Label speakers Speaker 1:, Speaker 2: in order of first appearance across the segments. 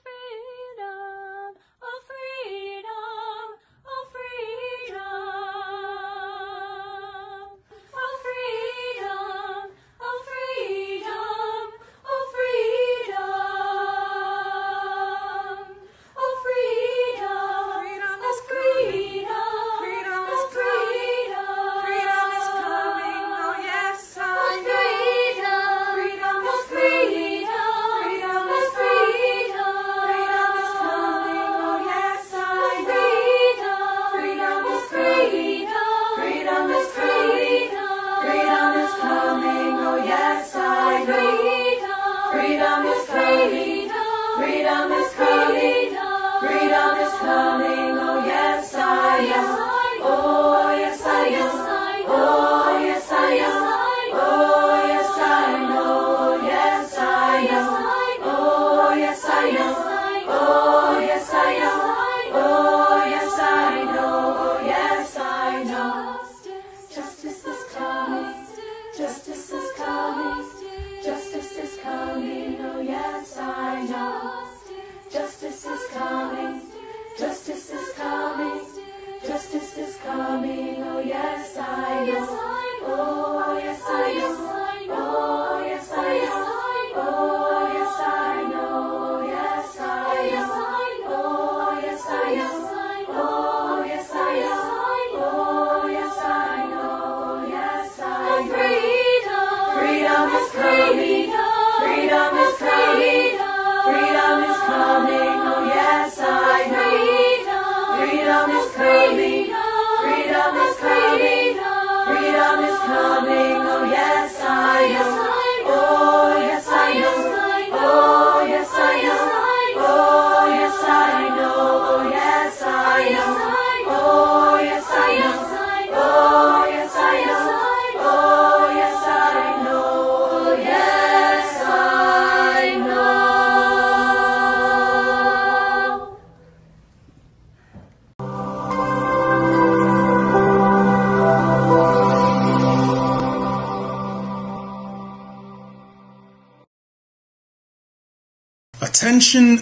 Speaker 1: freedom.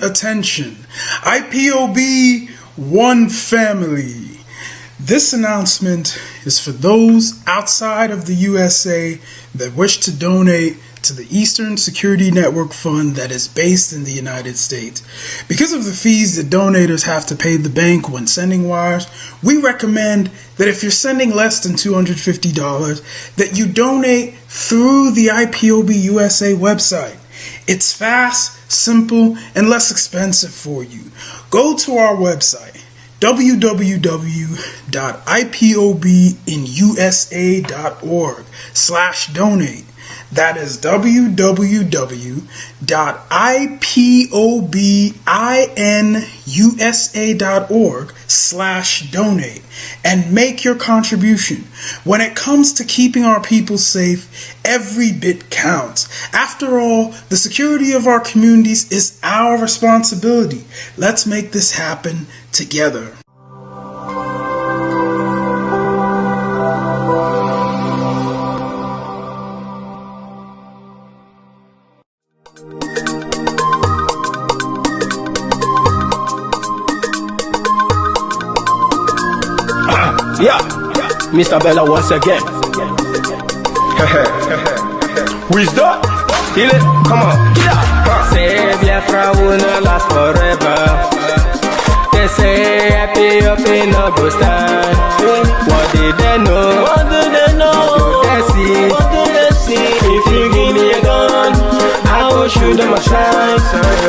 Speaker 2: Attention. IPOB One Family. This announcement is for those outside of the USA that wish to donate to the Eastern Security Network Fund that is based in the United States. Because of the fees that donators have to pay the bank when sending wires, we recommend that if you're sending less than $250 that you donate through the IPOB USA website. It's fast, simple, and less expensive for you. Go to our website www.ipobinusa.org slash donate. That is www.ipobinusa.org slash donate and make your contribution. When it comes to keeping our people safe, every bit counts. After all, the security of our communities is our responsibility. Let's make this happen together.
Speaker 3: Mr. Bella once again. Wisdom, heal it, come on, get up.
Speaker 4: Say Biafra will not last forever. They say happy up in no go stand. What did they know?
Speaker 5: What do they know?
Speaker 4: What do they see?
Speaker 5: What do they see?
Speaker 4: If you shoot them aside.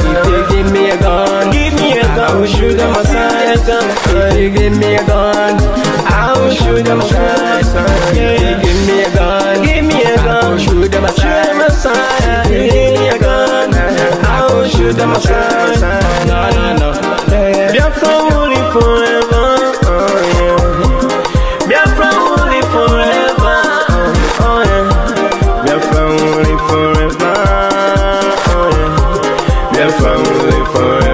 Speaker 4: If you give me a gun,
Speaker 5: Give me a gun.
Speaker 4: I will shoot them aside. If you give me a gun, I will shoot them aside. If you give me a gun,
Speaker 5: Give me a
Speaker 4: I will
Speaker 5: gun.
Speaker 4: shoot them aside. If you give me a gun, I will shoot them aside. No, no, no.
Speaker 5: Biafra will live forever.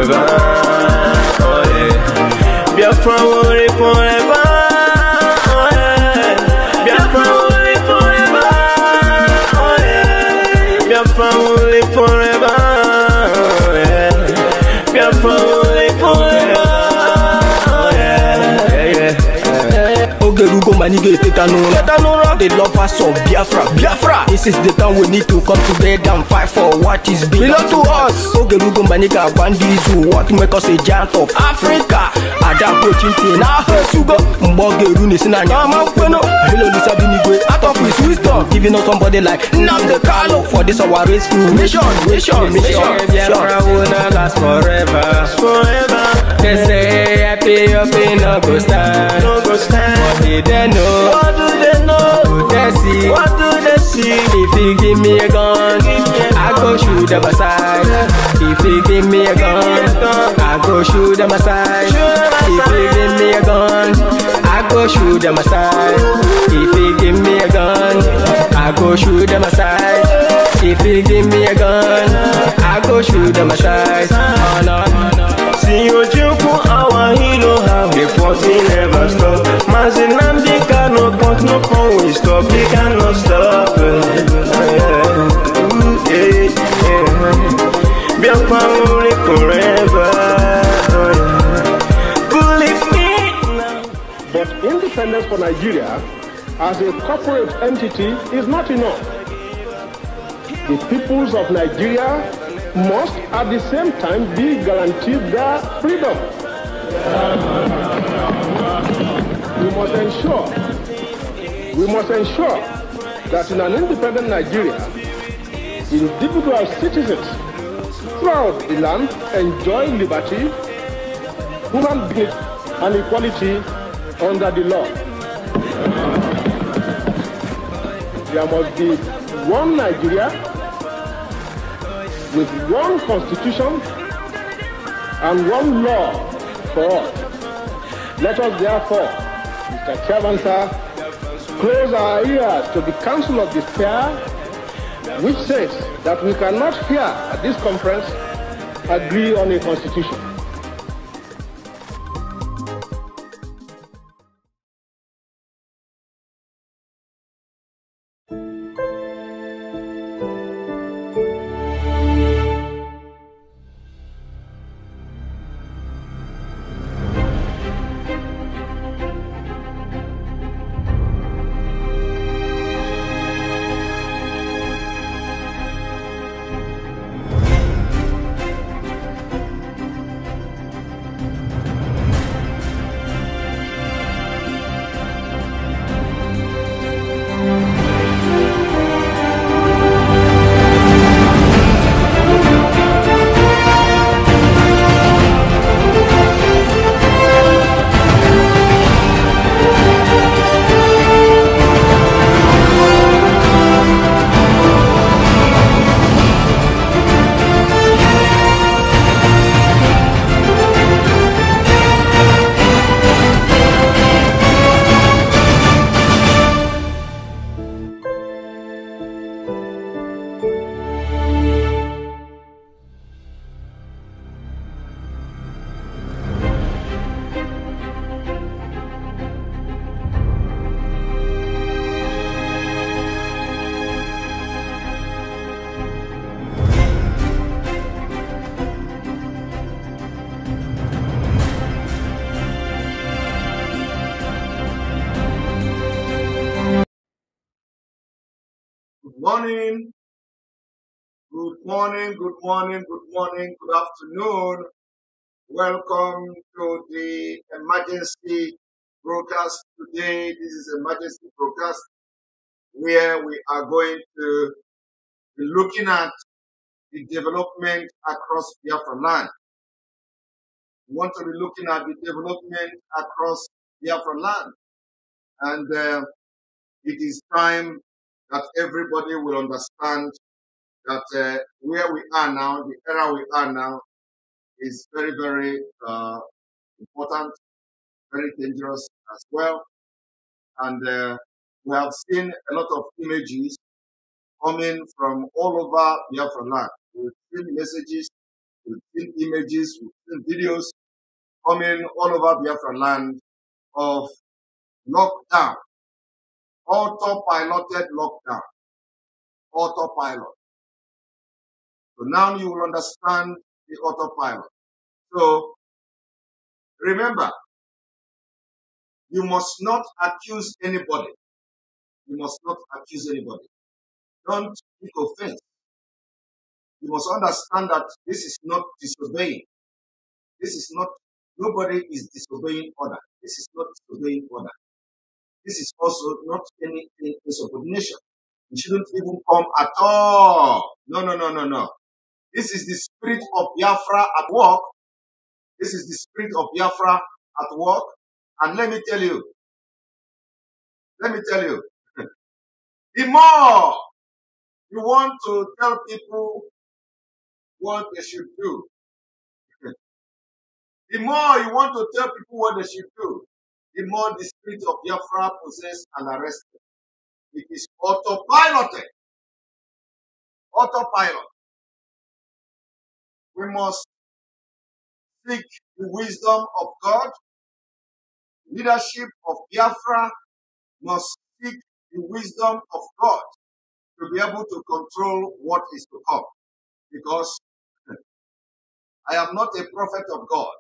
Speaker 5: Oh, yeah. Biafra forever. Oh, yeah. Biafra will forever. Oh, yeah. Biafra will live forever. Oh, yeah. Biafra forever. Oh, yeah.
Speaker 3: Oge rugo ga-eteta n'ụra
Speaker 5: Teta n'ụra.
Speaker 3: The lovers of Biafra Biafra This is the time we need to come together and fight for what is being
Speaker 5: Belong to us.
Speaker 3: Oge rugo mgbe anyị ga-agwa ndị izu what make us a giant of Africa Ada kpochi ntị n'aha esugo mgbe ọ ga-eru n'isi n'anya
Speaker 5: Ama nkwenu.
Speaker 3: Hello Lisa Binigwe out of his wisdom giving us somebody like Nnamdi Kanu for this our race to mission mission mission
Speaker 4: Say Biafra will not last forever.
Speaker 5: Forever.
Speaker 4: They say happy up in no go stand.
Speaker 5: No go stand.
Speaker 4: What know?
Speaker 5: What do they know?
Speaker 4: What do they see?
Speaker 5: What do they see?
Speaker 4: If you give me a gun, I go shoot them aside. If you give me a gun, I go shoot them aside. If you give me a gun, I go shoot them aside. If you give me a gun, I go shoot them aside. If you give me a gun, I go shoot them aside. Oh no.
Speaker 5: See our hero, how he fought, he never stop. Mazi Nnamdi Kanu but no can we stop, he cannot stop. Yeah.
Speaker 6: But independence for Nigeria as a corporate entity is not enough. The peoples of Nigeria must at the same time be guaranteed their freedom. We must ensure, we must ensure that in an independent Nigeria, individual citizens throughout the land enjoy liberty, human dignity, and equality under the law. There must be one Nigeria with one constitution and one law Let us therefore, Mr. Chairman, sir, close our ears to the counsel of despair, which says that we cannot here at this conference agree on a constitution.
Speaker 7: Morning, good morning, good morning, good afternoon. Welcome to the emergency broadcast today. This is emergency broadcast where we are going to be looking at the development across Biafra land. We want to be looking at the development across Biafra land. And uh, it is time that everybody will understand that uh, where we are now, the era we are now, is very, very uh, important, very dangerous as well. And uh, we have seen a lot of images coming from all over Biafra land. We've seen messages, we've seen images, we've seen videos coming all over Biafra land of lockdown, autopiloted lockdown, autopilot. So now you will understand the autopilot. So remember, you must not accuse anybody. You must not accuse anybody. Don't take offense. You must understand that this is not disobeying. This is not, nobody is disobeying order. This is not disobeying order. This is also not any insubordination. You shouldn't even come at all. No, no, no, no, no. This is the spirit of Biafra at work. This is the spirit of Biafra at work. And let me tell you, let me tell you, the more you want to tell people what they should do, the more you want to tell people what they should do, the more the spirit of Biafra possessed and arrested. It is autopiloted. Autopilot. We must seek the wisdom of God. Leadership of Biafra must seek the wisdom of God to be able to control what is to come. Because I am not a prophet of God.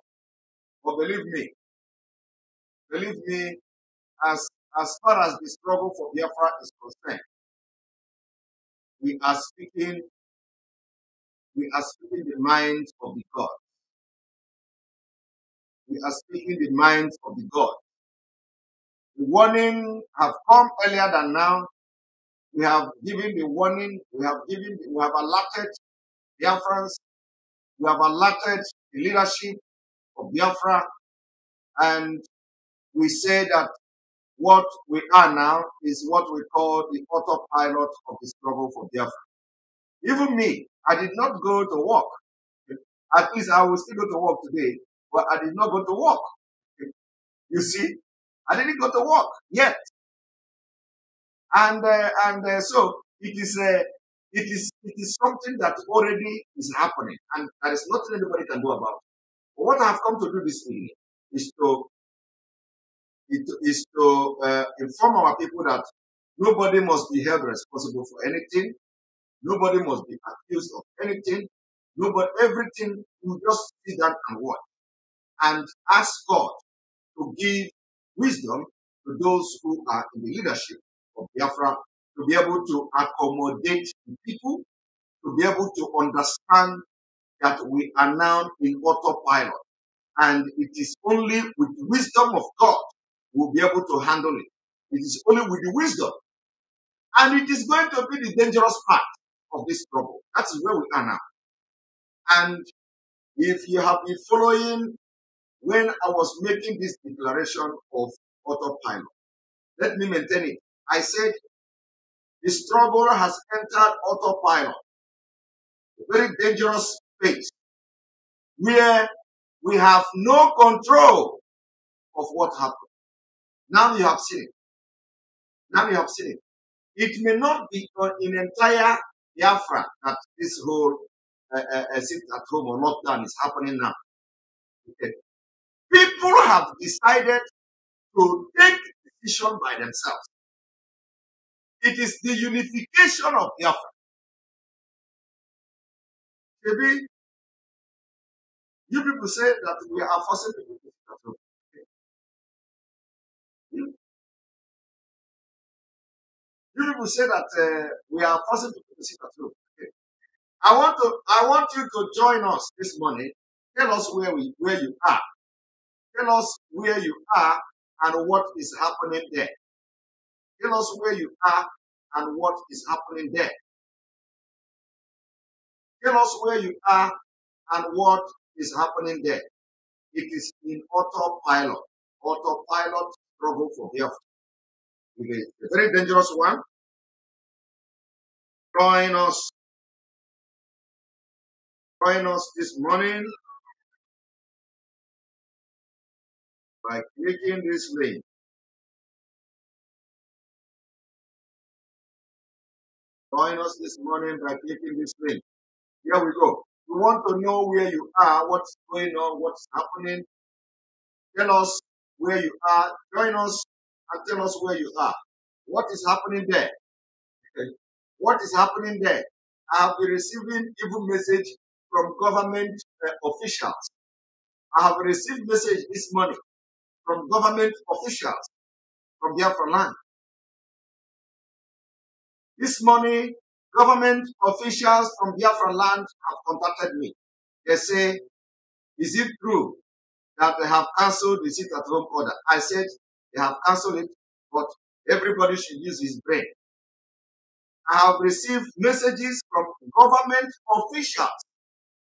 Speaker 7: But believe me, believe me, as, as far as the struggle for Biafra is concerned, we are speaking, we are speaking the minds of the God. We are speaking the minds of the God. The warning have come earlier than now. We have given the warning. We have given. We have alerted Biafrans. We have alerted the leadership of Biafra, and we say that what we are now is what we call the autopilot of the struggle for Biafra. Even me, I did not go to work. At least I will still go to work today, but I did not go to work. You see, I didn't go to work yet. And uh, and uh, so it is uh, it is it is something that already is happening, and there is nothing anybody can do about. it. But what I have come to do this evening is to it is to uh, inform our people that nobody must be held responsible for anything. Nobody must be accused of anything. Nobody, everything, you just sit down and watch and ask God to give wisdom to those who are in the leadership of Biafra to be able to accommodate the people, to be able to understand that we are now in autopilot. And it is only with the wisdom of God we'll be able to handle it. It is only with the wisdom. And it is going to be the dangerous part of this trouble. That is where we are now. And if you have been following when I was making this declaration of autopilot, let me maintain it. I said the struggle has entered autopilot, a very dangerous space where we have no control of what happened. Now you have seen it. Now you have seen it. It may not be in entire Biafra that this whole uh, uh, uh, sit at home or lockdown is happening now. Okay. People have decided to take decision by themselves. It is the unification of Biafra. Maybe you people say that we are forcing people to sit at home. You people say that uh, we are forcing I want to I want you to join us this morning. Tell us where we where you are. Tell us where you are and what is happening there. Tell us where you are and what is happening there. Tell us where you are and what is happening there. It is in autopilot. Autopilot struggle for health. It is a very dangerous one. Join us. Join us this morning by clicking this link. Join us this morning by clicking this link. Here we go. We want to know where you are, what's going on, what's happening. Tell us where you are. Join us and tell us where you are. What is happening there? What is happening there? I have been receiving evil message from government uh, officials. I have received message this morning from government officials from Biafra land. This morning, government officials from Biafra land have contacted me. They say, is it true that they have cancelled the sit at home order? I said, they have cancelled it, but everybody should use his brain. I have received messages from government officials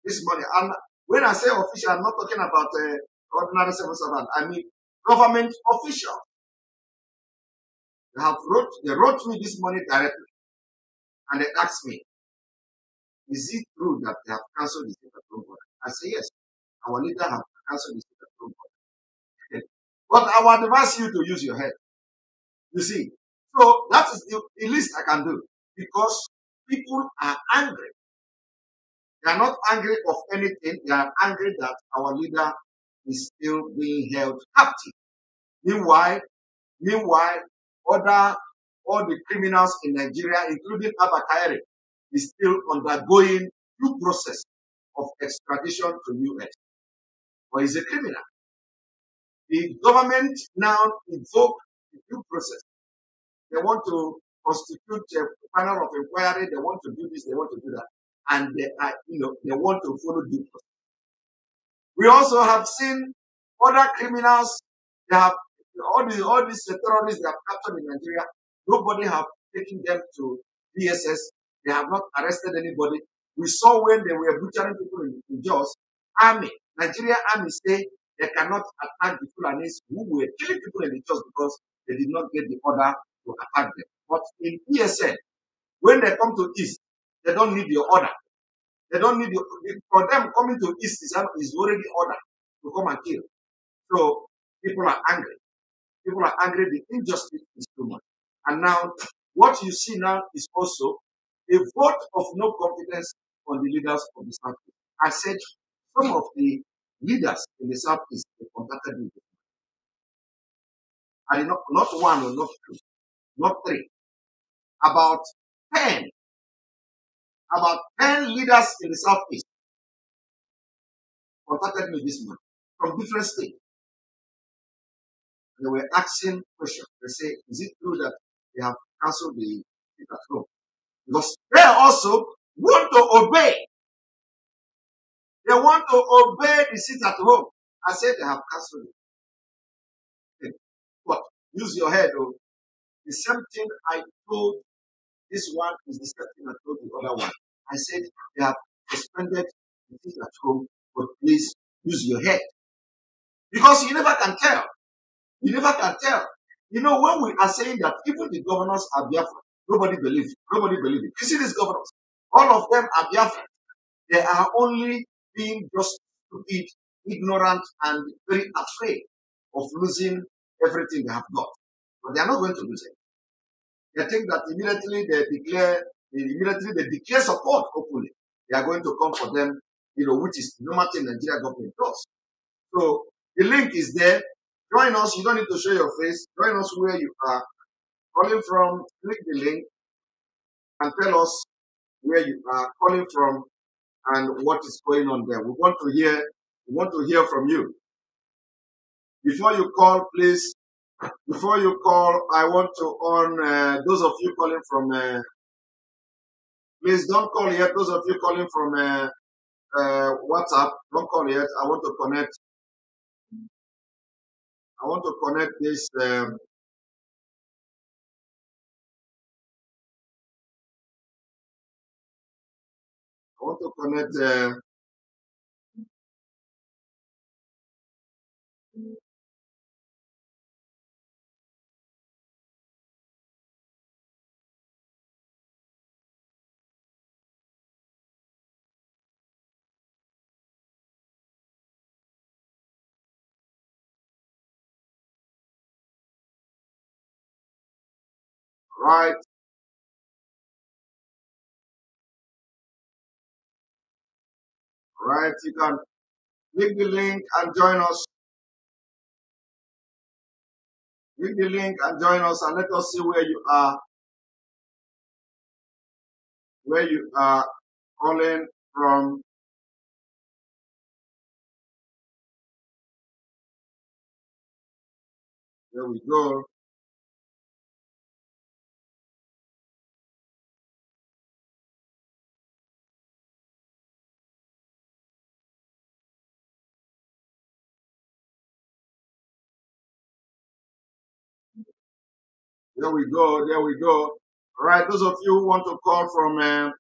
Speaker 7: this morning. And when I say official, I'm not talking about uh, ordinary civil servant. I mean government officials. They have wrote, they wrote me this morning directly. And they asked me, is it true that they have cancelled the state at home order? I say, yes. Our leader have cancelled the state at home but I will advise you to use your head. You see, so that is the, the least I can do because people are angry. They are not angry of anything. They are angry that our leader is still being held captive. Meanwhile, meanwhile, other all the criminals in Nigeria, including Abba is still undergoing due process of extradition to US. But he's a criminal. The government now invoke due process. They want to constitute a panel of inquiry. They want to do this. They want to do that, and they are, you know, they want to follow due process. We also have seen other criminals. They have all the all these terrorists they have captured in Nigeria. Nobody have taken them to DSS. They have not arrested anybody. We saw when they were butchering people in, in Jos, army, Nigeria army say they cannot attack the Fulanis who were killing people in the Jos because they did not get the order to attack them. But in ESN, when they come to East, they don't need your order. They don't need your, for them coming to East is, is already order to come and kill. So people are angry. People are angry. The injustice is too much. And now, what you see now is also a vote of no confidence on the leaders of the Southeast. I said some of the leaders in the Southeast they contacted me. And not, not one or not two, not three, about 10, about 10 leaders in the Southeast contacted me this month from different states. They were asking questions. They say, is it true that they have cancelled the seat at home? Because they also want to obey. They want to obey the seat at home. I said they have cancelled it. But use your head. Oh. The same thing I told this one is thing I told the other one. I said they have suspended the seat at home, but please use your head. Because you never can tell. You never can tell. You know, when we are saying that even the governors are Biafra, nobody believes. Nobody believes. You see these governors, all of them are Biafra. They are only being just stupid, ignorant, and very afraid of losing everything they have got. But they are not going to lose it. They think that immediately they declare, immediately they declare support, hopefully, they are going to come for them, you know, which is normal thing Nigeria government does. So the link is there. Join us. You don't need to show your face. Join us where you are calling from. Click the link and tell us where you are calling from and what is going on there. We want to hear. We want to hear from you. Before you call, please. Before you call, I want to on uh, those of you calling from. Uh, please don't call yet. Those of you calling from uh, uh, WhatsApp, don't call yet. I want to connect I want to connect this um, I want to connect right? Right you can click the link and join us. Click the link and join us and let us see where you are. Where you are calling from. There we go There we go. There we go. All right. Those of you who want to call from, uh,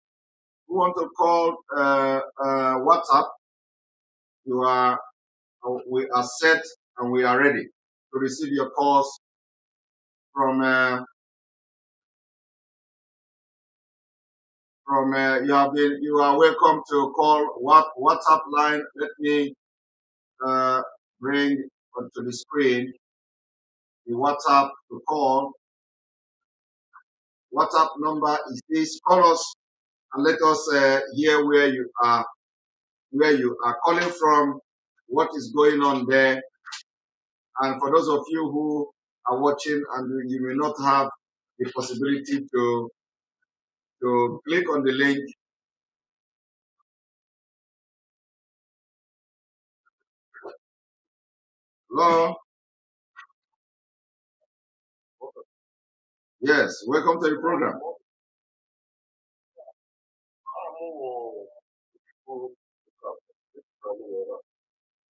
Speaker 7: who want to call uh, uh, WhatsApp, you are, uh, we are set and we are ready to receive your calls from, uh, from, uh, you have been, you are welcome to call what WhatsApp line. Let me, uh, bring onto the screen the WhatsApp to call WhatsApp number is this. Call us and let us uh, hear where you are, where you are calling from, what is going on there. And for those of you who are watching and you may not have the possibility to to click on the link Hello? Yes, welcome to the program.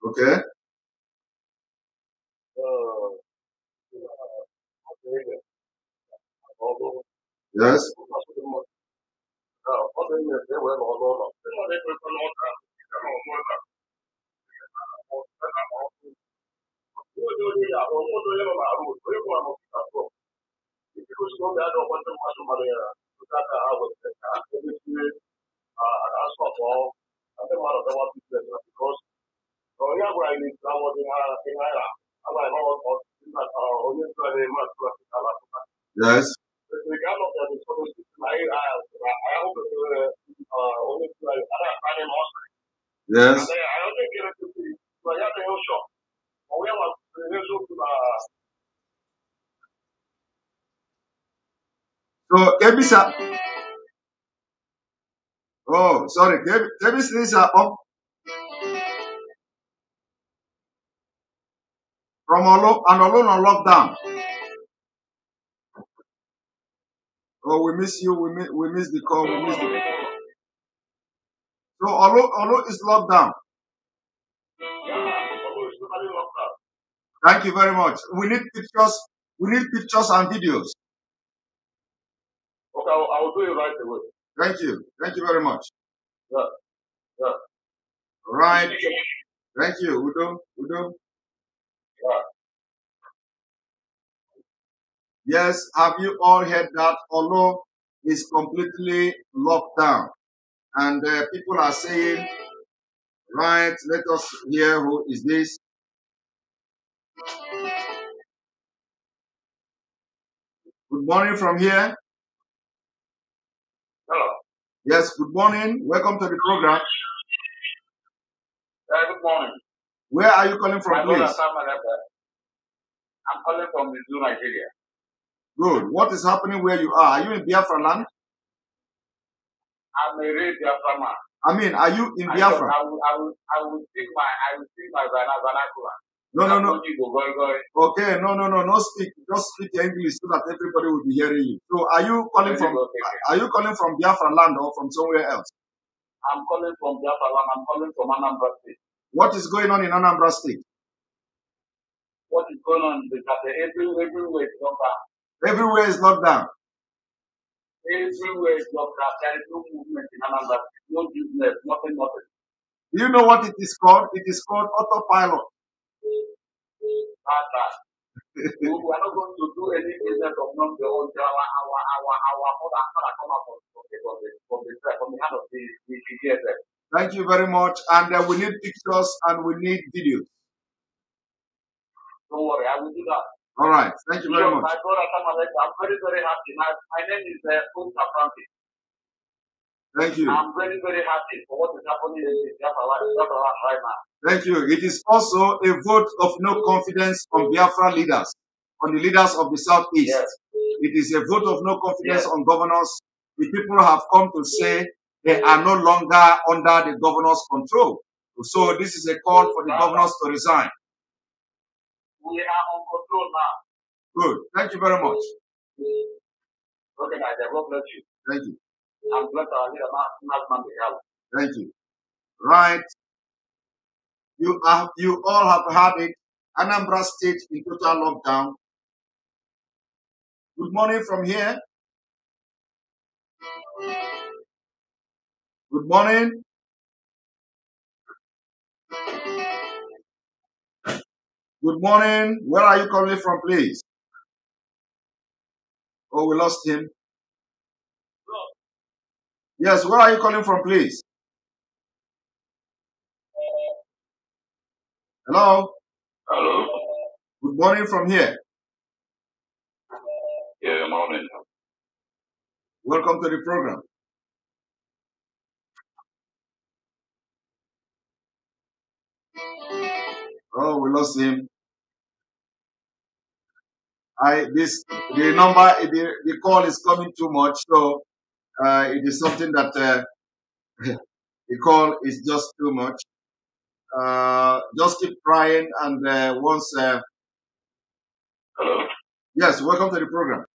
Speaker 7: Okay. Yes.
Speaker 8: it was not that of what was Maria, to that I was the and as for all, and the one of the one because Korea where I live, I was que Ira, and I was in that our only Friday, much to
Speaker 7: Yes.
Speaker 8: Regardless of the service, I hope that uh, only Friday, and I.
Speaker 7: Yes.
Speaker 8: I don't think it is to be, but I a relationship to
Speaker 7: So Kebisa. Oh, sorry. Keb- Kebisa is uh, up from Olo and alone on lockdown. Oh, we miss you. We miss, we miss the call. We miss the call. So Olo Olo is locked down. Thank you very much. We need pictures. We need pictures and videos.
Speaker 8: Okay, I will, I will do it right away.
Speaker 7: Thank you. Thank you very much.
Speaker 8: Yeah, yeah.
Speaker 7: Right. Thank you, Udo. Udo.
Speaker 8: Yeah.
Speaker 7: Yes, have you all heard that Olo is completely locked down? And uh, people are saying, right, let us hear who is this. Good morning from here. Yes, good morning. Welcome to the program.
Speaker 8: Yeah, good morning.
Speaker 7: Where are you calling from, please?
Speaker 8: I'm calling from Mizu, Nigeria.
Speaker 7: Good. What is happening where you are? Are you in Biafra land?
Speaker 8: I'm a real Biafra man.
Speaker 7: I mean, are you in
Speaker 8: I,
Speaker 7: Biafra?
Speaker 8: I, will, I, will, I will speak my, I will speak my vernacular.
Speaker 7: No, no, no. Okay, no, no, no, no speak. Just speak English so that everybody will be hearing you. So, are you calling from? Are you calling from Biafra land or from somewhere else?
Speaker 8: I'm calling from Biafra land. I'm calling from Anambra State.
Speaker 7: What is going on in Anambra State?
Speaker 8: What is going on is that every, everywhere is locked down.
Speaker 7: Everywhere is locked down.
Speaker 8: Everywhere is locked down. There is no movement in Anambra State. No business, nothing, nothing.
Speaker 7: Do you know what it is called? It is called autopilot.
Speaker 8: That's that. we we are not going to do any business of not the own our our our our mother father come out from from the from the from the from the hand of the the
Speaker 7: Thank you very much. And uh, we need pictures and we need videos.
Speaker 8: Don't worry, I will do that.
Speaker 7: All right. Thank you very
Speaker 8: So,
Speaker 7: much.
Speaker 8: My brother I'm very very happy. My my name is uh, Francis.
Speaker 7: Thank you.
Speaker 8: I'm very very happy for what is happening in Biafra land Biafra land right now.
Speaker 7: Thank you. It is also a vote of no confidence on Biafra leaders, on the leaders of the Southeast.
Speaker 8: Yes.
Speaker 7: It is a vote of no confidence on governors. The people have come to say they are no longer under the governor's control. So this is a call for the governors to resign.
Speaker 8: We are on control now.
Speaker 7: Good. Thank you very much.
Speaker 8: Okay, guys, God bless you.
Speaker 7: Thank you.
Speaker 8: I'm blessed our leader, National Miguel.
Speaker 7: Thank you. Right. You have you all have had it. Anambra State in total lockdown. Good morning from here. Good morning. Good morning. Where are you calling from, please? Oh, we lost him. Yes, where are you calling from, please? Hello.
Speaker 8: Hello.
Speaker 7: Good morning from here.
Speaker 8: Yeah, morning.
Speaker 7: Welcome to the program. Oh, we lost him. I this the number the, the call is coming too much, so uh, it is something that uh, the call is just too much. Uh, just keep trying, and uh, once uh,
Speaker 8: Hello.
Speaker 7: yes, welcome to the program.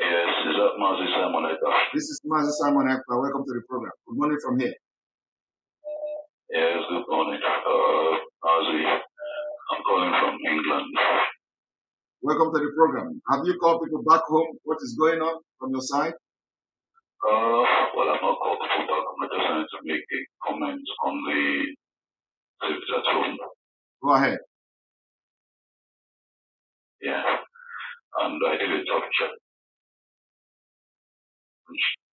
Speaker 9: Yes, is that Mazi Simon Ekpa?
Speaker 7: This is Mazi Simon Ekpa. Welcome to the program. Good morning from here.
Speaker 9: Yes, good morning. Uh, Mazi, I'm calling from England.
Speaker 7: Welcome to the program. Have you called people back home? What is going on from your side?
Speaker 9: Uh, well, I'm not called to back. I just wanted to make a comment on the sit at home.
Speaker 7: Go ahead.
Speaker 9: Yeah. And I did a talk chat.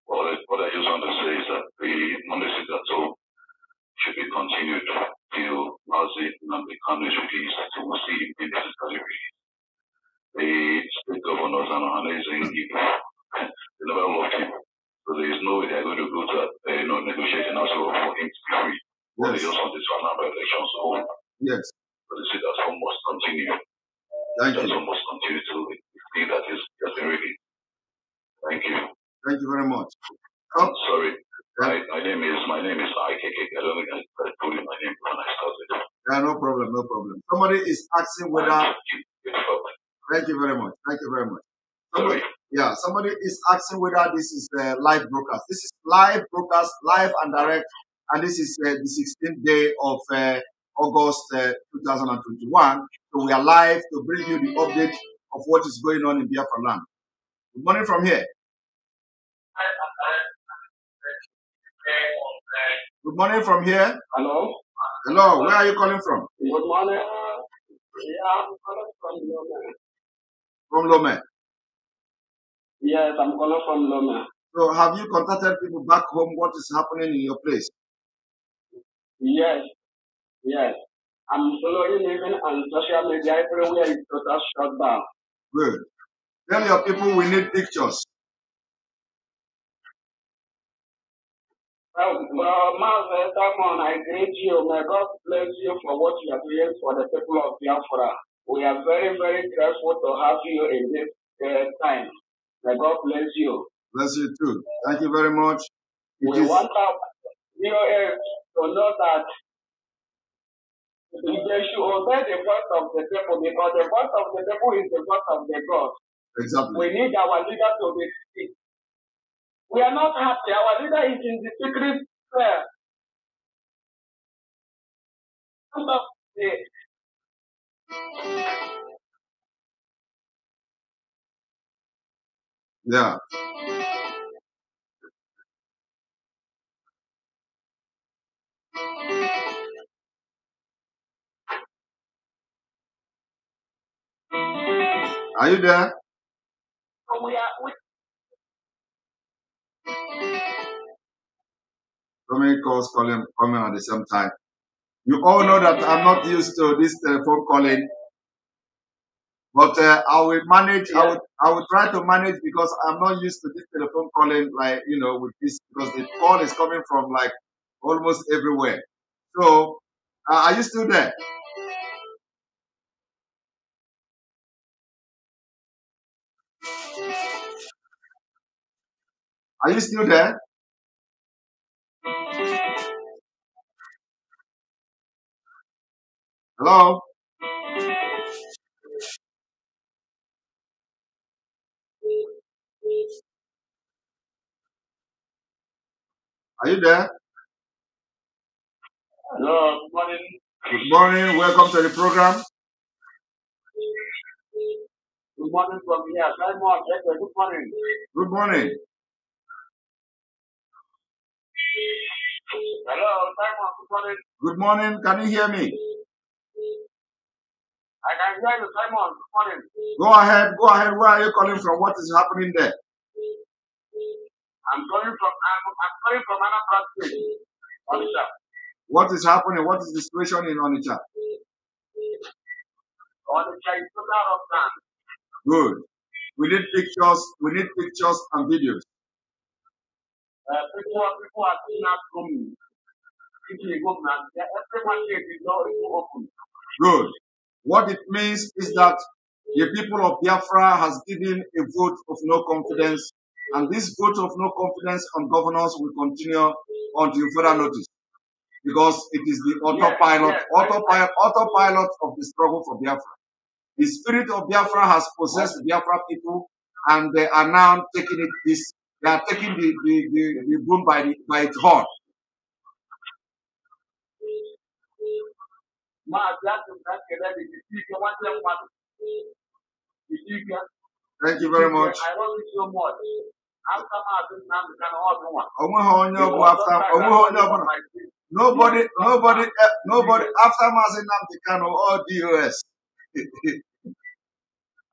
Speaker 9: What I, what I just want to say is that the Monday sit at home should be continued till Mazi and the Kano is released, we see him physically released. The state governors and Ohanaeze people, they never loved him. So there is no way they are going to go to, uh, you know, negotiating also for him to be free. But they
Speaker 7: Yes.
Speaker 9: just want this to allow elections. So
Speaker 7: Yes.
Speaker 9: but the sit at home must continue.
Speaker 7: Thank
Speaker 9: That
Speaker 7: you.
Speaker 9: home must continue to see that is been ready. Thank you.
Speaker 7: Thank you very much. Oh,
Speaker 9: sorry. My, my name is my name is IKK. I don't think I, I told you my name when I started.
Speaker 7: yeah, no problem, no problem. Somebody is asking whether. Thank you very much. Thank you very much. Somebody,
Speaker 9: Sorry.
Speaker 7: Yeah, somebody is asking whether this is uh, live broadcast. This is live broadcast, live and direct, and this is uh, the 16th day of uh, August uh, 2021. So we are live to bring you the update of what is going on in Biafra land. Good morning from here. Good morning from here.
Speaker 8: Hello.
Speaker 7: Hello, where are you calling from?
Speaker 8: Good morning. Yeah, I'm calling from Lome.
Speaker 7: From Lome.
Speaker 8: Yes, I'm calling from Lome.
Speaker 7: So have you contacted people back home? What is happening in your place?
Speaker 8: Yes, yes. I'm following even on social media everywhere is total shutdown.
Speaker 7: Good. Tell your people we need pictures.
Speaker 8: Well, well Master Simon, I greet you. May God bless you for what you are doing for the people of Biafra. We are very, very grateful to have you in this uh, time. May God bless you.
Speaker 7: Bless you too. Thank you very much. It
Speaker 8: We
Speaker 7: is
Speaker 8: want our viewers to know that they should obey the voice of the people because the voice of the people is the voice of the God.
Speaker 7: exactly.
Speaker 8: We need our leader to be sick. We are not happy. Our leader is in the secret prayer. Some of the-
Speaker 7: Yeah. Are you there?
Speaker 8: so we are
Speaker 7: So many calls calling coming at the same time. You all know that I'm not used to this telephone calling, but uh, I will manage. I will. I will try to manage because I'm not used to this telephone calling, like you know, with this because the call is coming from like almost everywhere. So, uh, are you still there? Are you still there? Hello? Are you there?
Speaker 8: hello, good morning.
Speaker 7: Good morning. Welcome to the program.
Speaker 8: Good morning from here. Simon, good morning.
Speaker 7: Good morning.
Speaker 8: Hello, Simon, good morning.
Speaker 7: Good morning. Can you hear me?
Speaker 8: I can hear you, Simon, good morning.
Speaker 7: Go ahead. Go ahead. Where are you calling from? What is happening there?
Speaker 8: I'm calling from I'm, I'm calling from Anambra State, Onitsha.
Speaker 7: What is happening? What is the situation in Onitsha?
Speaker 8: Onitsha is total lockdown.
Speaker 7: Good. We need pictures. We need pictures and videos.
Speaker 8: Uh, people, people are still not coming. People in home now. Yeah, Everyone here is not open.
Speaker 7: Good. What it means is that the people of Biafra has given a vote of no confidence, and this vote of no confidence on governors will continue until further notice, because it is the autopilot,
Speaker 8: yes.
Speaker 7: autopilot, autopilot of the struggle for Biafra. The spirit of Biafra has possessed Biafra people, and they are now taking it this they are taking the, the, the, the boom by the by its horn. Thank you very much. onweghị onye ọ bụ after onweghị onye ọbụla nobody nobody nobody after Mazi Nnamdi Kanu all DOS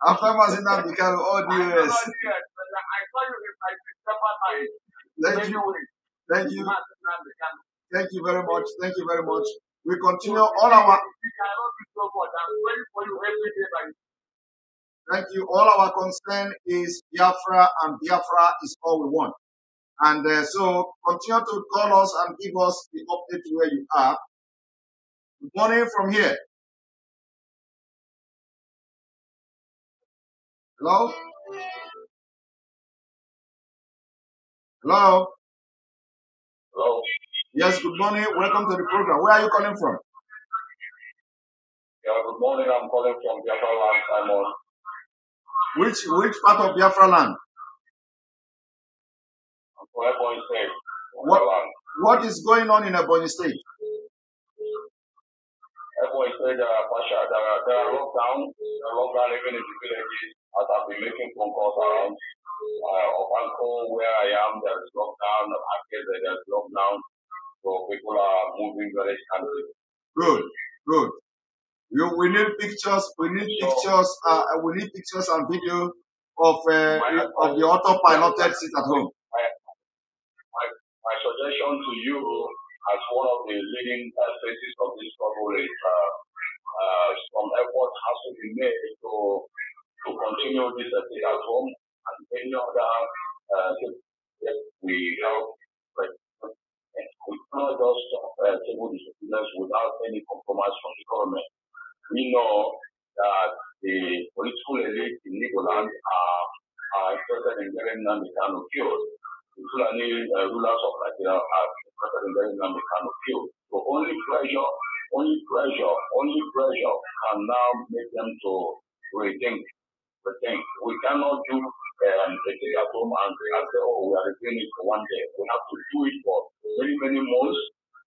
Speaker 7: after Mazi Nnamdi Kanu all DOS thank you. thank you. Thank you very much. Thank you very much. We continue all our thank you all our concern is Biafra and Biafra is all we want and uh, so continue to call us and give us the update where you are. Good morning from here. Hello? Hello?
Speaker 8: Hello.
Speaker 7: Yes, good morning. Welcome to the program. Where are you calling from?
Speaker 8: Yeah, good morning. I'm calling from Biafra Land, Simon.
Speaker 7: Which which part of Biafra land?
Speaker 8: I'm from Ebonyi State.
Speaker 7: What what is going on in Ebonyi State?
Speaker 8: Ebonyi State, there are partial, there are, there are lockdown, there are lockdown even in the villages. As I've been making phone calls around, uh, Obanko, where I am, there is lockdown. Akese, there is lockdown. So people are moving very scantily.
Speaker 7: Good, good. You, we need pictures. We need pictures. Uh, we need pictures and video of uh, of the autopiloted seat at home.
Speaker 8: My, my, my suggestion to you as one of the leading uh, faces of this struggle is uh, uh, some effort has to be made to to continue this uh, stay at home and any other uh, that we help. We cannot just uh, table the citizens without any compromise from the government. We know that the political elite in Nigoland are, interested in getting Nnamdi Kanu killed. The Fulani uh, rulers of Nigeria are interested in getting Nnamdi Kanu killed. So only pressure, only pressure, only pressure can now make them to rethink. Rethink. We cannot do um, a thing at home and, and say, oh, we are doing it for one day. We have to do it for many, many months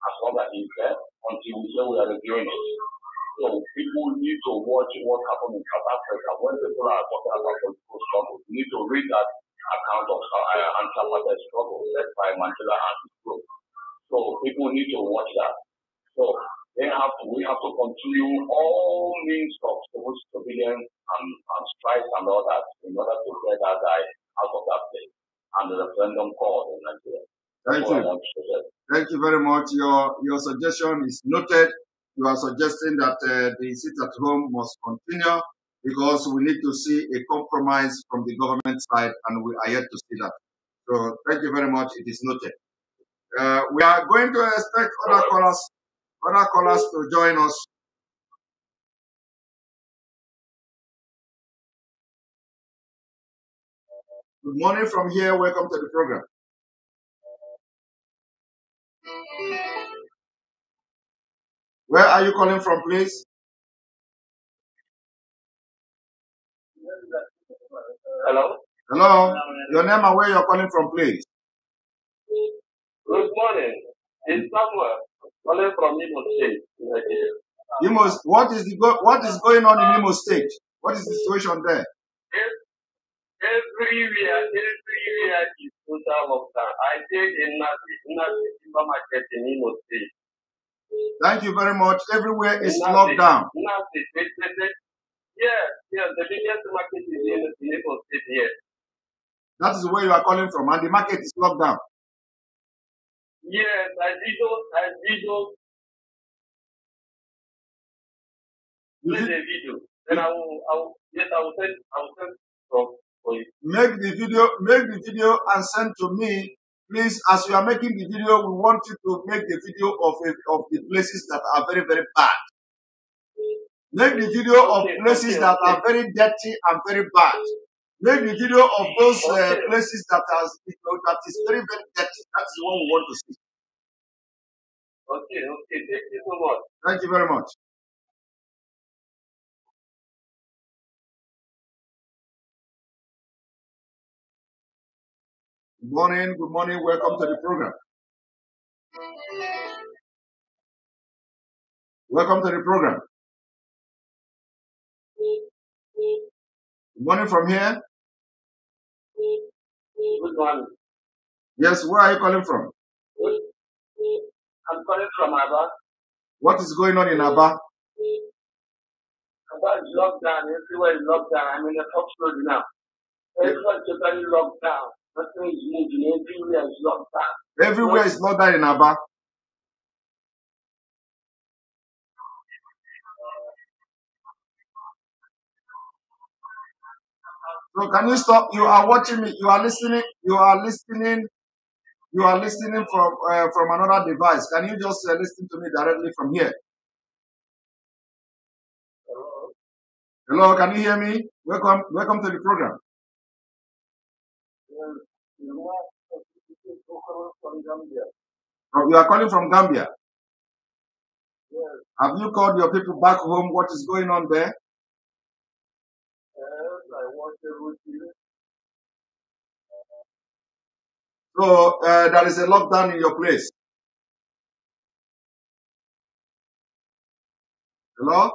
Speaker 8: as long as it's there until we say we are doing it. So people need to watch what happened in South Africa when people are talking about political struggle. You need to read that account of uh, anti-apartheid struggle led by Mandela and his group. So people need to watch that. So they have to, we have to continue all means of civil disobedience and, and strikes and all that in order to get that guy out of that place and the referendum call in Nigeria.
Speaker 7: Thank
Speaker 8: That's what I
Speaker 7: you.
Speaker 8: want to say.
Speaker 7: Thank you very much. Your your suggestion is noted. You are suggesting that uh, the sit at home must continue because we need to see a compromise from the government side, and we are yet to see that. So thank you very much. It is noted. Uh, we are going to expect other callers, other callers to join us. Good morning from here. Welcome to the program. Where are you calling from, please?
Speaker 8: Hello.
Speaker 7: Hello. Your name and where you're calling from, please.
Speaker 8: Good morning. It's Samuel calling from Imo State.
Speaker 7: Imo, what is the go- what is going on in Imo State? What is the situation there?
Speaker 8: Ev- Everywhere, everywhere is total lockdown. I stayed in Nasi, Nasi supermarket in Imo State.
Speaker 7: Thank you very much. Everywhere is locked down.
Speaker 8: Yeah, yeah, the biggest market is in, Imo State here.
Speaker 7: That is where you are calling from, and the market is locked down.
Speaker 8: Yes, as usual, as usual, play the video. Then I will, I will, yes, I will send, I will send from,
Speaker 7: make the video, make the video, and send to me, please. As you are making the video, we want you to make the video of of the places that are very very bad. Make the video of places that are very dirty and very bad. Make the video of those uh, places that are you know, that is very very dirty. That is what we want to see.
Speaker 8: Okay, okay, thank you so much.
Speaker 7: Thank you very much. Good morning, good morning. Welcome to the program. Welcome to the program. Good morning from here.
Speaker 8: Good morning.
Speaker 7: Yes, where are you calling from?
Speaker 8: I'm calling from Aba.
Speaker 7: What is going on in Aba?
Speaker 8: Aba is locked down. Everywhere is locked down. I'm in the top road now. Everywhere is totally locked down. Nothing is moving. Everywhere is locked down.
Speaker 7: Everywhere is locked down in Aba. So can you stop? You are watching me. You are listening. You are listening. You are listening from uh, from another device. Can you just uh, listen to me directly from here? Hello, can you hear me? Welcome, welcome to the program. Oh, You are calling from Gambia. Have you called your people back home? What is going on there? So uh, there is a lockdown in your place. Hello?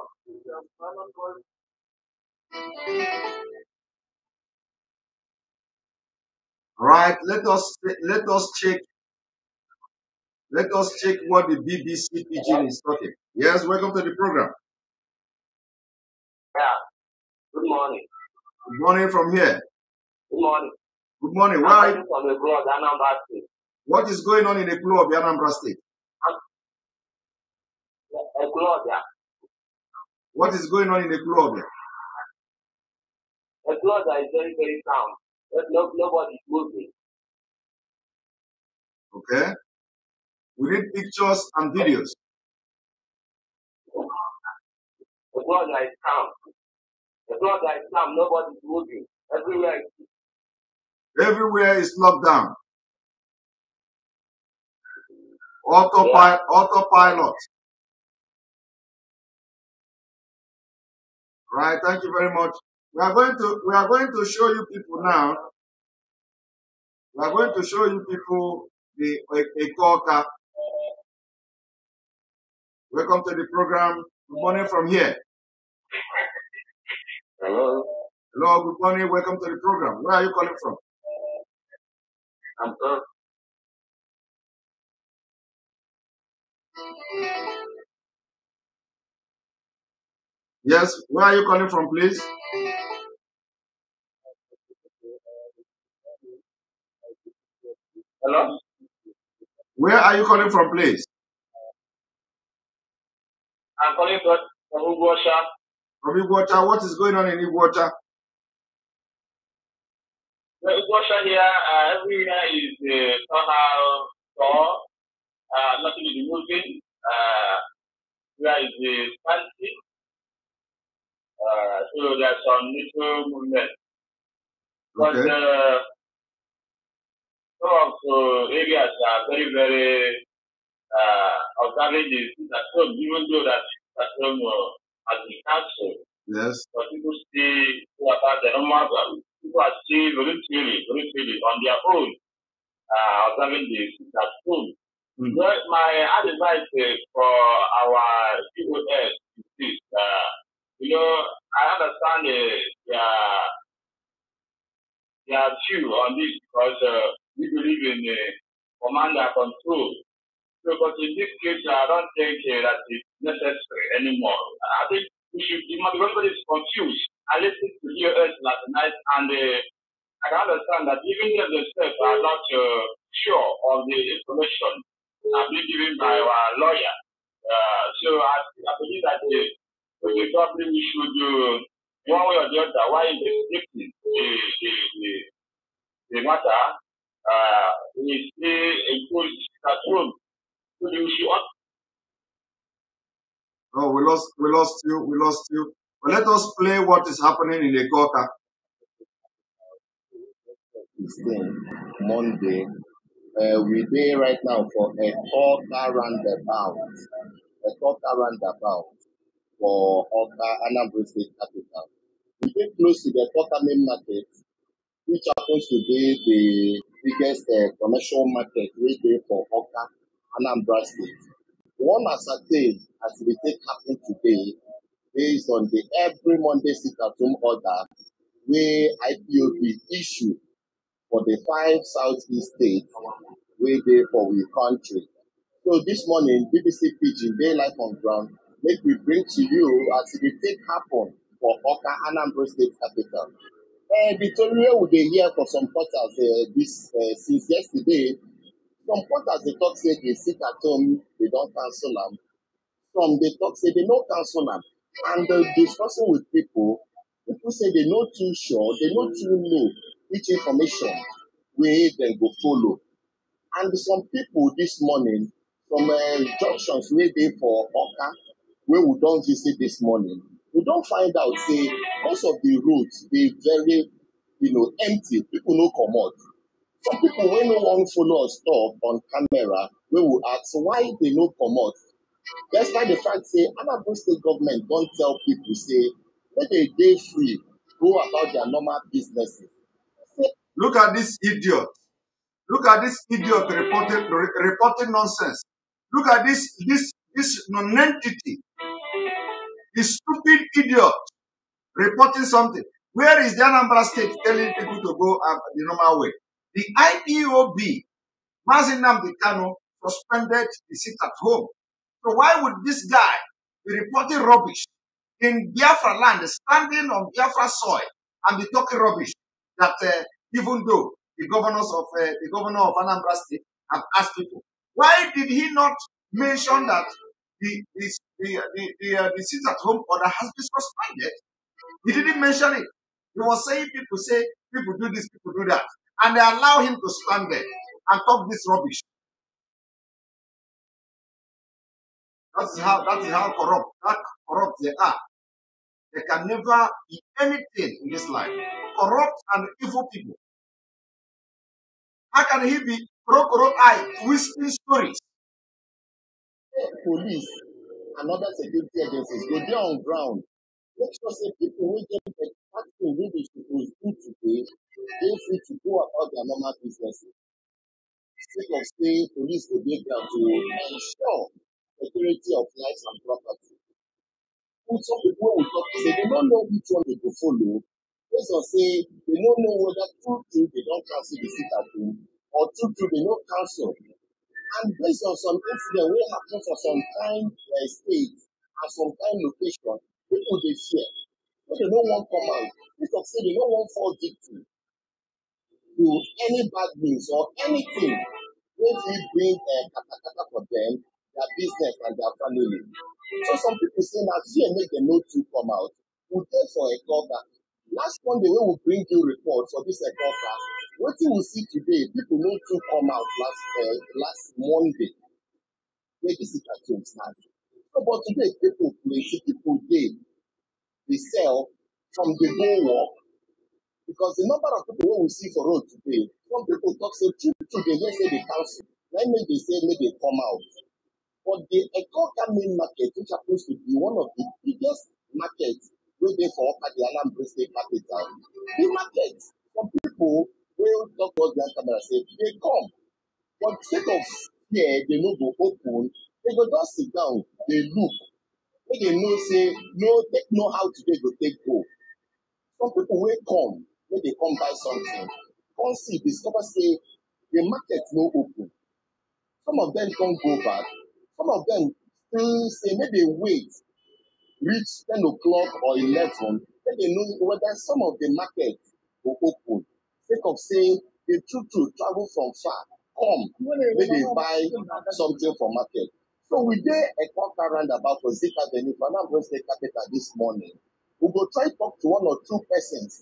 Speaker 7: Right. Let us let us check. Let us check what the BBC Pidgin is talking. Yes, welcome to the program.
Speaker 8: Yeah. Good morning.
Speaker 7: Good morning from here.
Speaker 8: Good morning.
Speaker 7: Good morning. Where are you?
Speaker 8: calling from abroad, Anambra State.
Speaker 7: What is going on in the club of Anambra State?
Speaker 8: Abroad, yeah.
Speaker 7: What is going on in the club?
Speaker 8: Abroad is very, very calm. There's No, nobody moving.
Speaker 7: Okay. We need pictures and videos.
Speaker 8: The Abroad is calm. Abroad is calm. Nobody is moving. Everywhere is
Speaker 7: Everywhere is locked down. Autopilot. Autopilot. Right. Thank you very much. We are going to we are going to show you people now. We are going to show you people the a, a. Welcome to the program. Good morning from here.
Speaker 8: Hello.
Speaker 7: Hello. Good morning. Welcome to the program. Where are you calling from?
Speaker 8: I'm sorry.
Speaker 7: Yes. Where are you calling from, please?
Speaker 8: Hello.
Speaker 7: Where are you calling from, please?
Speaker 8: I'm calling from from Ugwasha.
Speaker 7: From Iguacha. What is going on in Iguacha?
Speaker 8: The Ugwasha here, uh, everywhere is uh, somehow store. Uh, nothing is moving. Uh, where is the fancy? Uh, so there's some little movement. But
Speaker 7: Okay.
Speaker 8: uh, some of the areas are very, very uh, observing the things at home, even though that at home uh, has been cancelled.
Speaker 7: Yes.
Speaker 8: But people still go about the normal, people are still voluntarily, voluntarily on their own, uh, observing the things at home.
Speaker 7: Mm.
Speaker 8: Well, my advice uh, for our people is this, uh, you know, I understand uh, their, their view on this because uh, we believe in uh, command and control. But in this case, I don't think uh, that it's necessary anymore. I think we should, because everybody is confused. I listen to POS last night and uh, I can understand that even if themselves are not uh, sure of the information uh, being given by our lawyer. Uh, so I, I believe that uh, we probably we should, uh, one way or the other, while investigating the, the, the, the matter, uh, we still impose that room. So we should
Speaker 7: Oh, we lost, we lost you, we lost you. But let us play what is happening in Eke Awka.
Speaker 10: 16, Monday. Uh, we dey right now for a Oka roundabout. A Oka roundabout for Oka, Anambra State capital. We dey close to the Oka main market, which happens to be the biggest uh, commercial market wey dey for Oka, Anambra State. One ascertain as e dey take happen today based on the every Monday sit at home order wey IPOB issue for the five southeast states wey dey for we country. So this morning, BBC Pidgin dey live on ground make we bring to you as dey take happen for Awka, Anambra State capital. Uh, the tori wey we dey hear for some quarters uh, this uh, since yesterday, some quarters dey talk say they sit at home they don cancel am, some dey talk say they no cancel am, and uh, discussing with people, people say they no too sure, they no too know which information wey dem go follow. And some people this morning, some uh, junctions wey for Awka, wey we don visit this morning, we don find out say most of the roads dey very you know, empty, people no comot. Some people wey no wan follow us talk on camera, we ask why they no comot. Despite the fact say Anambra State government don tell people say make they dey free go about their normal businesses.
Speaker 7: Look at this idiot. Look at this idiot reporting re- reporting nonsense. Look at this this this non-entity, this stupid idiot reporting something. Where is the Anambra State telling people to go the normal way? The IPOB, Mazi Nnamdi Kanu, suspended the sit at home. So why would this guy be reporting rubbish in Biafra land, standing on Biafra soil, and be talking rubbish that uh, even though the governors of uh, the governor of Anambra State have asked people, why did he not mention that the the the the, the, uh, at home order has been suspended? He didn't mention it. He was saying people say people do this, people do that, and they allow him to stand there and talk this rubbish. That is how that is how corrupt that corrupt they are. They can never be anything in this life. Corrupt and evil people. How can he be crocodile eye twisting stories?
Speaker 10: Police and other security agencies go there on ground make sure say people wey get better thing wey they suppose do today dey free to go about their normal businesses. Sake of say police go dey ground to ensure security of lives and property. With some people wey we talk to say they no know which one they go follow based on say they no know whether true true they don cancel the sit at home or true true they no cancel. And based on some incident wey happen for some kind uh, state and some kind location, people dey fear. But they no wan come out. Sake of say they no wan fall victim to any bad news or anything wey fit bring uh, katakata for them, their business and their family. So some people say na fear make dem no too come out. We dey for Ekoka. Last Monday we bring you report for this Ekoka, wetin we see today, people no too come out last uh, last Monday wey the sit at start. So but today people plenty, people dey dey sell from the go work because the number of people wey we see for road today, some people talk say true true dey hear say dey cancel, na make dey say make dey come out. But the Ekoka main market, which happens to be one of the biggest markets wey dey for Oka, the Anambra State capital, the market, some people wey talk to us behind camera say dey come, but sake of fear, they no go open, they go just sit down, dey look, make dem know say no take know how today go take go. Some people wey come, make dey come buy something, come see discover say the market no open. Some of them don go back, some of them still say make dey wait reach ten o'clock or eleven make dem know whether some of the market go open. Sake of say the true true travel from far come make dey buy something for market. So we dey Ekoka roundabout for Zik Avenue for Anambra State capital this morning. We go try talk to one or two persons.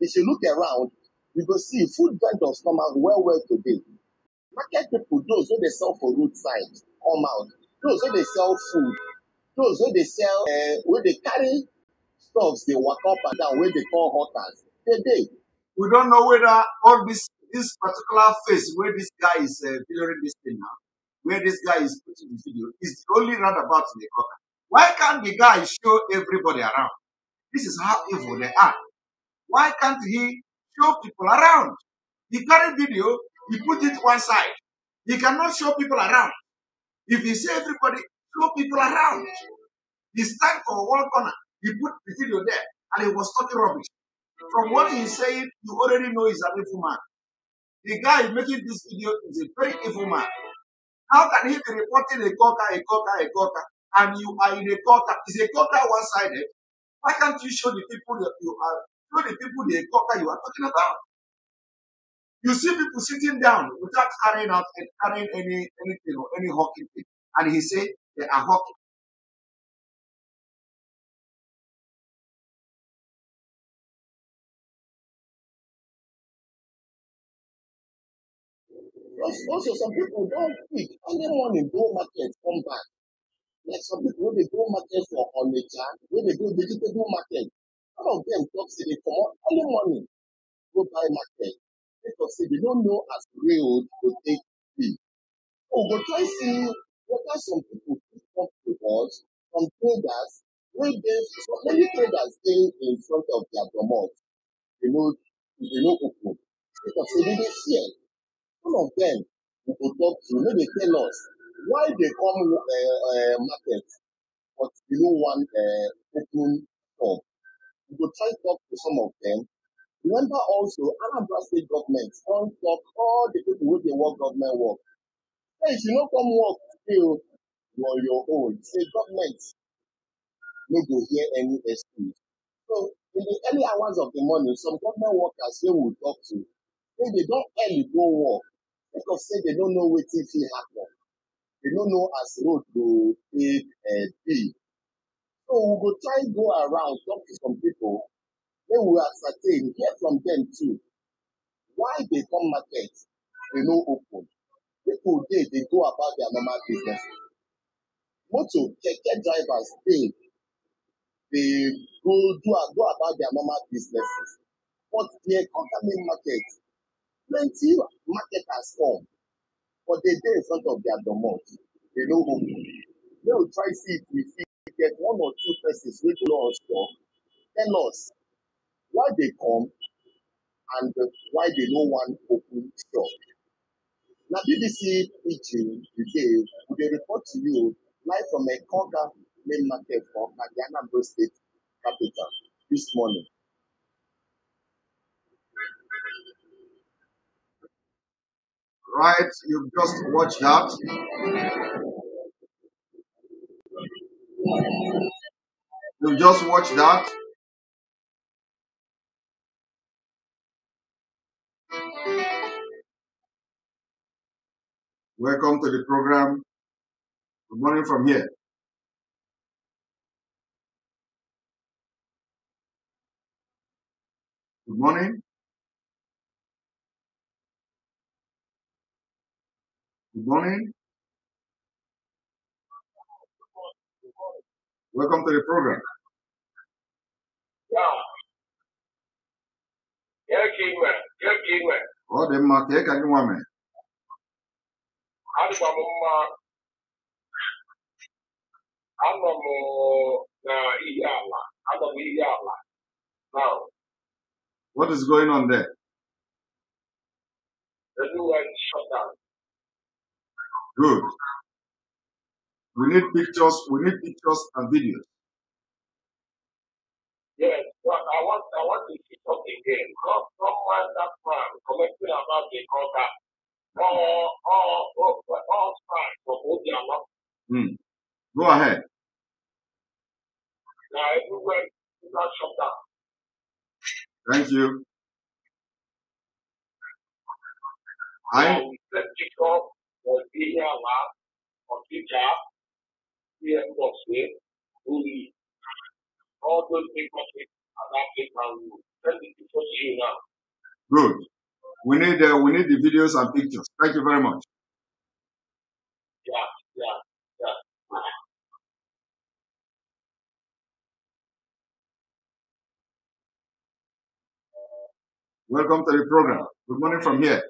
Speaker 10: If you look around, you go see food vendors come out well well today. Market people, those wey dey sell for roadside, come out. Those wey dey sell food, those wey dey sell, uh, wey dey carry stuffs dey waka up and down, wey dey call hawkers, dey dey.
Speaker 7: We don't know whether all this this particular face where this guy is uh, this thing now, where this guy is putting the video, is the only roundabout in the corner. Why can't the guy show everybody around? This is how evil they are. Why can't he show people around? He carry video, he put it one side. He cannot show people around. If he say everybody, show people around. He stand for one corner. He put the video there, and he was talking rubbish. From what he's saying, you already know he's an evil man. The guy making this video is a very evil man. How can he be reporting a coca, a coca, a coca, and you are in a coca? Is a coca one-sided? Why can't you show the people that you are, show the people the coca you are talking about? You see people sitting down without carrying out carrying any anything or any hawking thing, and he say they are hawking.
Speaker 10: Also, some people don't pick early morning go market, come back. Like some people when they go market for Onitsha, when they go vegetable market, some of them talk say they come out early morning, go buy market. Because say they don't know as real to take be. Oh, but try see whether some people fit come to us, some traders, wey dey so many traders dey in front of their domot, they no they no open. Because say they fear. Some of them we go talk to, make they tell us why they come uh, uh, market but they no wan uh, open shop. We go try talk to some of them. Remember also, Anambra State government don talk all the people wey dey work government work. Hey, if you no come work you on your own. Say government no go hear any excuse. So in the early hours of the morning, some government workers wey we talk to, say they don early go work because say they no know wetin fit happen. They no know as road go take uh, be. So we go try go around talk to some people, make we ascertain, hear from them too. Why they come market, they no open. People dey dey go about their normal business. Motor, keke drivers dey dey go do go about their normal businesses. But the economy market, plenty marketers come, but they dey in front of their domot. They no open. Make we try see if we fit get one or two persons wey know us talk, tell us why they come and why they no wan open shop. Na BBC Pidgin you dey, we dey report to you live from Ekonga main market for the Anambra State capital this morning.
Speaker 7: Right, you've just watched that. You've just watched that. Welcome to the program. Good morning from here. Good morning. Good morning. Welcome to the program.
Speaker 8: Yeah,
Speaker 7: dị mma ka ị ka gị nwa.
Speaker 8: Now,
Speaker 7: What is going on there?
Speaker 8: everywhere is shut down.
Speaker 7: Good. We need pictures. We need pictures and videos.
Speaker 8: Yes, but I want, I want to see something again. Because someone that man commenting about the contact, all, all, all, all sides of Odiama,
Speaker 7: Hmm. Go ahead.
Speaker 8: now everywhere is not shut down.
Speaker 7: Thank you. I
Speaker 8: we set TikTok, or Media Lab, or Twitter, PM Boxway, Bully, all those big companies are not big man rule. Send it to you now.
Speaker 7: good. We need uh, we need the videos and pictures. Thank you very much.
Speaker 8: Yeah, yeah, yeah.
Speaker 7: Welcome to the program. Good morning from here.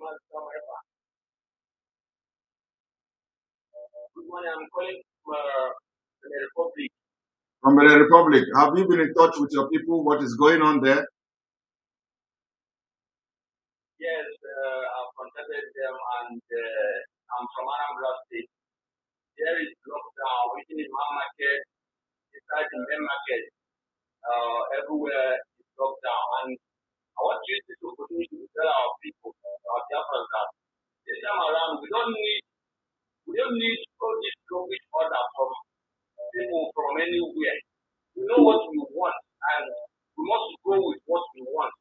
Speaker 8: Morning, I'm calling from uh, the Republic.
Speaker 7: From the Republic, have you been in touch with your people? What is going on there?
Speaker 8: Yes, uh, I've contacted them and uh, I'm from Anambra State. There is lockdown within the market, inside the main market, uh, everywhere is locked down. And I want to use this opportunity to tell our people, our Biafrans that this time around we don't need we don't need all this rubbish order from people from anywhere. We know what we want and we must go with what we want.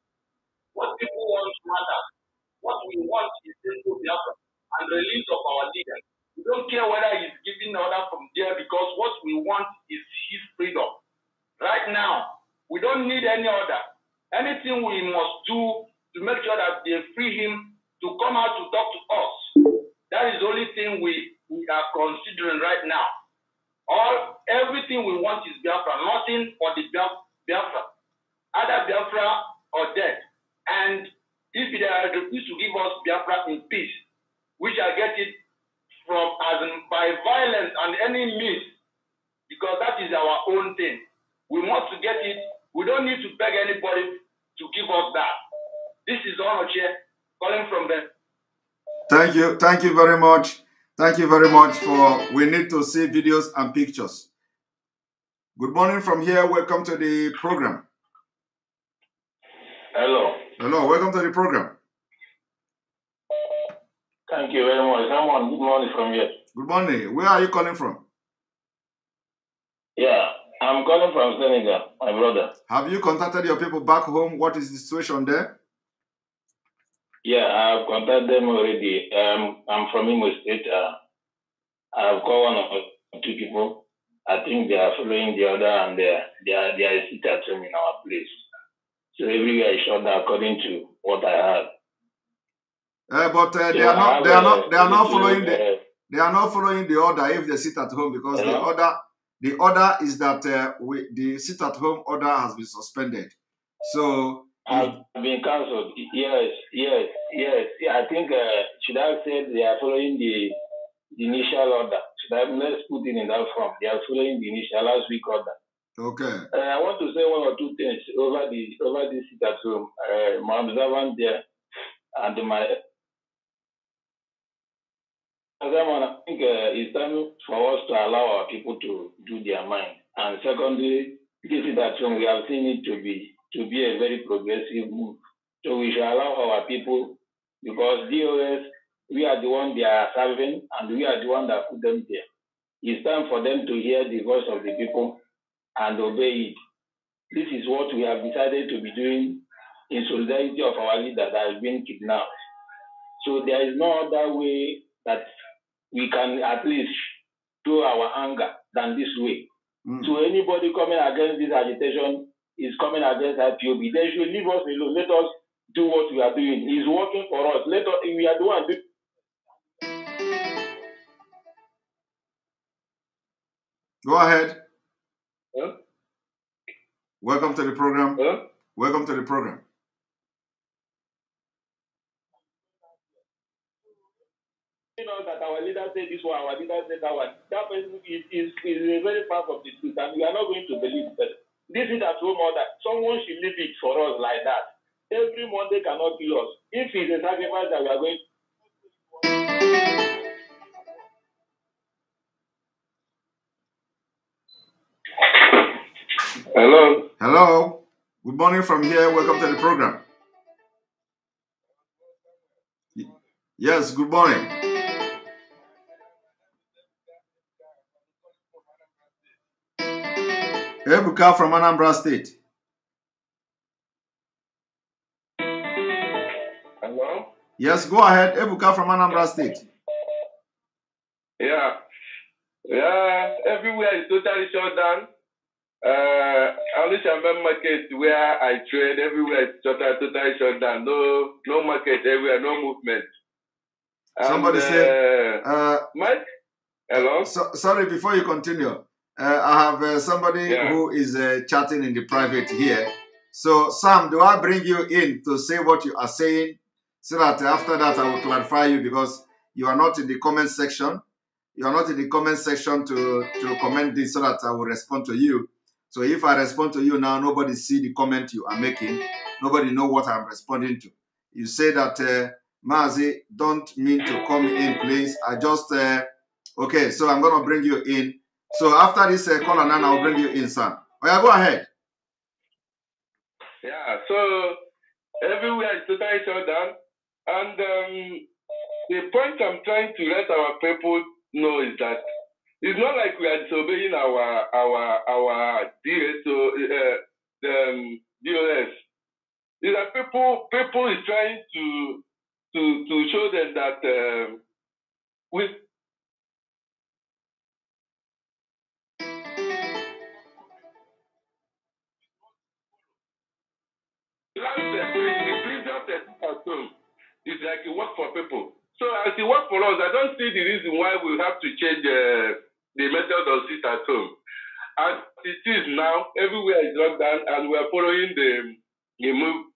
Speaker 8: What people want matters. What we want is simple Biafra and release of our leaders. We don't care whether he's giving order from there because what we want is his freedom. Right now, we don't need any order. Anything we must do to make sure that they free him to come out to talk to us. That is the only thing we, we are considering right now. All everything we want is Biafra, nothing for the Biafra. Either Biafra or death. And if they are refused to give us Biafra in peace, we shall get it from as in by violence and any means, because that is our own thing. We want to get it. We don't need to beg anybody to give us that. This is Onoche calling from the
Speaker 7: Thank you. Thank you very much. Thank you very much for we need to see videos and pictures. Good morning from here. Welcome to the program.
Speaker 8: Hello.
Speaker 7: Hello, welcome to the program.
Speaker 8: Thank you very much. Someone, good morning from here.
Speaker 7: Good morning. Where are you calling from?
Speaker 8: Yeah, I'm calling from Senegal, my brother.
Speaker 7: Have you contacted your people back home? What is the situation there?
Speaker 8: Yeah, I've contacted them already. Um, I'm from Imo State. Uh, I've called one or two people. I think they are following the order and they are, they are, they are sit at home in our place. So everywhere is shut down according to what I heard.
Speaker 7: Uh, but uh, they
Speaker 8: So
Speaker 7: are not. They are not. They are not following the. They are not following the order if they sit at home because the order. The order is that uh, we, the sit at home order has been suspended. So
Speaker 8: have been cancelled. Yes, yes, yes. Yeah, I think uh, should I have said they are following the, the initial order? Should I let's put it in that form? They are following the initial last week order.
Speaker 7: okay.
Speaker 8: Uh, I want to say one or two things over the over this sit at home. Uh, my observant there and my observant, I think uh, it's time for us to allow our people to do their mind. And secondly, this home, we have seen it to be to be a very progressive move. So we should allow our people because DOS, we are the one they are serving and we are the one that put them there. It's time for them to hear the voice of the people and obey it. This is what we have decided to be doing in solidarity of our leader that has been kidnapped. So there is no other way that we can at least show our anger than this way.
Speaker 7: Mm.
Speaker 8: So anybody coming against this agitation is coming against IPOB. They should leave us alone. Let us do what we are doing. It's working for us. Let us. We are the one. doing-
Speaker 7: Go ahead.
Speaker 8: Huh?
Speaker 7: Welcome to the program.
Speaker 8: Huh?
Speaker 7: Welcome to the program.
Speaker 8: You know that our leader said this one, our leader said that one. That person is, is, is a very far from the truth, and we are not going to believe that. This is at home order. Someone should leave it for us like that. Every Monday cannot kill us. If it's a sacrifice that we are going Hello.
Speaker 7: Hello. Good morning from here. Welcome to the program. Yes, good morning. Ebuka from Anambra State.
Speaker 8: Hello.
Speaker 7: Yes, go ahead. Ebuka from Anambra State.
Speaker 8: Yeah. Yeah. Everywhere is totally shut down. Uh, only Shambam market where I trade, everywhere is total, totally shut down. No, no market everywhere, no movement. And,
Speaker 7: Somebody said,
Speaker 8: uh,
Speaker 7: uh,
Speaker 8: Mike. Hello.
Speaker 7: so, sorry, before you continue, uh, I have uh, somebody
Speaker 8: Yeah.
Speaker 7: who is uh, chatting in the private here. So, Sam, do I bring you in to say what you are saying so that after that I will clarify you because you are not in the comment section. You are not in the comment section to, to comment this so that I will respond to you. So if I respond to you now, nobody see the comment you are making. Nobody know what I'm responding to. you say that uh, Mazi don't mean to come in, please. I just uh, okay. So I'm gonna bring you in. So after this uh, call and then I'll bring you in, son. Oh yeah, go ahead.
Speaker 11: Yeah, so everywhere is totally shut down. And um, the point I'm trying to let our people know is that it's not like we are disobeying our our our DSO, uh, um, DOS. Is that people people is trying to to to show them that um, the is like it work for people. So as it work for us, I don't see the reason why we have to change uh, the method of sit at home. As it is now, everywhere is locked down, and we are following the the move.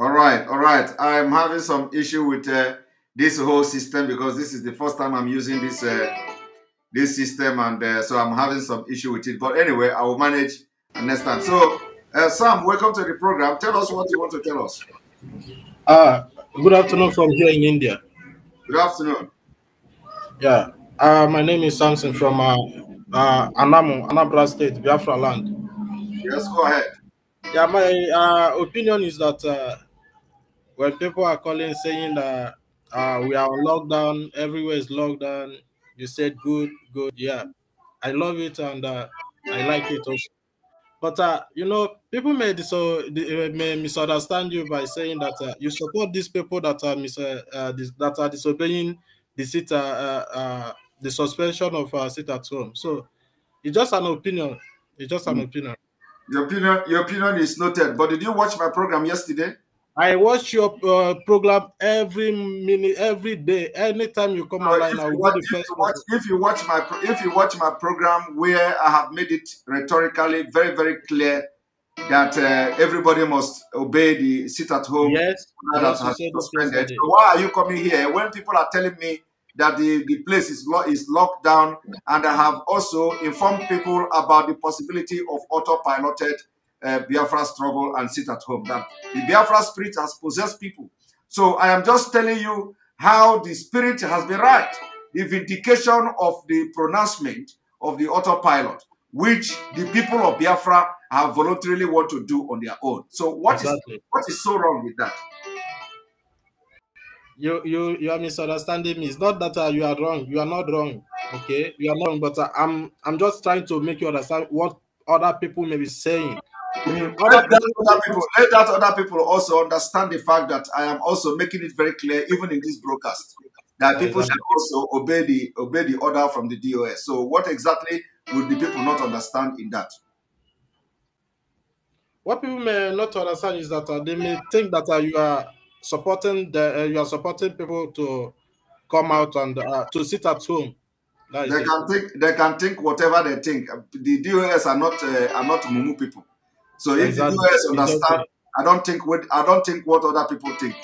Speaker 7: All right, all right. I'm having some issue with uh, this whole system because this is the first time I'm using this uh, this system, and uh, so I'm having some issue with it. But anyway, I will manage next time. So, uh, Sam, welcome to the program. Tell us what you want to tell us.
Speaker 12: Uh, good afternoon from here in India.
Speaker 7: Good afternoon.
Speaker 12: Yeah, uh, my name is Samson from uh, uh, Anamu, Anambra State, Biafra land.
Speaker 7: Yes, go ahead.
Speaker 12: Yeah, my uh, opinion is that uh, when people are calling saying that uh, we are on lockdown, everywhere is locked down, you said good, good. Yeah, I love it and uh, I like it also. But uh, you know, people may so may misunderstand you by saying that uh, you support these people that are mis- uh, dis- that are disobeying the sit uh, uh, uh, the suspension of uh, sit at home. So it's just an opinion. It's just an opinion.
Speaker 7: Your opinion, your opinion is noted. But did you watch my program yesterday?
Speaker 12: I watch your uh, program every minute, every day. Anytime you come online,
Speaker 7: if,
Speaker 12: I
Speaker 7: watch,
Speaker 12: the
Speaker 7: if,
Speaker 12: first
Speaker 7: you watch, if you watch my if you watch my program where I have made it rhetorically very very clear that uh, everybody must obey the sit at home
Speaker 12: Yes,
Speaker 7: that has suspended. why are you coming here when people are telling me that the, the place is lo- is locked down and I have also informed people about the possibility of autopiloted uh, Biafra struggle and sit at home. That the Biafra spirit has possessed people. So I am just telling you how the spirit has been right. The vindication of the pronouncement of the autopilot, which the people of Biafra have voluntarily want to do on their own. So what is
Speaker 12: Exactly.
Speaker 7: what is so wrong with that?
Speaker 12: You you you are misunderstanding me. It's not that uh, you are wrong. You are not wrong. Okay, you are not wrong. But uh, I'm I'm just trying to make you understand what other people may be saying.
Speaker 7: Mm, Let that
Speaker 12: people,
Speaker 7: other people let that other people also understand the fact that I am also making it very clear, even in this broadcast, that people should also obey the obey the order from the DOS. So what exactly would the people not understand in that?
Speaker 12: What people may not understand is that uh, they may think that uh, you are supporting the uh, you are supporting people to come out and uh, to sit at home. That
Speaker 7: They
Speaker 12: it.
Speaker 7: can think they can think whatever they think. The DOS are not uh, are not mumu people. So if the
Speaker 12: Exactly.
Speaker 7: DOS
Speaker 12: It's
Speaker 7: understand,
Speaker 12: okay.
Speaker 7: I don't think what I don't think what other people think.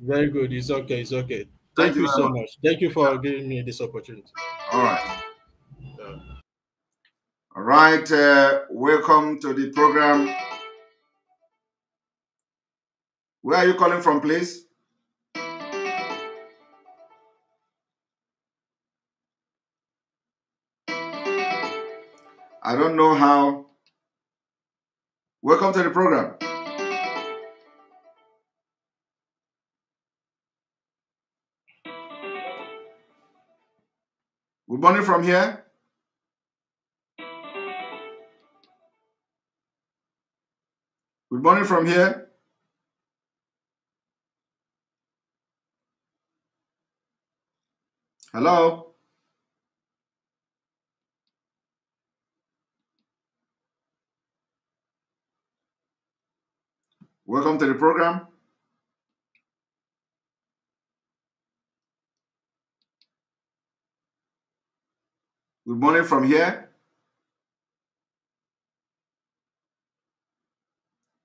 Speaker 12: Very good. It's okay. It's okay.
Speaker 7: Thank
Speaker 12: Thank
Speaker 7: you
Speaker 12: you so
Speaker 7: much.
Speaker 12: much. Thank you for giving me this opportunity.
Speaker 7: All right.
Speaker 12: Yeah.
Speaker 7: All right. Uh, welcome to the program. Where are you calling from, please? I don't know how. Welcome to the program. Good morning from here. Good morning from here. Hello. Welcome to the program. Good morning from here.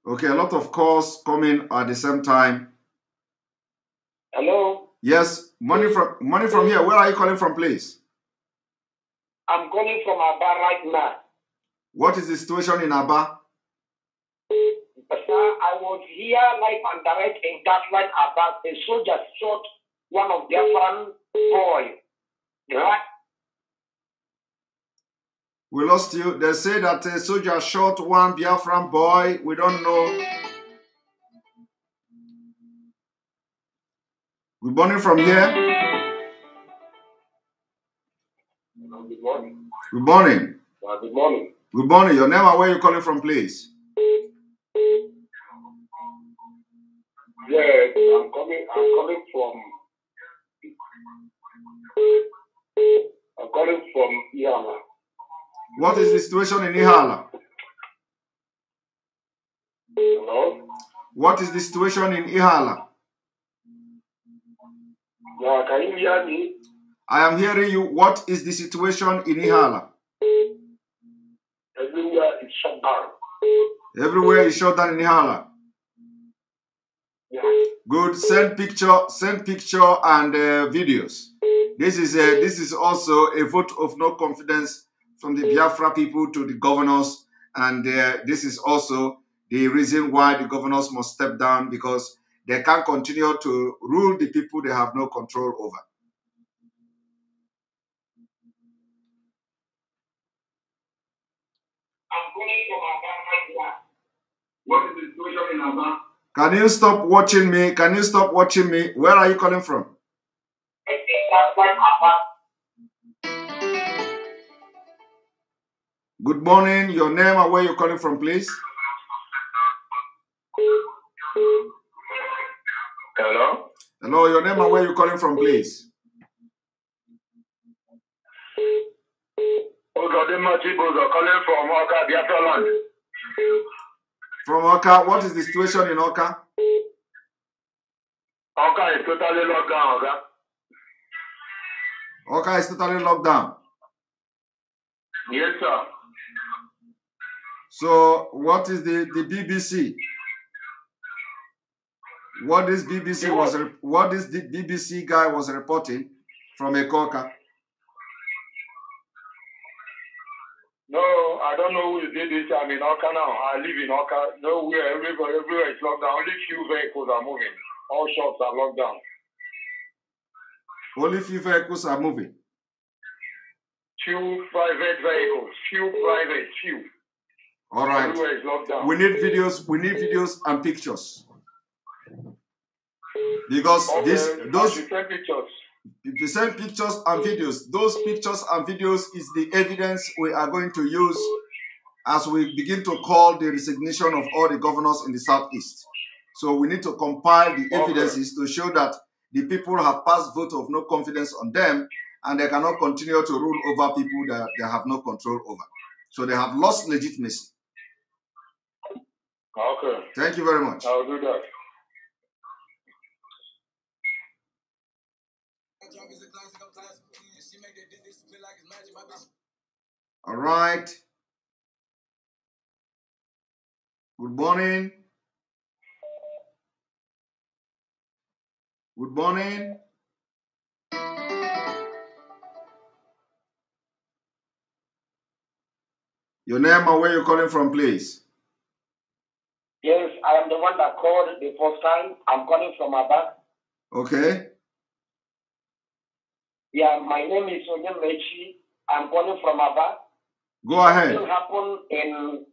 Speaker 7: Okay, a lot of calls coming at the same time.
Speaker 13: Hello,
Speaker 7: Yes, money from money from here. Where are you calling from, please?
Speaker 13: I'm calling from Aba right now.
Speaker 7: What is the situation in Aba?
Speaker 13: I was here live and direct in Gaslight about a soldier shot one of their fan boy. Right?
Speaker 7: We lost you. They say that a soldier shot one Biafran boy. We don't know. Good morning from here.
Speaker 13: Good morning.
Speaker 7: Good morning.
Speaker 13: Good morning.
Speaker 7: Good morning. Your name and where you calling from, please?
Speaker 13: Yes, I'm coming. I'm calling from. I'm calling from Yama.
Speaker 7: What is the situation in Ihiala?
Speaker 13: Hello.
Speaker 7: What is the situation in Ihiala?
Speaker 13: Yeah, can you hear me?
Speaker 7: I am hearing you. What is the situation in Ihiala?
Speaker 13: Everywhere is shut down.
Speaker 7: Everywhere is shut down in
Speaker 13: Ihiala.
Speaker 7: Good. Send picture. Send picture and uh, videos. This is a, this is also a vote of no confidence from the Biafra people to the governors, and uh, this is also the reason why the governors must step down because they can't continue to rule the people they have no control over. What is the situation in Aba? Can you stop watching me? Can you stop watching me? Where are you calling from? Good morning. Your name and where you're calling from, please.
Speaker 13: Hello.
Speaker 7: Hello, your name and where you're calling from, please.
Speaker 13: Ogadema Chibuzo calling from Awka, Biafra land.
Speaker 7: From Awka, what is the situation in Awka?
Speaker 13: Awka is totally locked down, Oga.
Speaker 7: Awka is totally locked down.
Speaker 13: Yes, sir.
Speaker 7: So, what is the, the BBC? What this BBC was what this BBC guy was reporting from Eke Awka?
Speaker 13: No, I don't know who did this. I'm in Oka now. I live in Oka. Nowhere, everywhere, everywhere is locked down. Only few vehicles are moving. All shops are locked down.
Speaker 7: Only few vehicles are moving.
Speaker 13: Few private vehicles. Few private. Few.
Speaker 7: All right.
Speaker 13: Everywhere is locked down.
Speaker 7: We need videos. We need videos and pictures because
Speaker 13: Okay,
Speaker 7: this those
Speaker 13: pictures.
Speaker 7: You send pictures and videos, those pictures and videos is the evidence we are going to use as we begin to call the resignation of all the governors in the southeast. So we need to compile the
Speaker 13: Okay.
Speaker 7: evidences to show that the people have passed vote of no confidence on them and they cannot continue to rule over people that they have no control over. So they have lost legitimacy.
Speaker 13: Okay.
Speaker 7: Thank you very much.
Speaker 13: I'll do that.
Speaker 7: All right. Good morning. Good morning. Your name and where you're calling from, please.
Speaker 13: Yes, I am the one that called the first time. I'm calling from Aba.
Speaker 7: Okay.
Speaker 13: Yeah, my name is Onyemechi. I'm calling from Aba.
Speaker 7: Go ahead.
Speaker 13: Something happened in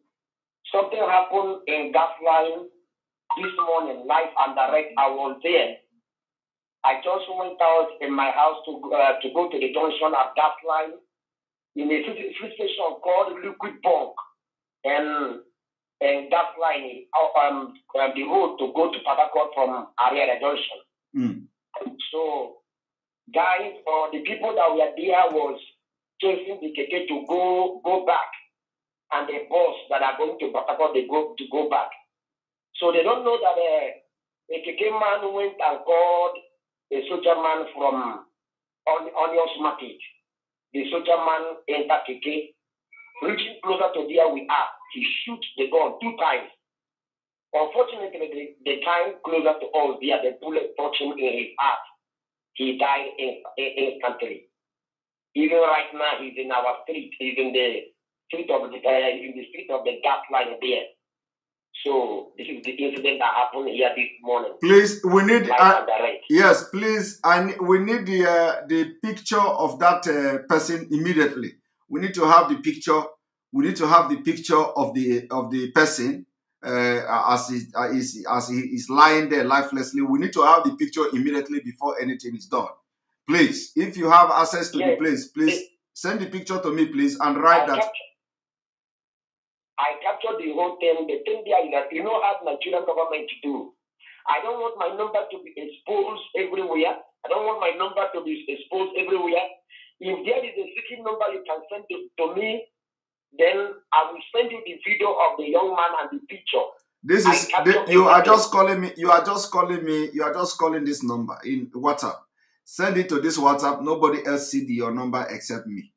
Speaker 13: something happened in gas line this morning, live and direct. I was there. I just went out in my house to uh, to go to the junction at gas line in a food station called Liquid Bulk and and gas line uh, um, uh, the road to go to Port Harcourt from Area Junction.
Speaker 7: Mm.
Speaker 13: So guys or the people that were there was chasing the keke to go go back and the bus that are going to Patakot they go to go back. So they don't know that uh, a Keke man went and called a soldier man from on Onions Market. The soldier man entered Keke, reaching closer to where we are. He shoot the gun two times. Unfortunately, the, the time closer to us, there the bullet touched him in his heart. He died in, in, instantly. Even right now, he's in our street. He's in the street of the uh, in the street of the gas line there. So this is the incident that happened here this morning.
Speaker 7: Please, we need. Uh, yes, please. Ne- we need the uh, the picture of that uh, person immediately. We need to have the picture. We need to have the picture of the of the person uh, as he uh, is as he is lying there lifelessly. We need to have the picture immediately before anything is done. Please, if you have access to the
Speaker 13: Yes.
Speaker 7: place, please send the picture to me, please, and write
Speaker 13: I
Speaker 7: that.
Speaker 13: captured, I captured the whole thing. The thing there is that you know how Nigerian government to do. I don't want my number to be exposed everywhere. I don't want my number to be exposed everywhere. If there is a secret number you can send to, to me, then I will send you the video of the young man and the picture.
Speaker 7: This is the, you are just calling me. You are just calling me. You are just calling this number in WhatsApp. Send it to this WhatsApp. Nobody else see your number except me.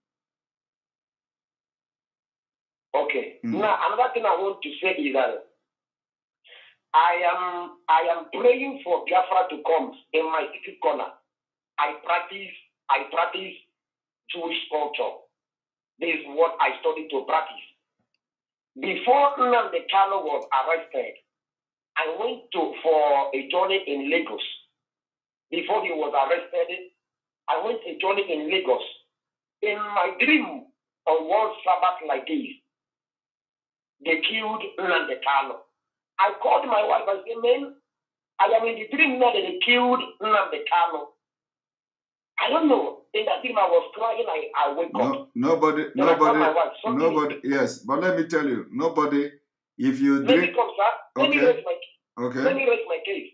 Speaker 13: Okay.
Speaker 7: Mm.
Speaker 13: Now another thing I want to say is that I am I am praying for Biafra to come in my secret corner. I practice I practice Jewish culture. This is what I studied to practice. Before Nnamdi Kanu was arrested, I went to for a journey in Lagos. Before he was arrested, I went a journey in Lagos. In my dream on one Sabbath like this, they killed Nnamdi Kanu. I called my wife and said, man, I am in the dream now that they killed Nnamdi Kanu. I don't know. In that dream, I was crying. I, I wake up.
Speaker 7: No, nobody,
Speaker 13: Then
Speaker 7: nobody,
Speaker 13: wife.
Speaker 7: Nobody. Yes, but let me tell you, nobody. If you
Speaker 13: Let me come, sir. Let me raise my Let
Speaker 7: okay,
Speaker 13: me raise my case.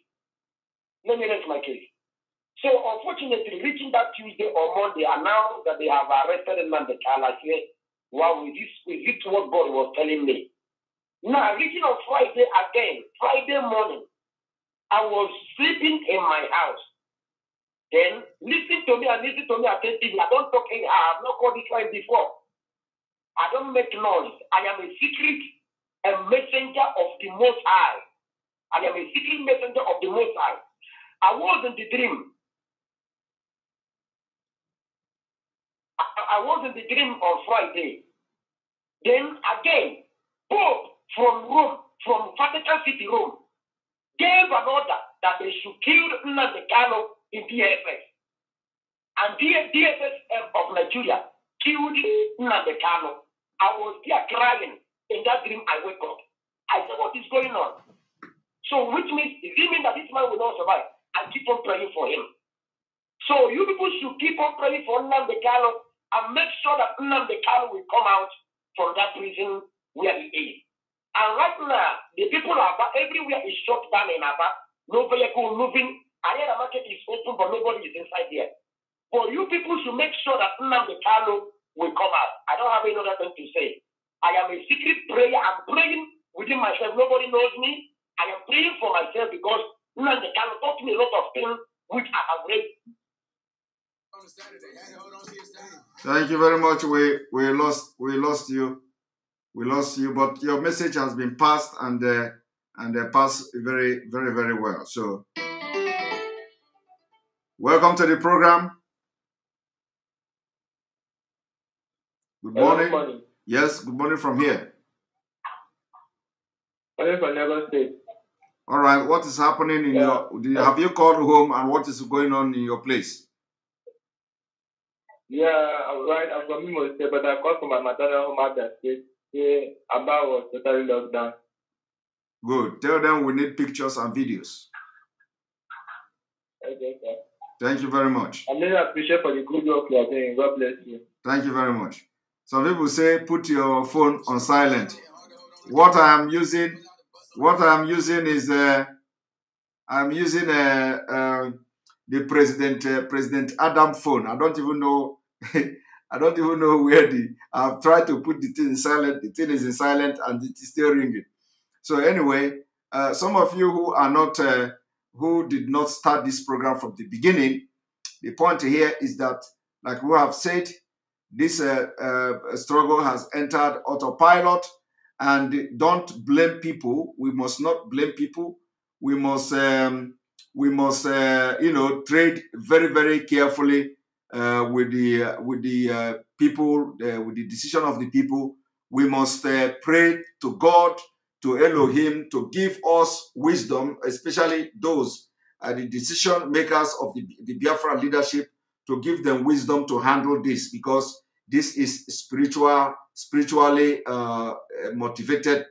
Speaker 13: Let me raise my case. So unfortunately, reaching that Tuesday or Monday, announced that they have arrested Nnamdi Kanu. I said, wow, is this, is this what God was telling me? Now, reaching on Friday again, Friday morning, I was sleeping in my house. Then listen to me and listen to me attentively. I don't talk. I have not called this line before. I don't make noise. I am a secret a messenger of the Most High. I am a secret messenger of the Most High. I was in the dream. I, I was in the dream on Friday. Then again, Pope from Rome, from Vatican City, Rome, gave an order that they should kill Nnamdi Kanu in DSS. And D- DSS of Nigeria killed Nnamdi. I was there crying. In that dream, I wake up. I said, what is going on? So which means, does it mean that this man will not survive? I keep on praying for him. So you people should keep on praying for Nnamdi Kanu and make sure that Nnamdi Kanu will come out from that prison where he is. And right now, the people Aba, everywhere is shut down in Aba. No vehicle moving. Ariaria market is open, but nobody is inside there. But you people should make sure that Nnamdi Kanu will come out. I don't have any other thing to say. I am a secret prayer. I'm praying within myself. Nobody knows me. I am praying for myself because Nnamdi Kanu taught me a lot of things which I have read.
Speaker 7: Thank you very much. We we lost we lost you, we lost you. But your message has been passed and uh, and uh, passed very very very well. So welcome to the program. Good
Speaker 14: Hello,
Speaker 7: morning.
Speaker 14: good morning.
Speaker 7: Yes, good morning from here.
Speaker 14: Calling from Lagos State.
Speaker 7: All right, what is happening in your? Do you, have you called home and what is going on in your place?
Speaker 14: Yeah, I'm right. I'm from Imo State, but I called from my maternal home Abia State. Yeah, Aba was totally locked down.
Speaker 7: Good. Tell them we need pictures and videos.
Speaker 14: Okay, sir.
Speaker 7: Thank you very much.
Speaker 14: I really appreciate for the good work you are doing. God bless you.
Speaker 7: Thank you very much. Some people say put your phone on silent. What I am using, what I am using is uh, I'm using uh, uh, the president uh, President Adam phone. I don't even know. I don't even know where the. I've tried to put the thing in silent. The thing is in silent and it is still ringing. So anyway, uh, some of you who are not, uh, who did not start this program from the beginning, the point here is that, like we have said, this uh, uh, struggle has entered autopilot and don't blame people. We must not blame people. We must, um, we must, uh, you know, trade very, very carefully uh, with the uh, with the uh, people, with the decision of the people. We must pray to God, to Elohim, to give us wisdom, especially those uh, the decision makers of the, the Biafra leadership, to give them wisdom to handle this, because this is spiritual, spiritually motivated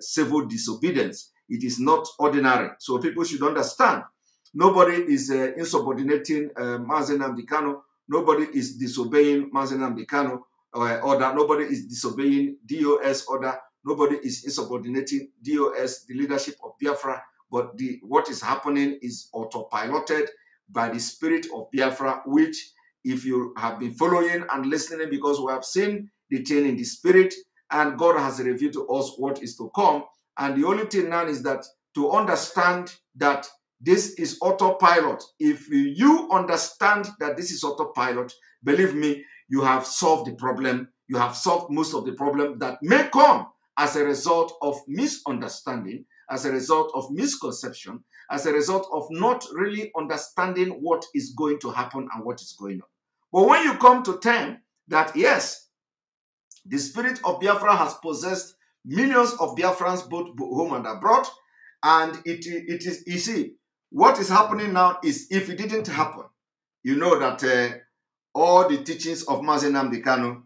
Speaker 7: civil disobedience. It is not ordinary. So people should understand Nobody is uh, insubordinating uh, Mazi Nnamdi Kanu. Nobody is disobeying Mazi Nnamdi Kanu uh, order. Nobody is disobeying DOS order. Nobody is insubordinating DOS, the leadership of Biafra. But the, what is happening is autopiloted by the spirit of Biafra, which, if you have been following and listening, because we have seen the thing in the spirit, and God has revealed to us what is to come. And the only thing now is that to understand that this is autopilot. If you understand that this is autopilot, believe me, you have solved the problem. You have solved most of the problem that may come as a result of misunderstanding, as a result of misconception, as a result of not really understanding what is going to happen and what is going on. But when you come to term that yes, the spirit of Biafra has possessed millions of Biafrans both home and abroad, and it, it is, you see, what is happening now is if it didn't happen, you know that uh, all the teachings of Mazi Nnamdi Kanu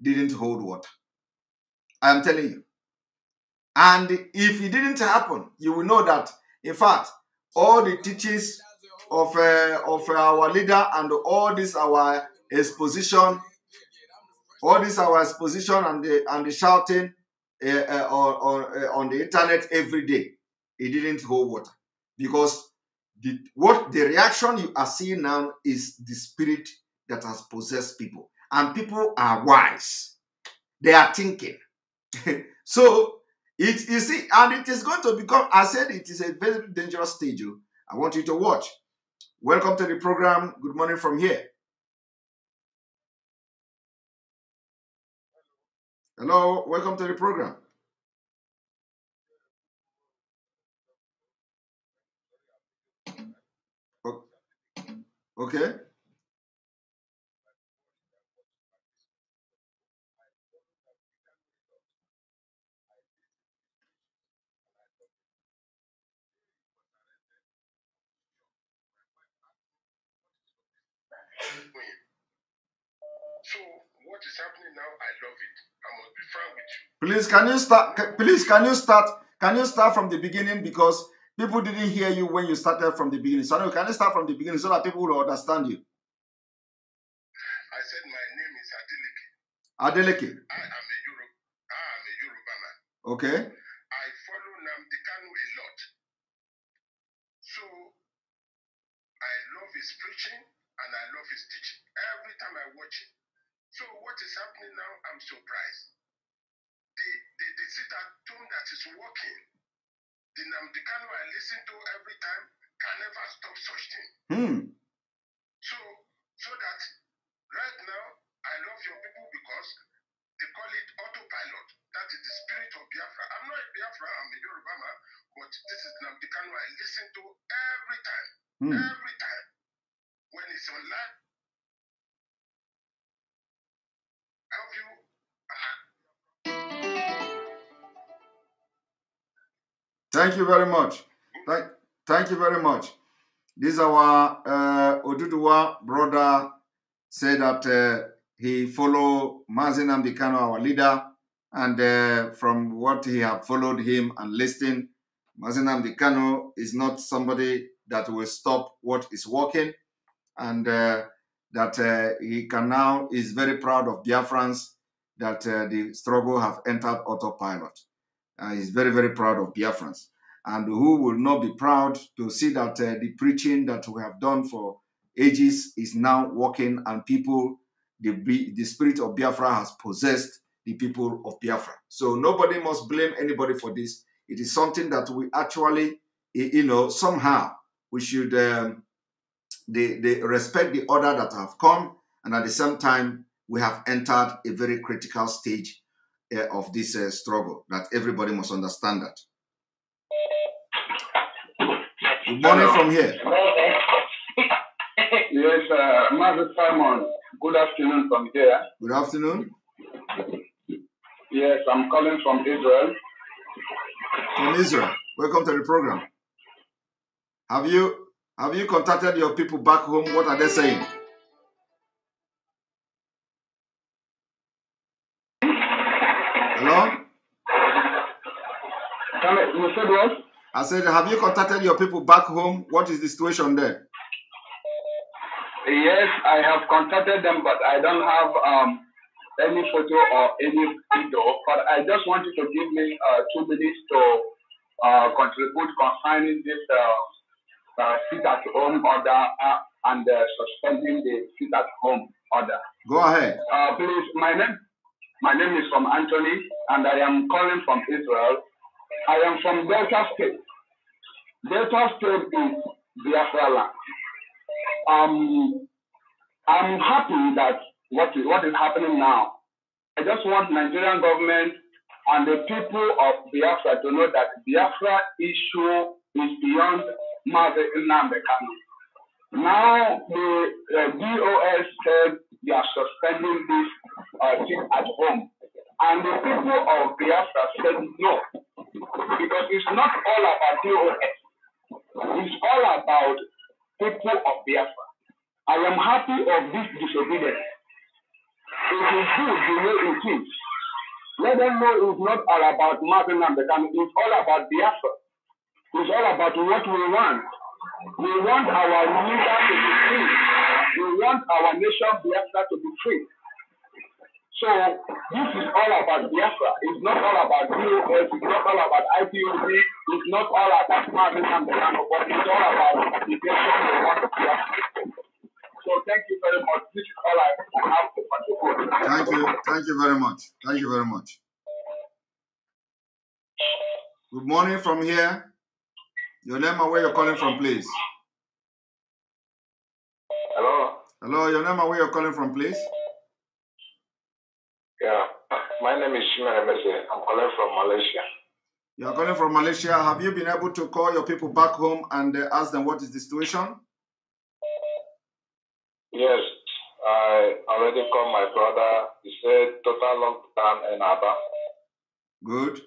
Speaker 7: didn't hold water. I am telling you. And if it didn't happen, you will know that, in fact, all the teachings of, uh, of our leader and all this our exposition, all this our exposition and the, and the shouting uh, uh, on, uh, on the internet every day, it didn't hold water. Because the, what the reaction you are seeing now is the spirit that has possessed people. And people are wise. They are thinking so it you see and it is going to become i said it is a very dangerous stage oh. i want you to watch welcome to the program good morning from here hello welcome to the program Okay.
Speaker 15: So what is happening now, I love it. I must be frank with you.
Speaker 7: Please, can you start? ca- Please, can you start? Can you start from the beginning because people didn't hear you when you started from the beginning. So, can you start from the beginning so that people will understand you?
Speaker 15: I said my name is Adeleke.
Speaker 7: Adeleke.
Speaker 15: I am a Euro. I am a Yoruba man.
Speaker 7: Okay.
Speaker 15: I follow Nnamdi Kanu a lot. So I love his preaching and I love his teaching. Every time I watch it. So what is happening now? I'm surprised. The the, the sit at home that is working, the Nnamdi Kanu I listen to every time can never stop such thing.
Speaker 7: Hmm.
Speaker 15: So so that right now I love your people because they call it autopilot. That is the spirit of Biafra. I'm not a Biafra, I'm a Yoruba man, but this is Nnamdi Kanu I listen to every time.
Speaker 7: Hmm.
Speaker 15: Every time. When it's online, you
Speaker 7: Thank you very much. Thank, thank you very much. This our uh, Oduduwa brother said that uh, he follow Mazi Nnamdi Kanu, our leader, and uh, from what he have followed him and listened, Mazi Nnamdi Kanu is not somebody that will stop what is working, and uh, that uh, he can now is very proud of Biafrans that uh, the struggle have entered autopilot. He's very, very proud of Biafrans. And who will not be proud to see that the preaching that we have done for ages is now working and people, the, the spirit of Biafra has possessed the people of Biafra. So nobody must blame anybody for this. it is something that we actually, you know, somehow we should um, they, they respect the order that have come, and at the same time, we have entered a very critical stage uh, of this uh, struggle that everybody must understand that. Good morning from here.
Speaker 8: Yes, uh, Master Simon. Good afternoon from here.
Speaker 7: Good afternoon.
Speaker 8: Yes, I'm calling from Israel.
Speaker 7: From Israel. Welcome to the program. Have you have you contacted your people back home? What are they saying? Hello?
Speaker 8: You said what?
Speaker 7: I said, have you contacted your people back home? What is the situation there?
Speaker 8: Yes, I have contacted them, but I don't have um, any photo or any video. But I just want you to give me uh, two minutes to uh, contribute concerning this uh, uh, sit at home order uh, and uh, suspending the sit at home order.
Speaker 7: Go ahead.
Speaker 8: Uh, please, my name, my name is from Anthony, and I am calling from Israel. I am from Delta State. Delta State is Biafra land. Um, I'm happy that what is, what is happening now. I just want Nigerian government and the people of Biafra to know that Biafra issue is beyond Mazi Nnamdi Kanu. Now the uh, DOS said they are suspending this uh, thing at home. And the people of Biafra said no. Because it's not all about DOS. It's all about people of Biafra. I am happy of this disobedience. It is good the way it is. Let them know it's not all about Martin Namdekan. It's all about Biafra. It's all about what we want. We want our leader to be free. We want our nation Biafra to be free. So this is all about Biafra. It's not all about DOS. It's not all about IPOB. It's not all about Martin Namdekan. But it's all about the nation we want Biafra. So thank you very much. This is all I have to contribute.
Speaker 7: Thank you. Thank you very much. Thank you very much. Good morning from here. Your name and where you're calling from, please.
Speaker 16: Hello.
Speaker 7: Hello, your name and where you're calling from, please.
Speaker 16: Yeah. My name is Shimon Emese. I'm calling from Malaysia.
Speaker 7: You are calling from Malaysia. Have you been able to call your people back home and uh, ask them what is the situation?
Speaker 16: Yes. I already called my brother. He said total lockdown in Aba.
Speaker 7: Good.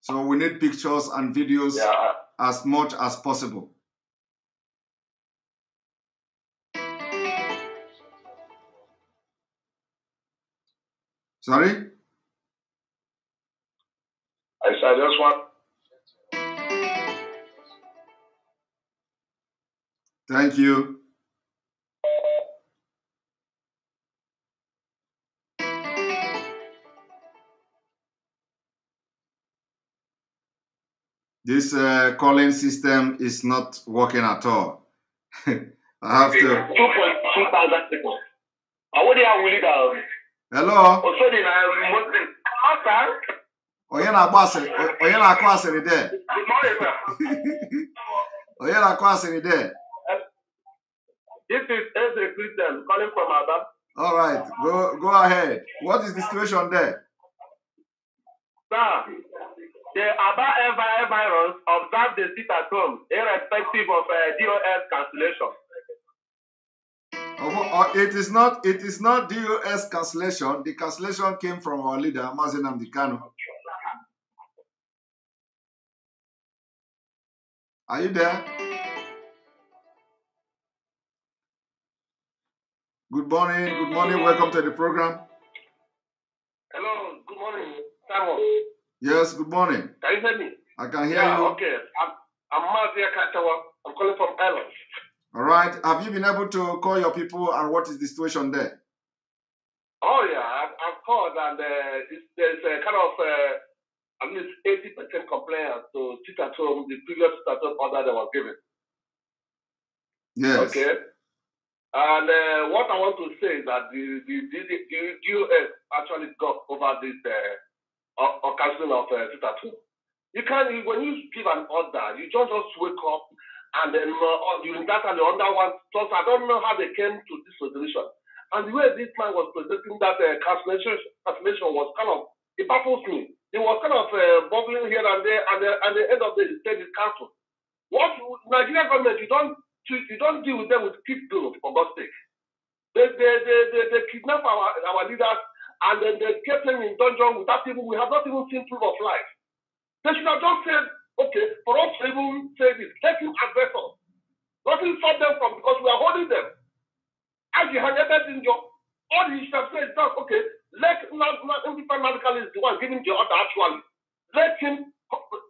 Speaker 7: So we need pictures and videos
Speaker 16: Yeah.
Speaker 7: As much as possible. Sorry?
Speaker 16: I said I just want
Speaker 7: Thank you. This uh, calling system is not working at all. I have to.
Speaker 14: 2.2 thousand people. I would have willing to.
Speaker 7: Hello?
Speaker 14: Also, the Muslim. After,
Speaker 7: Onye na-agba asịrị onye na-akụ asịrị there?
Speaker 14: good morning, sir.
Speaker 7: Onye na-akụ asịrị there?
Speaker 14: This is Ezra Christian calling from Aba.
Speaker 7: All right, go go ahead. What is the situation there?
Speaker 14: Sir, the Aba Air virus observed the sit at home, irrespective of uh, DOS cancellation.
Speaker 7: Oh, oh, it is not it is not DOS cancellation. The cancellation came from our leader, Mazen Amdekano. Are you there? Good morning, good morning. Welcome to the program.
Speaker 14: Hello, good morning, Simon.
Speaker 7: Yes, good morning.
Speaker 14: Can you hear me?
Speaker 7: I can hear
Speaker 14: yeah,
Speaker 7: you.
Speaker 14: okay. I'm, I'm Mazia Katawa. I'm calling from Ireland.
Speaker 7: All right. Have you been able to call your people and what is the situation there?
Speaker 14: Oh, yeah, I've, I've called and uh, it's, there's a kind of, uh, at least 80% compliance to sit at home, the previous sit at home order that was given.
Speaker 7: Yes.
Speaker 14: Okay. And uh, what I want to say is that the the, the, the, the US actually got over this uh, or, or canceling of uh, home.
Speaker 17: You can't, when you give an order, you don't just wake up and then uh, during that and the other one, just I don't know how they came to this resolution. And the way this man was presenting that uh, cancellation, cancellation was kind of, it baffles me. It was kind of uh, bubbling here and there, and the, at the end of the day, it cancelled. What Nigerian government, you don't you don't deal with them with people for God's sake. They, they, they, they, they kidnap our, our leaders and then they kept them in dungeon without even, we have not even seen proof of life. They should have just said, okay, for us to even say this, let him address us. Nothing stop them from, because we are holding them. As you had in your, all he should have said is that, okay, let not, not medical is the one giving the order actually. Let him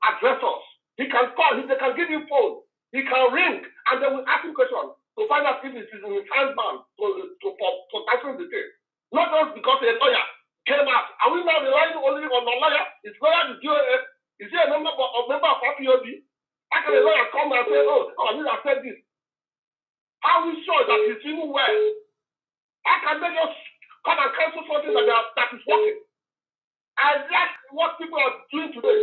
Speaker 17: address us. He can call, he, they can give him phone. He can ring, and they will ask him questions to find out if it is in his handband to, to, for, for answering the case. Not just because a lawyer came out. Are we now relying only on a lawyer? Is lawyer the DOS? Is he a member of, member of RPOB? How can a lawyer come and say, oh, oh I need to said this? How are we sure that he's even well? How can they just come and cancel something that, are, that is working? And that's what people are doing today.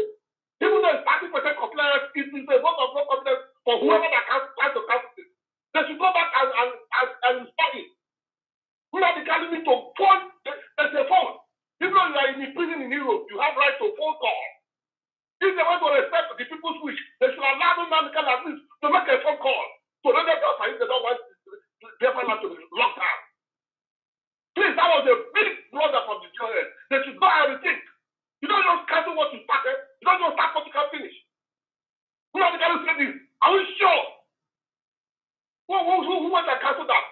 Speaker 17: Even though it's 30% compliance, it is a vote of no confidence for whoever that can try to cancel it. They should go back and, and, and, and study. The academy to phone, there's a phone. Even though you are in the prison in Europe, you have right to phone call. If they want to respect the people's wish, they should allow them now at least to make a phone call. So let them just if they don't want their family to be locked down. Please, that was a big blunder from the children. They should go and rethink. You don't just cancel what you started. You don't just start what you can finish. Who are the guys who this? Are we sure? Who, who, who, who went and cancel that?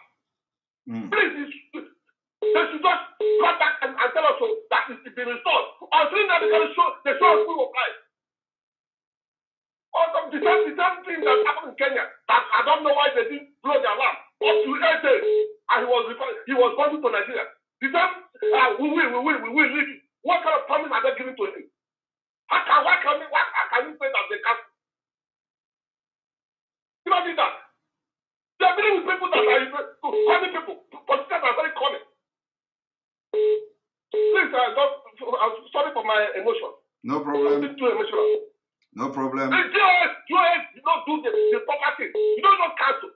Speaker 17: Mm. Please, they should just come back and, and tell us so that is been restored. Until now, they can show, they show us of life. Also, the same, the same thing that happened in Kenya, that I don't know why they didn't blow their alarm. Up to eight days, and he was he was going to Nigeria. The same, uh, we will, we will, we will leave you. What kind of promise are they giving to him? How can, why can, why, how can you say that they can't? Imagine that. They are dealing with people that are calling people. Politicians are very cunning. Please, uh, don't, I'm sorry for my emotion.
Speaker 7: No problem.
Speaker 17: I'm too emotional.
Speaker 7: No problem.
Speaker 17: The JOS, JOS did not do the, the proper thing. You don't know cancel.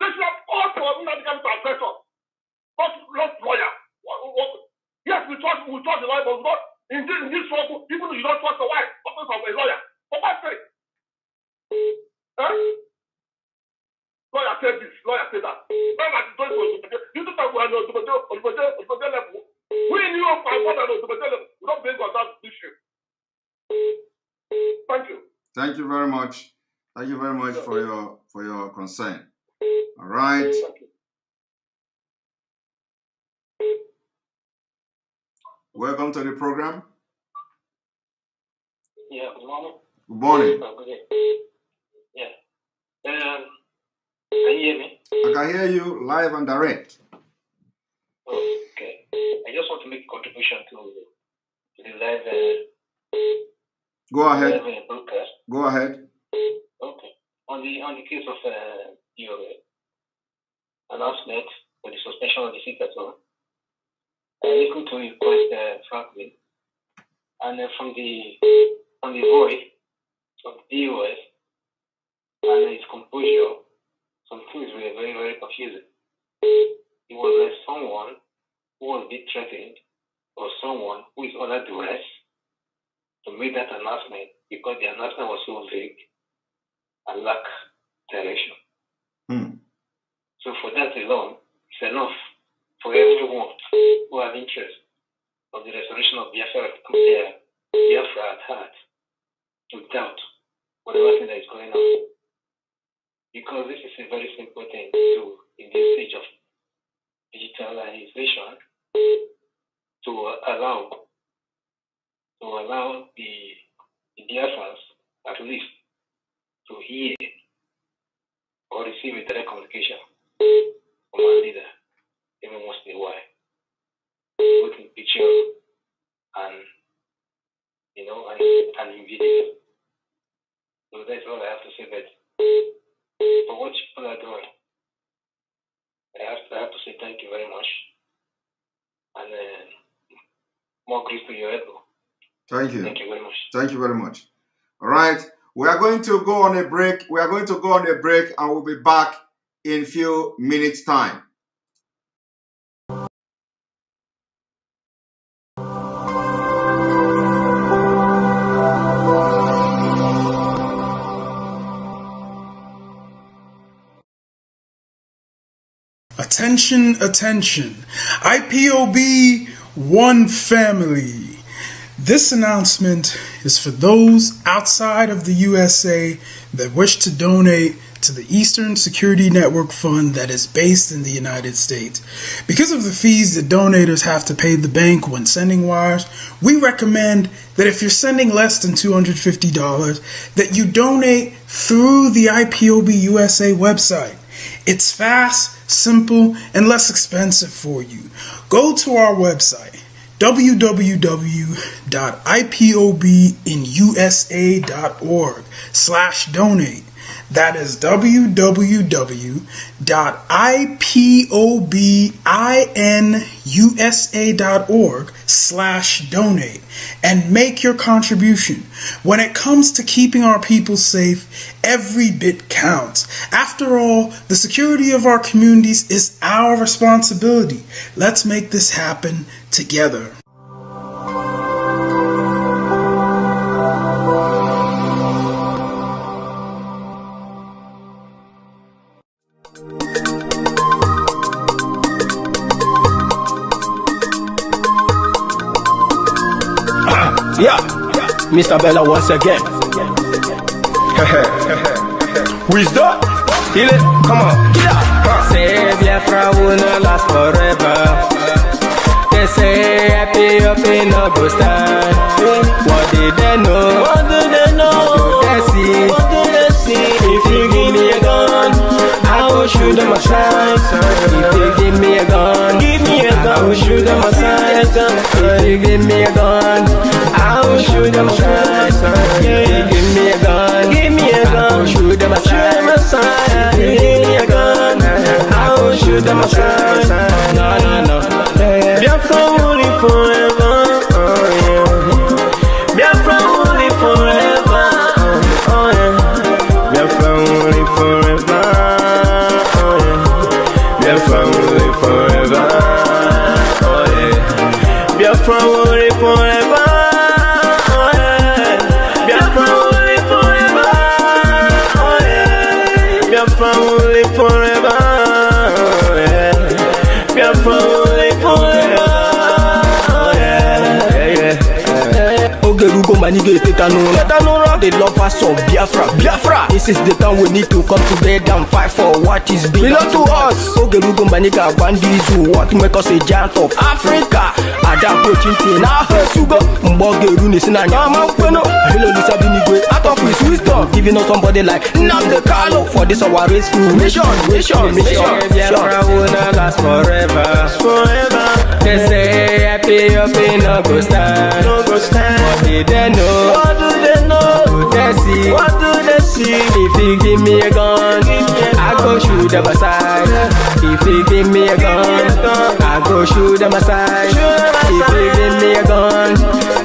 Speaker 17: They should have called for medical to address us. Not, not lawyer. What, what, yes, we trust, we trust the lawyer, but not in this, in this trouble, even if you don't trust the wife, because of a lawyer. For God's sake. Eh? Lawyer said this, lawyer said that. That is going to Odumoje, you think that we are in Odumoje, Odumoje, Odumoje level? We in Europe are more than Odumoje level. We don't base on that issue. Thank you.
Speaker 7: Thank you very much. Thank you very much for your for your concern. All right. Welcome to the program.
Speaker 18: Yeah, good morning.
Speaker 7: Good morning.
Speaker 18: Good day. Yeah. Um, can you hear me?
Speaker 7: I can hear you live and direct.
Speaker 18: Okay. I just want to make a contribution to, to the live, uh,
Speaker 7: Go ahead.
Speaker 18: live uh, broadcast.
Speaker 7: Go ahead.
Speaker 18: Okay. On the on the case of uh, your uh, announcement for the suspension of the CICATO, I listened to your request uh, frankly, and uh, from the from the voice of the DOS and his composure, some things were very very confusing. It was like someone who was being threatened or someone who is under duress to make that announcement because the announcement was so vague and lack direction.
Speaker 7: Hmm.
Speaker 18: So for that alone, it's enough for everyone who have interest of the restoration of Biafra compare Biafra at heart to doubt whatever thing that is going on. Because this is a very simple thing to do in this stage of digitalization to allow to allow the, the Biafrans at least to hear or receive a direct communication from our leader even once in a while. Both in picture and you know and, and in video. So that's all I have to say but for what people are doing. I have to, I have to say thank you very much. And uh, more grace to your elbow.
Speaker 7: Thank you.
Speaker 18: Thank you very much.
Speaker 7: Thank you very much. All right. We are going to go on a break. We are going to go on a break and we'll be back in few minutes time.
Speaker 2: Attention, attention. IPOB One Family. This announcement is for those outside of the USA that wish to donate to the Eastern Security Network Fund that is based in the United States. Because of the fees that donators have to pay the bank when sending wires, we recommend that if you're sending less than $250 that you donate through the IPOB USA website. It's fast, simple, and less expensive for you. Go to our website www.ipobinusa.org slash donate. That is www.ipobinusa.org slash donate and make your contribution. When it comes to keeping our people safe, every bit counts. After all, the security of our communities is our responsibility. Let's make this happen together.
Speaker 3: Mr. Bella once again. Wisdom, heal it, come on, get up.
Speaker 4: Say Biafra will not last forever. They say happy up in no go stand. What did they know? What do they know? What do they see? What do they see? If you I will shoot them aside. If you give me a gun, give me a gun, I will shoot them aside. If you give me a gun, I will shoot them aside. If you give me a gun, give me a gun, I will shoot them aside. If you give me a gun, I will shoot them aside. No, no, no.
Speaker 5: Biafra will Forever. Oh, yeah. Biafra will live forever. Oh, yeah. Biafra live forever. Oh, yeah. Biafra will live forever. Oh, yeah. Biafra will live forever. Oh, yeah. Yeah, yeah.
Speaker 3: Oge rugo mani ga-eteta n'ụra Teta n'ụra The lovers of Biafra Biafra This is the time we need to come together and fight for what is belong to us Oge rugo mgbe anyị ga-agba ndị izu what make us a giant of Africa Ada kpochi ntị n'ahụ esugo mgbe ọ ga-eru n'isi n'anya ama mkweno Hello Lisa Binigwe out of his wisdom Giving us somebody like Nnamdi Kanu for this our rescue mission mission mission
Speaker 4: Biafra will not last forever.
Speaker 5: Forever.
Speaker 4: They say happy up in no go stand.
Speaker 5: No go stand.
Speaker 4: What did they know?
Speaker 5: What do they know?
Speaker 4: What do they see?
Speaker 5: What do they see?
Speaker 4: If you give me a gun, I go shoot them aside. If you give me a gun, I go shoot them aside. If you give me a gun,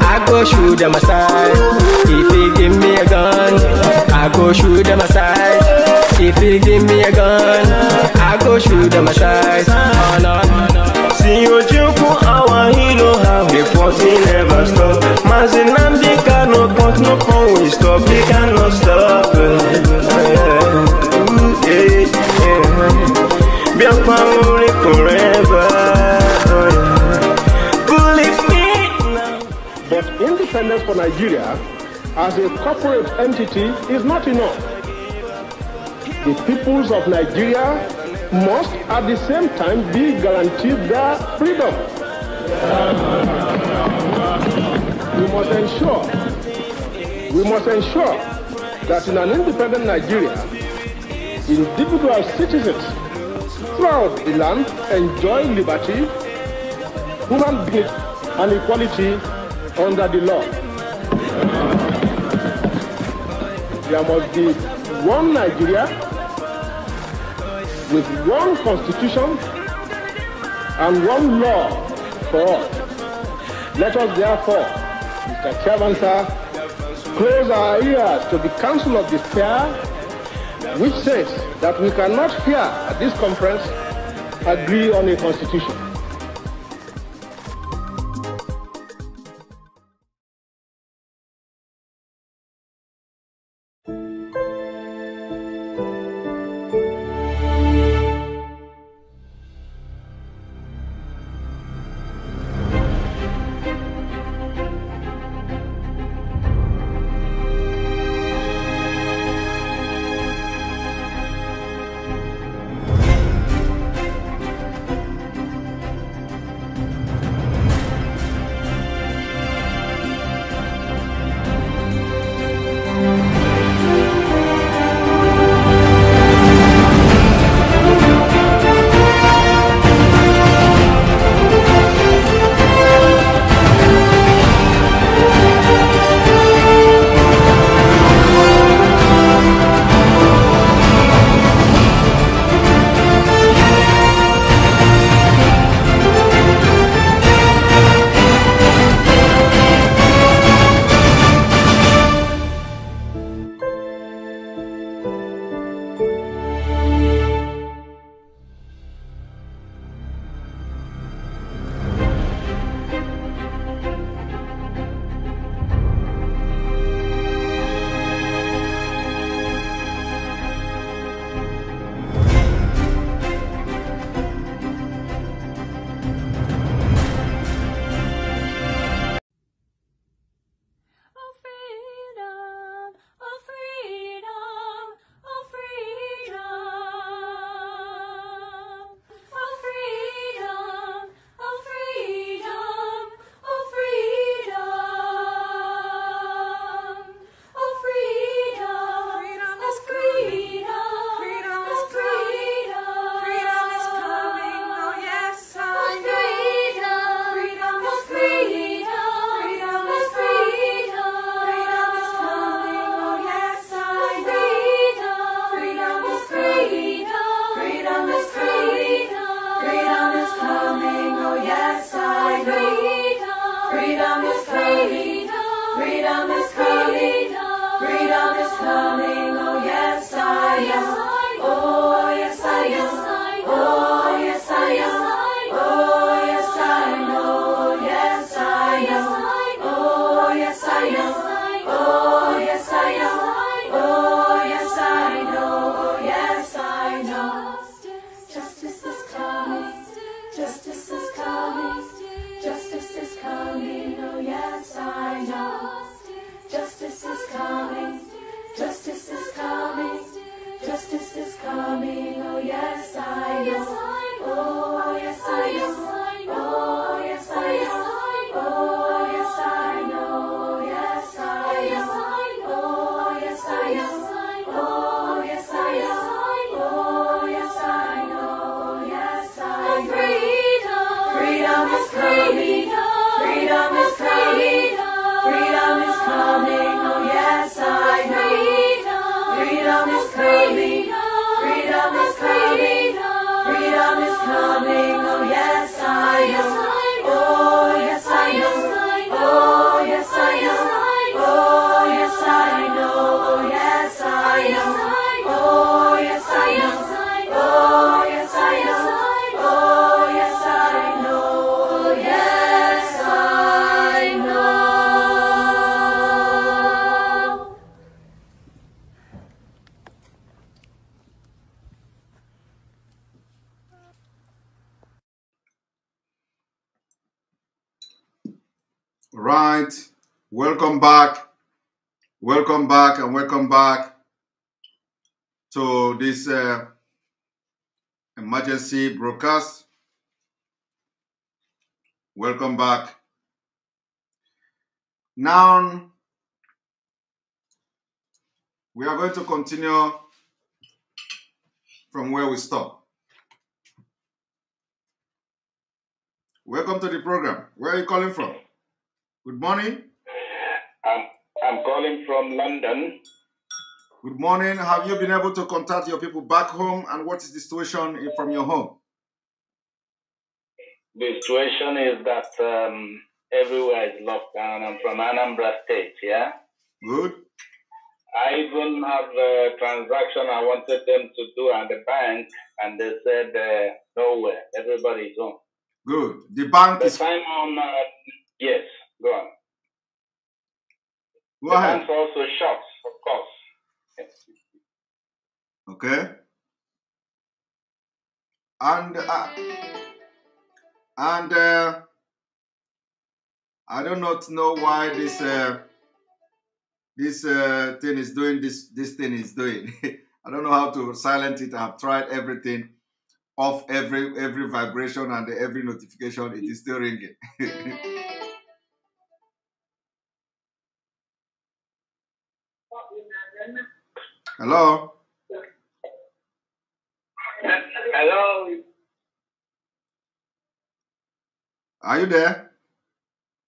Speaker 4: I go shoot them aside. If you give me a gun, I go shoot them aside. If you give me a gun, I go shoot them aside. Oh no, no,
Speaker 5: our hero, he never stop. No will stop, cannot stop.
Speaker 6: But independence for Nigeria as a corporate entity is not enough. The peoples of Nigeria must at the same time be guaranteed their freedom. We must ensure, we must ensure that in an independent Nigeria, individual citizens throughout the land enjoy liberty, human dignity, and equality under the law. There must be one Nigeria with one constitution and one law for all. Let us therefore, Mr. Chairman, sir,
Speaker 1: close our ears to the counsel of despair, which says that we cannot here at this conference agree on a constitution.
Speaker 7: Back and welcome back to this uh, emergency broadcast. Welcome back. Now, we are going to continue from where we stopped. Welcome to the program. Where are you calling from? Good morning.
Speaker 8: I'm calling from London.
Speaker 7: Good morning. Have you been able to contact your people back home and what is the situation from your home?
Speaker 8: The situation is that um, everywhere is locked down. I'm from Anambra State, yeah?
Speaker 7: Good.
Speaker 8: I even have a transaction I wanted them to do at the bank, and they said uh, nowhere. Everybody's home.
Speaker 7: Good. The bank
Speaker 8: The
Speaker 7: is.
Speaker 8: time on, uh, yes, go on.
Speaker 7: Go
Speaker 8: the
Speaker 7: ahead.
Speaker 8: bank's also shut, of course.
Speaker 7: Okay. And uh, and uh, I do not know why this uh, this uh, thing is doing this this thing is doing. I don't know how to silence it. I've tried everything off every every vibration and every notification. It is still ringing. Hello.
Speaker 8: Hello.
Speaker 7: Are you there?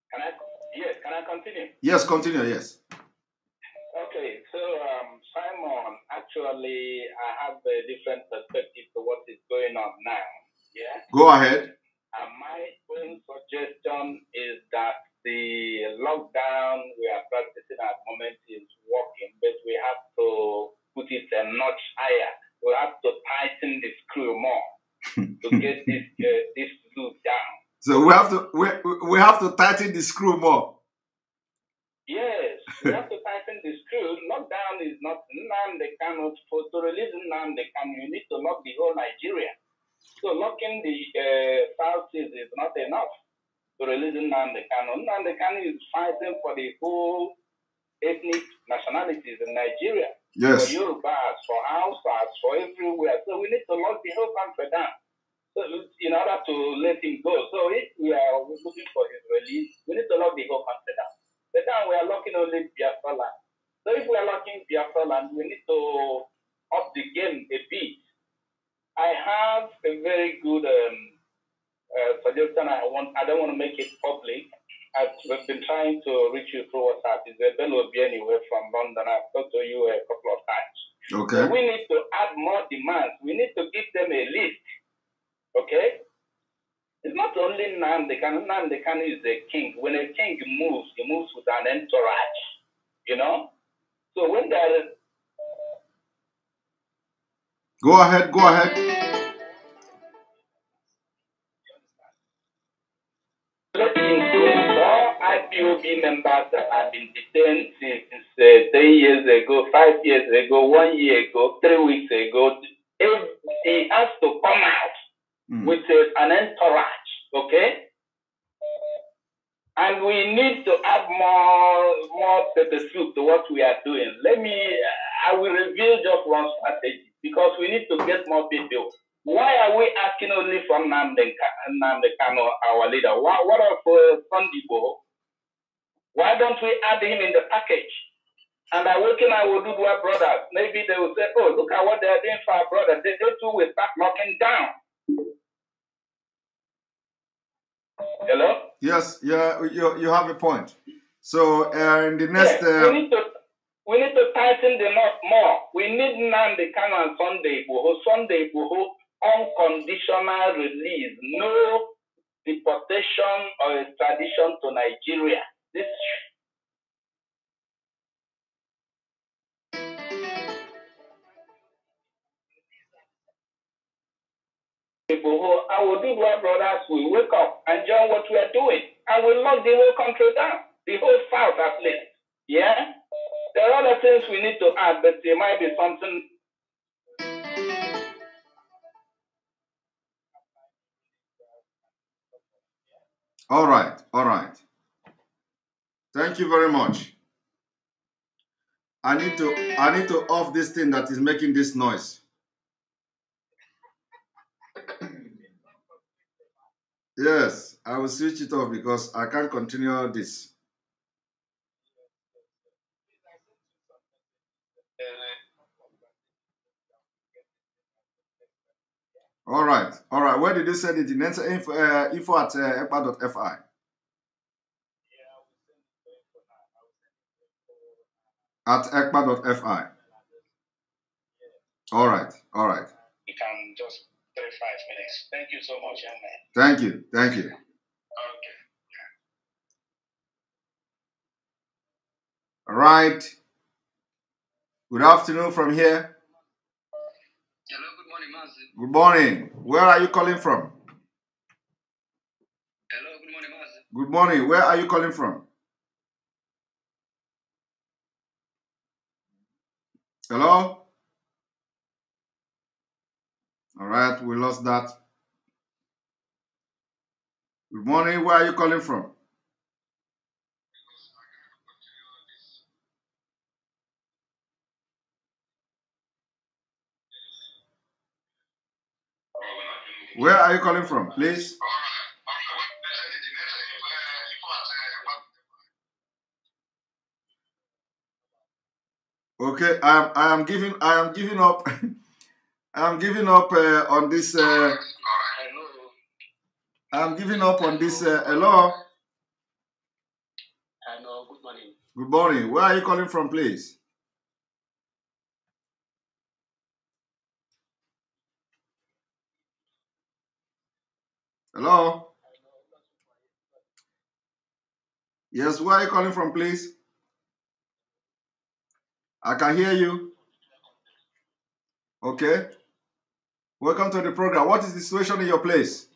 Speaker 8: Can I? Yes. Can I continue?
Speaker 7: Yes, continue. Yes.
Speaker 8: Okay. So, um, Simon, actually, I have a different perspective to what is going on now. Yeah.
Speaker 7: Go ahead.
Speaker 8: And my own suggestion is that the lockdown we are practicing at the moment is working, but we have to put it a notch higher. We have to tighten the screw more to get this uh, this loop down.
Speaker 7: So we have to we, we have to tighten the screw more.
Speaker 8: Yes, we have to tighten the screw. Lockdown is not Nnamdi Kanu. For to release Nnamdi Kanu, you need to lock the whole Nigeria. So locking the uh, South East is not enough to release Nnamdi Kanu. Nnamdi Kanu is fighting for the whole ethnic nationalities in Nigeria.
Speaker 7: Yes.
Speaker 8: For Yorubas, for Hausas, for everywhere. So we need to lock the whole country down. So in order to let him go. So if we are looking for his release, we need to lock the whole country down. But now we are locking only Biafra land. So if we are locking Biafra land, we need to up the game a bit. I have a very good um, uh, suggestion. I want. I don't want to make it public. I've been trying to reach you through WhatsApp. It's a Bello anyway from London. I've talked to you a couple of times.
Speaker 7: Okay.
Speaker 8: So we need to add more demands. We need to give them a list. Okay? It's not only. Nnamdi Kanu is a king. When a king moves, he moves with an entourage. You know? So when there is
Speaker 7: Go ahead. Go ahead.
Speaker 8: IPOB members that have been detained since uh, three years ago, five years ago, one year ago, three weeks ago, if he has to come out with uh, an entourage, okay? And we need to add more more pepper soup to what we are doing. Let me, I will reveal just one strategy because we need to get more people. Why are we asking only from Nnamdi Kanu, our leader? What, what of uh, Sandibo? Why don't we add him in the package? And I working I will do to our brothers. Maybe they will say, oh, look at what they are doing for our brothers. They, they too will start knocking down. Hello?
Speaker 7: Yes. Yeah. You you have a point. So uh, in the next.
Speaker 8: Yes, we
Speaker 7: Uh,
Speaker 8: need to we need to tighten the knot more. We need Nnamdi Kanu and Sunday Igboho. Sunday Igboho unconditional release, no deportation or extradition to Nigeria. Our Dugwa brothers will wake up and join what we are doing, and we lock the whole country down, the whole South at least. Yeah? There are other things we need to add, but there might be something
Speaker 7: all right. All right. Thank you very much. I need to I need to off this thing that is making this noise. Yes, I will switch it off because I can't continue this. All right, all right. Where did you send it? In info, uh, info at uh, ekpa.fi. At ekpa.fi. All right, all right.
Speaker 8: you can just three five minutes. Thank you so much, young man.
Speaker 7: Thank you, thank you.
Speaker 8: Okay.
Speaker 7: All right. Good afternoon from here.
Speaker 19: Hello, good morning, Mazi.
Speaker 7: Good morning. Where are you calling from?
Speaker 19: Hello, good morning, Mazi.
Speaker 7: Good morning. Where are you calling from? Hello? All right, we lost that. Good morning. Where are you calling from? Where are you calling from, please? Okay, I am I am giving I am giving up I am giving up uh, on this uh, I am giving up on this uh, hello.
Speaker 19: Hello, good morning.
Speaker 7: Good morning. Where are you calling from, please? Hello? Yes, where are you calling from, please? I can hear you. Okay. Welcome to the program. What is the situation in your place?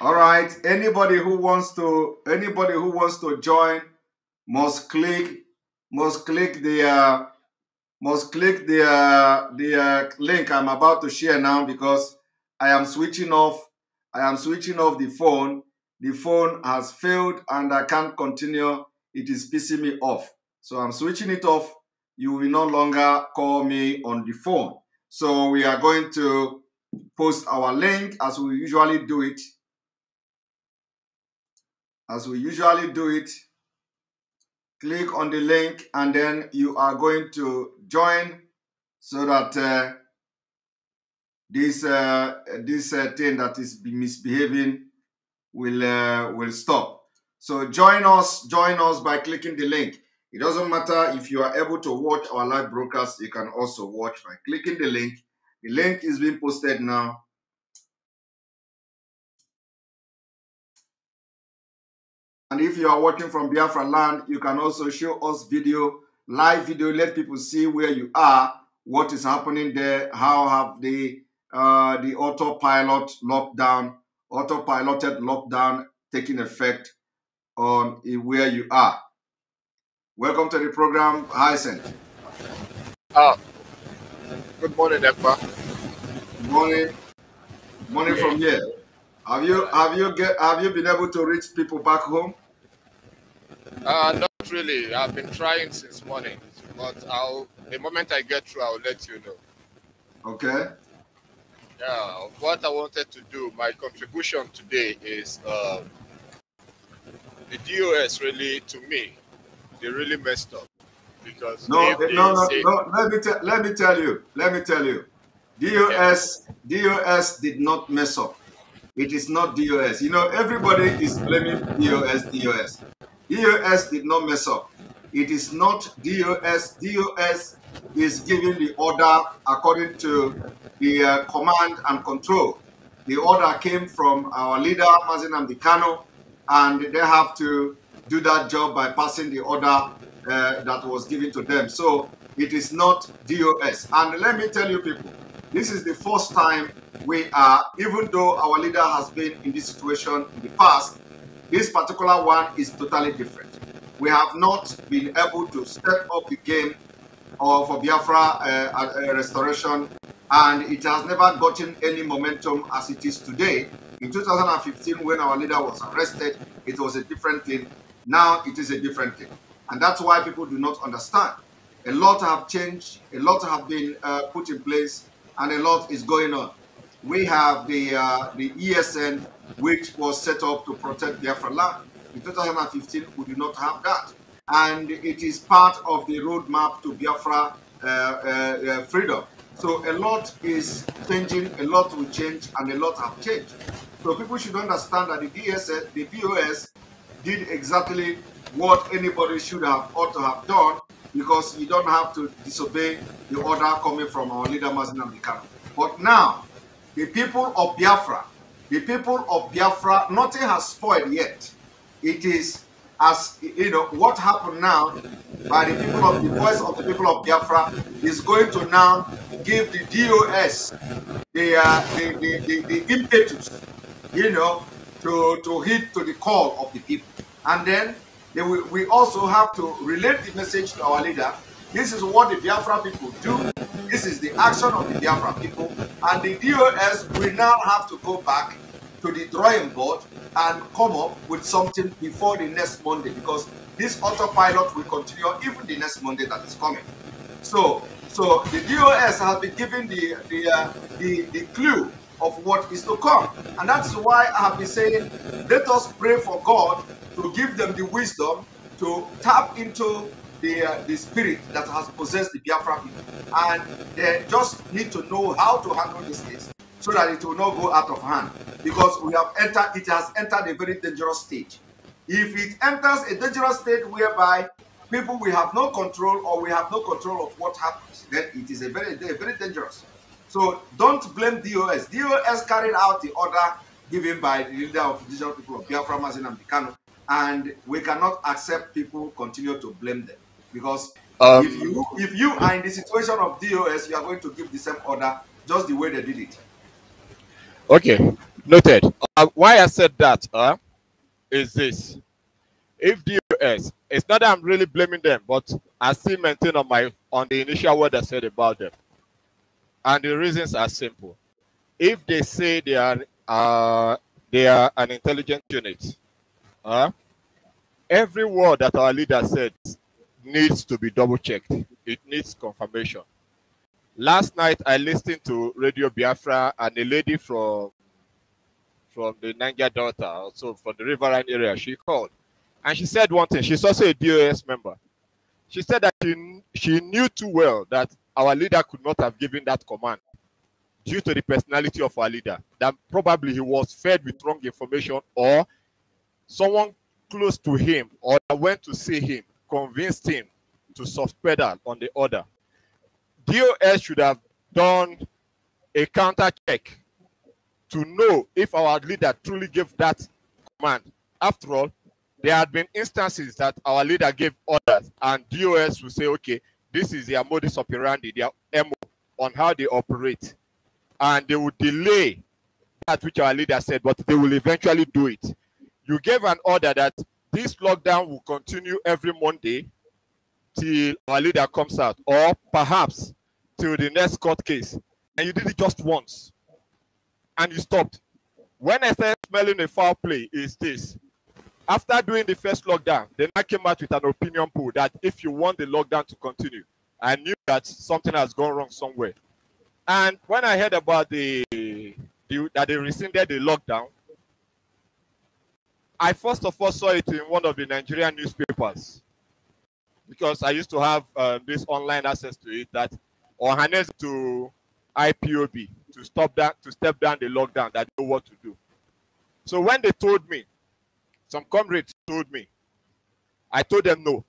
Speaker 7: All right. Anybody who wants to anybody who wants to join must click must click the uh, must click the uh, the uh, link I'm about to share now because I am switching off I am switching off the phone. The phone has failed and I can't continue. It is pissing me off. So I'm switching it off. You will no longer call me on the phone. So we are going to post our link as we usually do it. As we usually do it, click on the link and then you are going to join so that uh, this uh, this uh, thing that is misbehaving will uh, will stop. So join us, join us by clicking the link. It doesn't matter if you are able to watch our live broadcast, you can also watch by clicking the link. The link is being posted now. And if you are watching from Biafra land, you can also show us video, live video, let people see where you are, what is happening there, how have the uh, the autopilot lockdown, autopiloted lockdown taking effect on where you are. Welcome to the program, Hyacinth.
Speaker 20: Oh, good morning, Ekpa.
Speaker 7: Morning. Morning from here. Have you have you get have you been able to reach people back home?
Speaker 20: Uh, not really. I've been trying since morning, but I'll the moment I get through, I'll let you know.
Speaker 7: Okay.
Speaker 20: Yeah, what I wanted to do, my contribution today is uh, the DOS really, to me, they really messed up because
Speaker 7: No,
Speaker 20: they
Speaker 7: no, no,
Speaker 20: say-
Speaker 7: no. Let me tell let me tell you. Let me tell you. DOS DOS did not mess up. It is not DOS. You know, everybody is blaming DOS, DOS. DOS did not mess up. It is not DOS. DOS is giving the order according to the uh, command and control. The order came from our leader, Mazi Nnamdi Kanu, and they have to do that job by passing the order uh, that was given to them. So it is not DOS. And let me tell you people, this is the first time we are, even though our leader has been in this situation in the past, this particular one is totally different. We have not been able to step up the game for Biafra uh, uh, restoration, and it has never gotten any momentum as it is today. In 2015, when our leader was arrested, it was a different thing. Now it is a different thing, and that's why people do not understand. A lot have changed, a lot have been uh, put in place, and a lot is going on. We have the uh, the ESN, which was set up to protect Biafra land. In 2015, we do not have that and it is part of the roadmap to Biafra uh, uh, uh, freedom. So a lot is changing, a lot will change, and a lot have changed. So people should understand that the DSS, the DOS, did exactly what anybody should have ought to have done because you don't have to disobey the order coming from our leader Mazin Amdekano. But now, the people of Biafra the people of Biafra, nothing has spoiled yet. It is as you know what happened now by the people of the voice of the people of Biafra is going to now give the DOS the uh, the, the, the, the impetus, you know, to to hit to the call of the people, and then they will, we also have to relate the message to our leader. This is what the Biafra people do. This is the action of the Biafra people, and the DOS will now have to go back to the drawing board and come up with something before the next Monday because this autopilot will continue even the next Monday that is coming. So, so the DOS has been given the the uh, the, the clue of what is to come, and that's why I have been saying, let us pray for God to give them the wisdom to tap into the uh, the spirit that has possessed the Biafra people, and they just need to know how to handle this case so that it will not go out of hand. Because we have entered it has entered a very dangerous stage. If it enters a dangerous state whereby people will have no control or we have no control of what happens then it is a very very dangerous. So don't blame dos dos carried out the order given by the leader of the indigenous people of biafra mazin and and we cannot accept people continue to blame them. Because
Speaker 21: Um,
Speaker 7: if you if you are in the situation of dos you are going to give the same order just the way they did it
Speaker 21: Okay, noted. Uh, why I said that uh, is this: if the US, it's not that I'm really blaming them, but I still maintain on my on the initial word I said about them, and the reasons are simple. If they say they are uh, they are an intelligent unit, uh, every word that our leader said needs to be double checked. It needs confirmation. Last night I listened to Radio Biafra and a lady from from the Niger Delta, also from the Riverine area, she called and she said one thing. She's also a DOS member. She said that she, she knew too well that our leader could not have given that command due to the personality of our leader. That probably he was fed with wrong information or someone close to him or that went to see him convinced him to soft pedal on the order. DOS should have done a counter check to know if our leader truly gave that command. After all, there had been instances that our leader gave orders and DOS will say, okay, this is their modus operandi, their MO on how they operate. And they will delay that which our leader said, but they will eventually do it. You gave an order that this lockdown will continue every Monday till our leader comes out, or perhaps till the next court case. And you did it just once. And you stopped. When I started smelling a foul play, is this. After doing the first lockdown, then I came out with an opinion poll that if you want the lockdown to continue, I knew that something has gone wrong somewhere. And when I heard about the, the that they rescinded the lockdown, I first of all saw it in one of the Nigerian newspapers because I used to have um, this online access to it that Ohanaeze to IPOB to stop that to step down the lockdown that know what to do. So when they told me, some comrades told me, I told them no,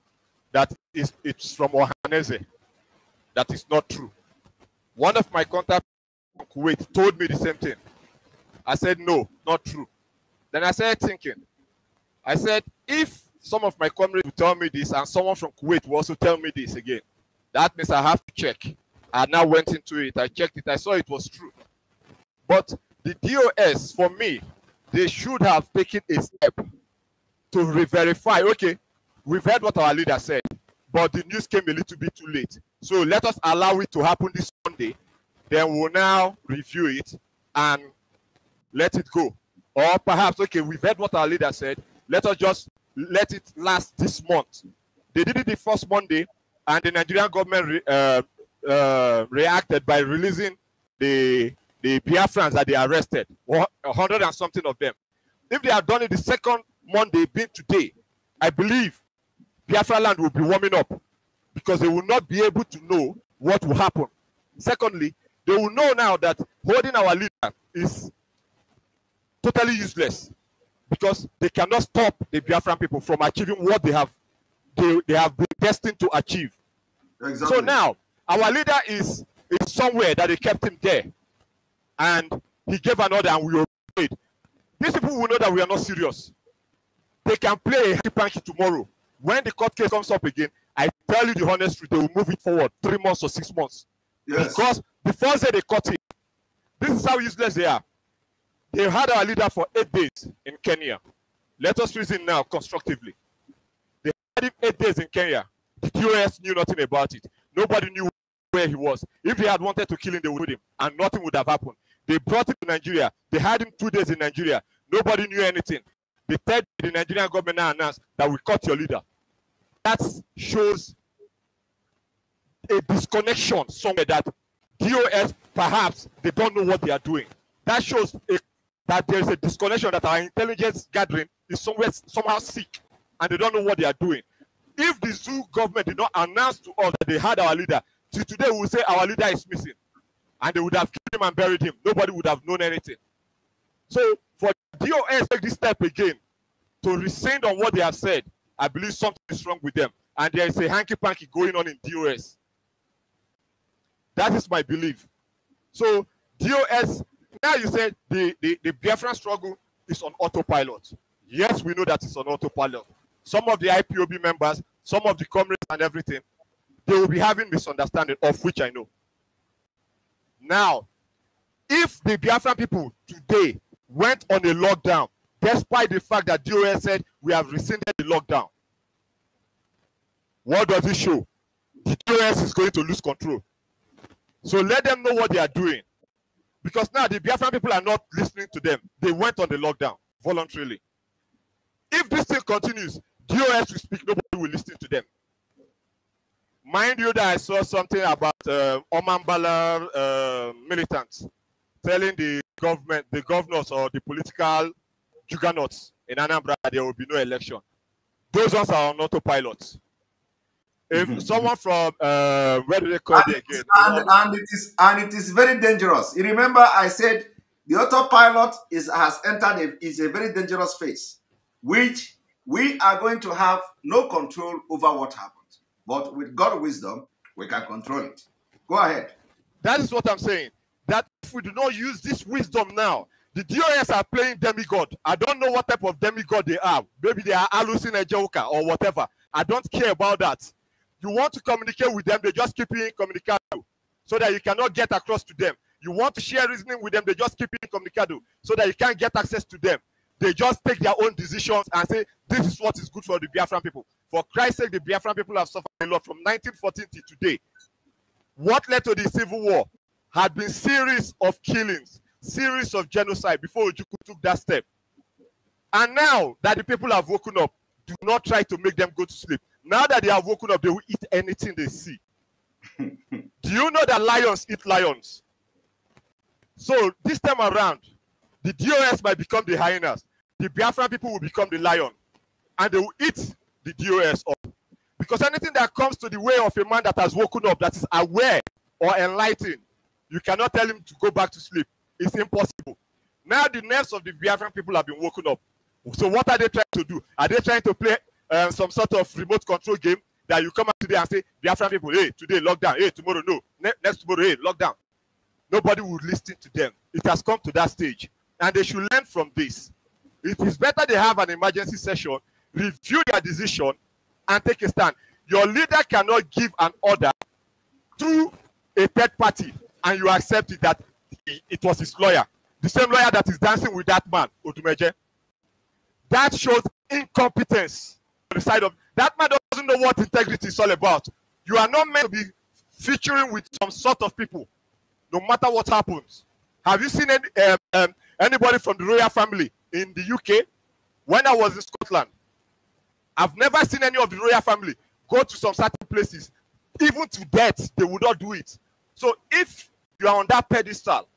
Speaker 21: that is it's from Ohanaeze. That is not true. One of my contacts from Kuwait told me the same thing. I said no, not true. Then I started thinking. I said if some of my comrades will tell me this and someone from Kuwait will also tell me this again, that means I have to check. I now went into it. I checked it. I saw it was true. But the DOS, for me, they should have taken a step to re-verify. Okay, we've heard what our leader said, but the news came a little bit too late. So let us allow it to happen this Sunday. Then we'll now review it and let it go. Or perhaps, okay, we've heard what our leader said. Let us just let it last this month. They did it the first Monday, and the Nigerian government re, uh, uh, reacted by releasing the the Biafrans that they arrested, a hundred and something of them. If they had done it the second Monday, being today, I believe Biafra land will be warming up because they will not be able to know what will happen. Secondly, they will know now that holding our leader is totally useless because they cannot stop the Biafran people from achieving what they have they, they have been destined to achieve.
Speaker 7: Exactly.
Speaker 21: So now our leader is is somewhere that they kept him there, and he gave an order and we obeyed. these people will know that we are not serious. They can play a panky tomorrow. When the court case comes up again, I tell you the honest truth, they will move it forward three months or six months.
Speaker 7: Yes.
Speaker 21: Because the first day they cut it, this is how useless they are. They had our leader for eight days in Kenya. Let us reason now constructively. They had him eight days in Kenya. The DOS knew nothing about it. Nobody knew where he was. If they had wanted to kill him, they would him, and nothing would have happened. They brought him to Nigeria. They had him two days in Nigeria. Nobody knew anything. The third, the Nigerian government now announced that we cut your leader. That shows a disconnection somewhere that DOS perhaps they don't know what they are doing. That shows a, that there is a disconnection that our intelligence gathering is somewhere somehow sick and they don't know what they are doing. If the zoo government did not announce to us that they had our leader, till today we will say our leader is missing. And they would have killed him and buried him. Nobody would have known anything. So for DOS to take this step again to rescind on what they have said, I believe something is wrong with them. And there is a hanky panky going on in DOS. That is my belief. So DOS, now you said the, the, the Biafran struggle is on autopilot. Yes, we know that it's on autopilot. Some of the IPOB members, some of the comrades and everything, they will be having misunderstanding, of which I know. Now, if the Biafran people today went on a lockdown, despite the fact that DOS said we have rescinded the lockdown, what does it show? The DOS is going to lose control. So let them know what they are doing. Because now the Biafran people are not listening to them. They went on the lockdown voluntarily. If this thing continues, DOS will speak, nobody will listen to them. Mind you that I saw something about uh, Omambala uh, militants telling the government, the governors or the political juggernauts in Anambra there will be no election. Those ones are on autopilot. If someone from uh, where do they call it again?
Speaker 7: and, and it is and it is very dangerous. You remember I said the autopilot is has entered a, is a very dangerous phase, which we are going to have no control over what happens. But with God's wisdom, we can control it. Go ahead.
Speaker 21: That is what I'm saying. That if we do not use this wisdom now, the DOS are playing demigod. I don't know what type of demigod they are. Maybe they are hallucinating joker or whatever. I don't care about that. You want to communicate with them, they just keep you incommunicado so that you cannot get across to them. You want to share reasoning with them, they just keep you incommunicado so that you can't get access to them. They just take their own decisions and say, this is what is good for the Biafran people. For Christ's sake, the Biafran people have suffered a lot from 1914 to today. What led to the civil war had been series of killings, series of genocide before Ojukwu took that step. And now that the people have woken up, do not try to make them go to sleep. Now that they have woken up, they will eat anything they see. Do you know that lions eat lions? So this time around, the DOS might become the hyenas. The Biafran people will become the lion. And they will eat the DOS up. Because anything that comes to the way of a man that has woken up, that is aware or enlightened, you cannot tell him to go back to sleep. It's impossible. Now the nerves of the Biafran people have been woken up. So what are they trying to do? Are they trying to play uh, some sort of remote control game that you come out today and say, Biafran people, hey, today lockdown, hey, tomorrow no, ne- next tomorrow, hey, lockdown. Nobody would listen to them. It has come to that stage. And they should learn from this. It is better they have an emergency session, review their decision, and take a stand. Your leader cannot give an order to a third party and you accept it that it, was his lawyer. The same lawyer that is dancing with that man, Odumeje. That shows incompetence the side of that man doesn't know what integrity is all about. You are not meant to be featuring with some sort of people, no matter what happens. Have you seen any, um, um, anybody from the royal family in the UK? When I was in Scotland, I've never seen any of the royal family go to some certain places, even to death, they would not do it. So if you are on that pedestal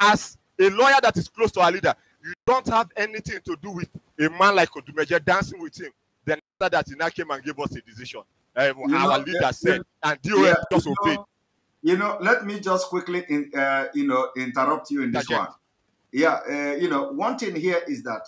Speaker 21: as a lawyer that is close to our leader, you don't have anything to do with a man like Odumeje dancing with him. Then after that, he now came and gave us a decision. Um, our
Speaker 7: know,
Speaker 21: leader
Speaker 7: yeah,
Speaker 21: said, and DOS
Speaker 7: yeah,
Speaker 21: just
Speaker 7: you
Speaker 21: obeyed.
Speaker 7: know, you know, let me just quickly, in, uh, you know, interrupt you in this
Speaker 21: Interject.
Speaker 7: one. Yeah, uh, you know, one thing here is that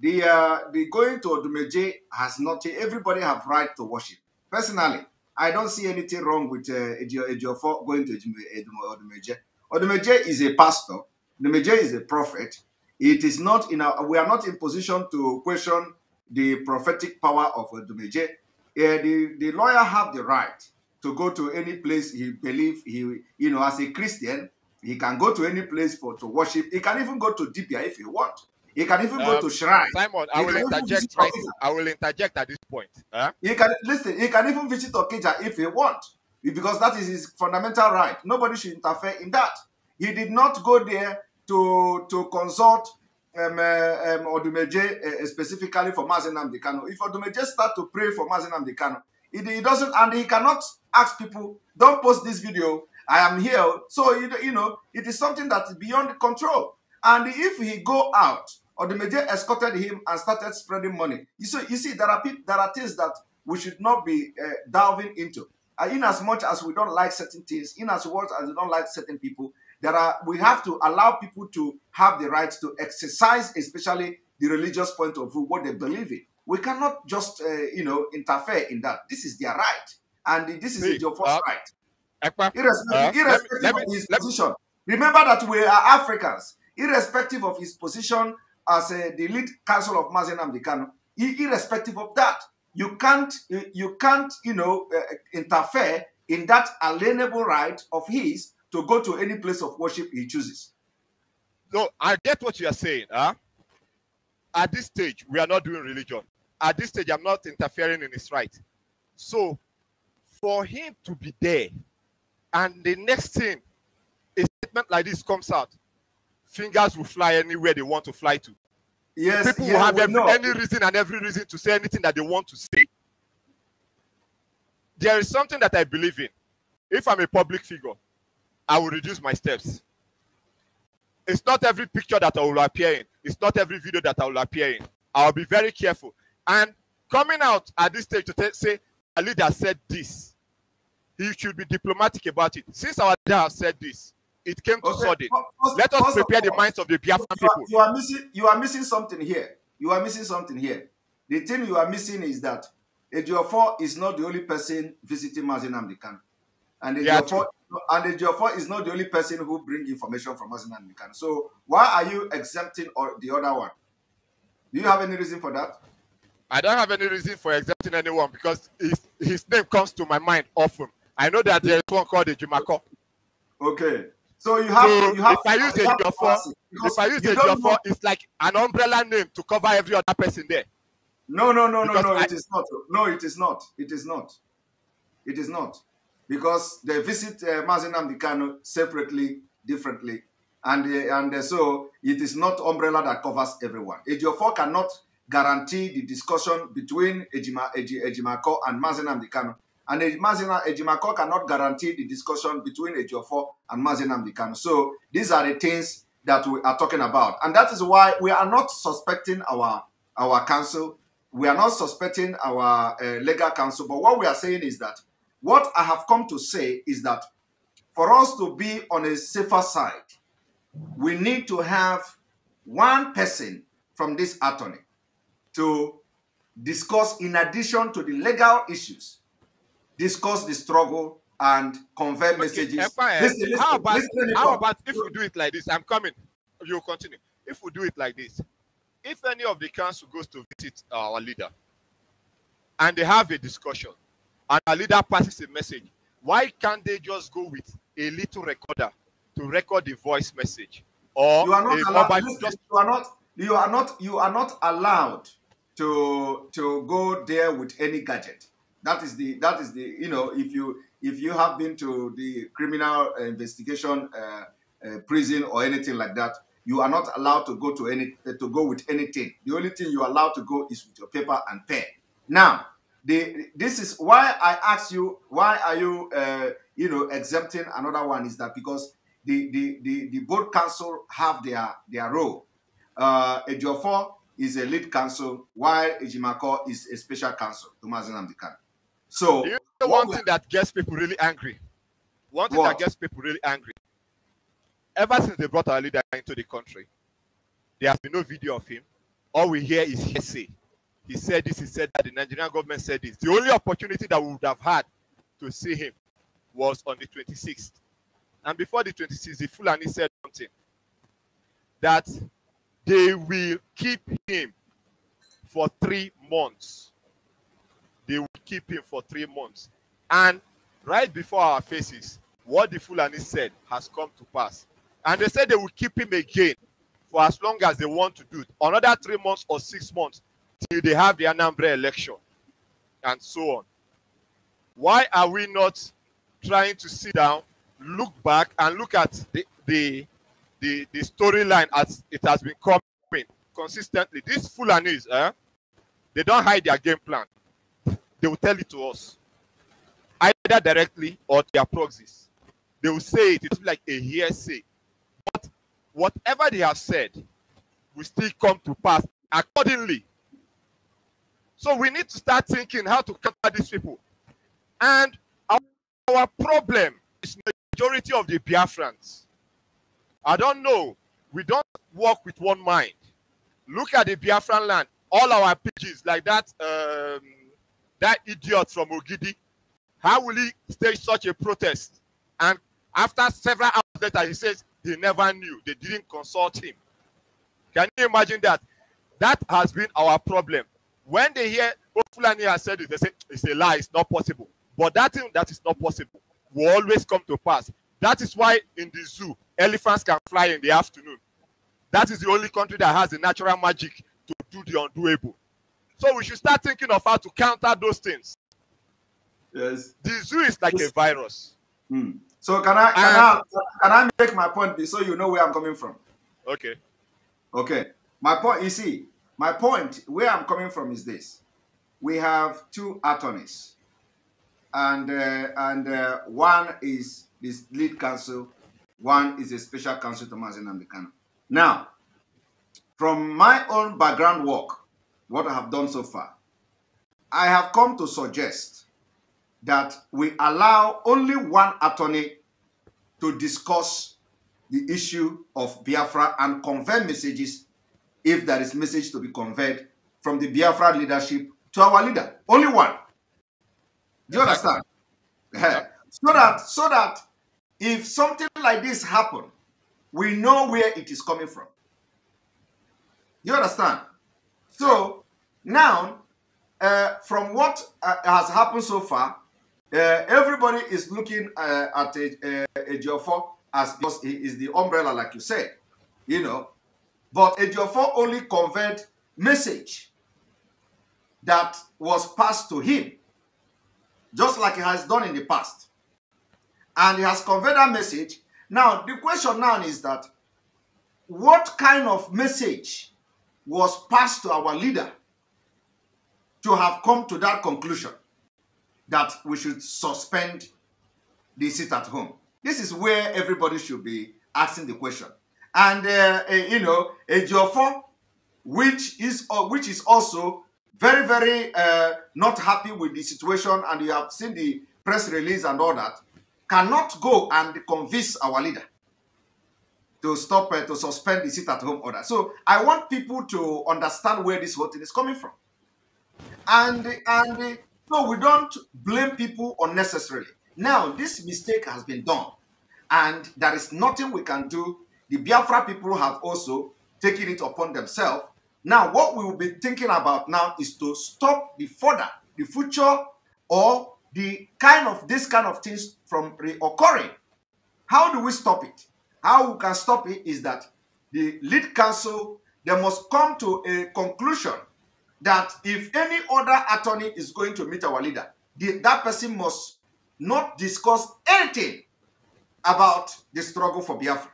Speaker 7: the uh, the going to Odumeje has not. Everybody have right to worship. Personally, I don't see anything wrong with uh, Ejio- going to Odumeje. Odumeje is a pastor. Odumeje is a prophet. It is not in our, we are not in position to question the prophetic power of Odumeje. Uh, the, the lawyer have the right to go to any place he believe he, you know, as a Christian, he can go to any place for to worship. He can even go to Dibia if he want. He can even go
Speaker 21: Um,
Speaker 7: to shrine.
Speaker 21: Simon, I will interject right. I will interject at this point. Huh?
Speaker 7: He can listen. He can even visit Okija if he want, because that is his fundamental right. Nobody should interfere in that. He did not go there to to consult um, uh, um, Odumeje uh, specifically for Mazen Namdekano. If Odumeje start to pray for Mazen Namdekano, he, he doesn't, and he cannot ask people, "Don't post this video. I am here." So you you know, it is something that is beyond control. And if he go out, Odumeje escorted him and started spreading money. You see, you see, there are there are things that we should not be uh, delving into. Uh, in as much as we don't like certain things, in as much as we don't like certain people, there are we have to allow people to have the right to exercise, especially the religious point of view, what they believe in. We cannot just uh, you know interfere in that. This is their right, and this is
Speaker 21: See,
Speaker 7: your first
Speaker 21: uh,
Speaker 7: right.
Speaker 21: Ekpa,
Speaker 7: Irrespective,
Speaker 21: uh,
Speaker 7: irrespective
Speaker 21: let me-
Speaker 7: of his position. Remember that we are Africans, irrespective of his position as uh, the lead counsel of Mazi Nnamdi Kanu, irrespective of that, you can't, you, you can't, you know, uh, interfere in that alienable right of his to go to any place of worship he chooses.
Speaker 21: No, I get what you are saying. Huh? At this stage, we are not doing religion. At this stage, I'm not interfering in his right. So, for him to be there, and the next thing, a statement like this comes out, fingers will fly anywhere they want to fly to.
Speaker 7: Yes,
Speaker 21: People will have every, any reason and every reason to say anything that they want to say. There is something that I believe in. If I'm a public figure, I will reduce my steps. It's not every picture that I will appear in. It's not every video that I will appear in. I'll be very careful. And coming out at this stage to te- say a leader said this, he should be diplomatic about it. Since our leader has said this, it came to
Speaker 7: Okay,
Speaker 21: sudden. Let us prepare the minds of the Biafran
Speaker 7: you are,
Speaker 21: people.
Speaker 7: you are missing you are missing something here. You are missing something here. The thing you are missing is that Ejiofor is not the only person visiting Mazi Nnamdi Kanu. And
Speaker 21: Yeah,
Speaker 7: Ejiofor and the Ejiofor is not the only person who bring information from Mazi Nnamdi Kanu. So why are you exempting or the other one? Do you have any reason for that?
Speaker 21: I don't have any reason for exempting anyone because his, his name comes to my mind often. I know that there is one called the Jimako.
Speaker 7: Okay. So you have
Speaker 21: So
Speaker 7: you have
Speaker 21: if I use a
Speaker 7: have to
Speaker 21: Jofo,
Speaker 7: pass it, because
Speaker 21: if I use a
Speaker 7: don't
Speaker 21: Jofo,
Speaker 7: know-
Speaker 21: it's like an umbrella name to cover every other person there.
Speaker 7: No, no, no, no, no,
Speaker 21: I-
Speaker 7: it is not. No, it is not. It is not. It is not. Because they visit uh, Mazi Nnamdi Kanu separately, differently. And, uh, and uh, so it is not umbrella that covers everyone. Ejiofor cannot guarantee the discussion between Ejima, Eji, Ejimakor and Mazi Nnamdi Kanu. And Ej- Mazi Ejimakor cannot guarantee the discussion between Ejiofor and Mazi Nnamdi Kanu. So these are the things that we are talking about. And that is why we are not suspecting our, our council we are not suspecting our uh, legal counsel, but what we are saying is that what I have come to say is that for us to be on a safer side, we need to have one person from this attorney to discuss, in addition to the legal issues, discuss the struggle and convey messages.
Speaker 21: Empire,
Speaker 7: Listen, listen,
Speaker 21: how about
Speaker 7: listen,
Speaker 21: how about if we do it like this? I'm coming. You continue. If we do it like this, if any of the council goes to visit our leader and they have a discussion and a leader passes a message, why can't they just go with a little recorder to record the voice message? Or
Speaker 7: you are not allowed
Speaker 21: mobile
Speaker 7: listen,
Speaker 21: just
Speaker 7: you are not you are not you are not allowed to to go there with any gadget. That is the that is the you know if you if you have been to the criminal investigation uh, uh, prison or anything like that you are not allowed to go to any to go with anything. The only thing you are allowed to go is with your paper and pen. Now the this is why i ask you why are you uh, you know exempting another one is that because the the the, the board council have their their role uh Ejiofor is a lead council, while Ejimakor is a special council, So
Speaker 21: You know one thing that gets people really angry? One thing
Speaker 7: What?
Speaker 21: that gets people really angry. Ever since they brought our leader into the country, there has been no video of him. All we hear is hearsay. He said this, he said that, the Nigerian government said this. The only opportunity that we would have had to see him was on the 26th. And before the 26th, the Fulani said something that they will keep him for three months. They will keep him for three months. And right before our faces, what the Fulani said has come to pass. And they said they will keep him again for as long as they want to do it. Another three months or six months till they have the Anambra election and so on. Why are we not trying to sit down, look back, and look at the the the, the storyline as it has been coming consistently? These Fulanis, eh, they don't hide their game plan. They will tell it to us, either directly or their proxies. They will say it. It's like a hearsay. But whatever they have said will still come to pass accordingly. So we need to start thinking how to counter these people. And our, our problem is majority of the Biafrans. I don't know. We don't work with one mind. Look at the Biafran land. All our PGs, like that, um, that idiot from Ogidi. How will he stage such a protest? And after several hours later, he says he never knew. They didn't consult him. Can you imagine that? That has been our problem. When they hear Fulani has said it, they say it's a lie, it's not possible. But that thing that is not possible will always come to pass. That is why in the zoo, elephants can fly in the afternoon. That is the only country that has the natural magic to do the undoable. So we should start thinking of how to counter those things.
Speaker 7: Yes.
Speaker 21: The zoo is like a virus.
Speaker 7: Hmm. So can I can I can I make my point so you know where I'm coming from?
Speaker 21: Okay.
Speaker 7: Okay. My point, you see, my point where I'm coming from is this: we have two attorneys, and uh, and uh, one is this lead counsel, one is a special counsel to Mazi Nnamdi Kanu. Now, from my own background work, what I have done so far, I have come to suggest that we allow only one attorney to discuss the issue of Biafra and convey messages if there is message to be conveyed from the Biafra leadership to our leader. Only one. Do you understand? so that so that if something like this happen, we know where it is coming from. You understand? So now, uh, from what uh, has happened so far, uh, everybody is looking at a, a, a as because he is the umbrella, like you said, you know. But Ejiofor only conveyed message that was passed to him, just like he has done in the past. And he has conveyed that message. Now, the question now is that what kind of message was passed to our leader to have come to that conclusion that we should suspend the sit at home? This is where everybody should be asking the question. And, uh, uh, you know, a Ejiofor, which is, uh, which is also very, very uh, not happy with the situation, and you have seen the press release and all that, cannot go and convince our leader to stop, uh, to suspend the sit-at-home order. So I want people to understand where this whole thing is coming from. And, and no, we don't blame people unnecessarily. Now, this mistake has been done, and there is nothing we can do. The Biafra people have also taken it upon themselves. Now, what we will be thinking about now is to stop the further, the future, or the kind of this kind of things from reoccurring. How do we stop it? How we can stop it is that the lead council they must come to a conclusion that if any other attorney is going to meet our leader, the, that person must not discuss anything about the struggle for Biafra.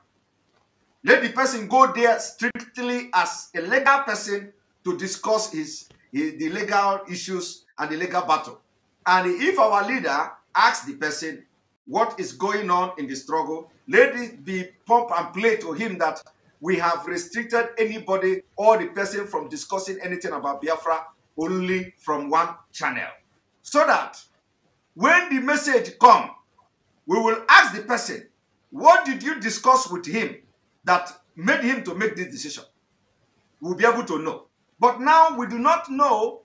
Speaker 7: Let the person go there strictly as a legal person to discuss his, his the legal issues and the legal battle. And if our leader asks the person what is going on in the struggle, let it be pump and play to him that we have restricted anybody or the person from discussing anything about Biafra only from one channel. So that when the message come, we will ask the person, what did you discuss with him that made him to make this decision? We'll be able to know. But now we do not know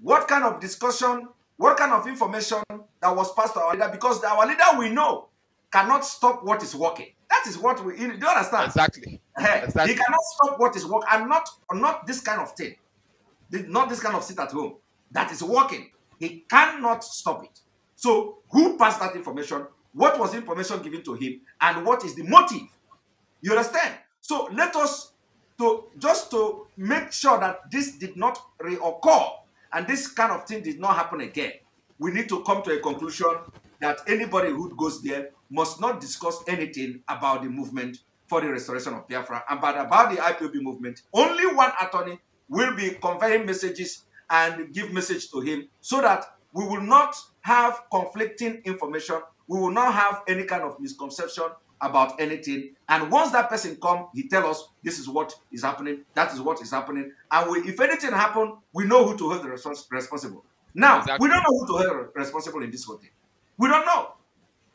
Speaker 7: what kind of discussion, what kind of information that was passed to our leader because our leader we know cannot stop what is working. That is what we. Do you understand?
Speaker 21: Exactly.
Speaker 7: Eh,
Speaker 21: Exactly.
Speaker 7: He cannot stop what is working, and not not this kind of thing, not this kind of sit at home that is working. He cannot stop it. So, who passed that information? What was information given to him, and what is the motive? You understand? So, let us to just to make sure that this did not reoccur and this kind of thing did not happen again. We need to come to a conclusion that anybody who goes there must not discuss anything about the movement for the restoration of Biafra and but about the IPOB movement. Only one attorney will be conveying messages and give message to him so that we will not have conflicting information. We will not have any kind of misconception about anything. And once that person come, he tell us this is what is happening, that is what is happening. And we, if anything happen, we know who to hold the respons- responsible. Now, we don't know who to hold responsible in this whole thing. We don't know.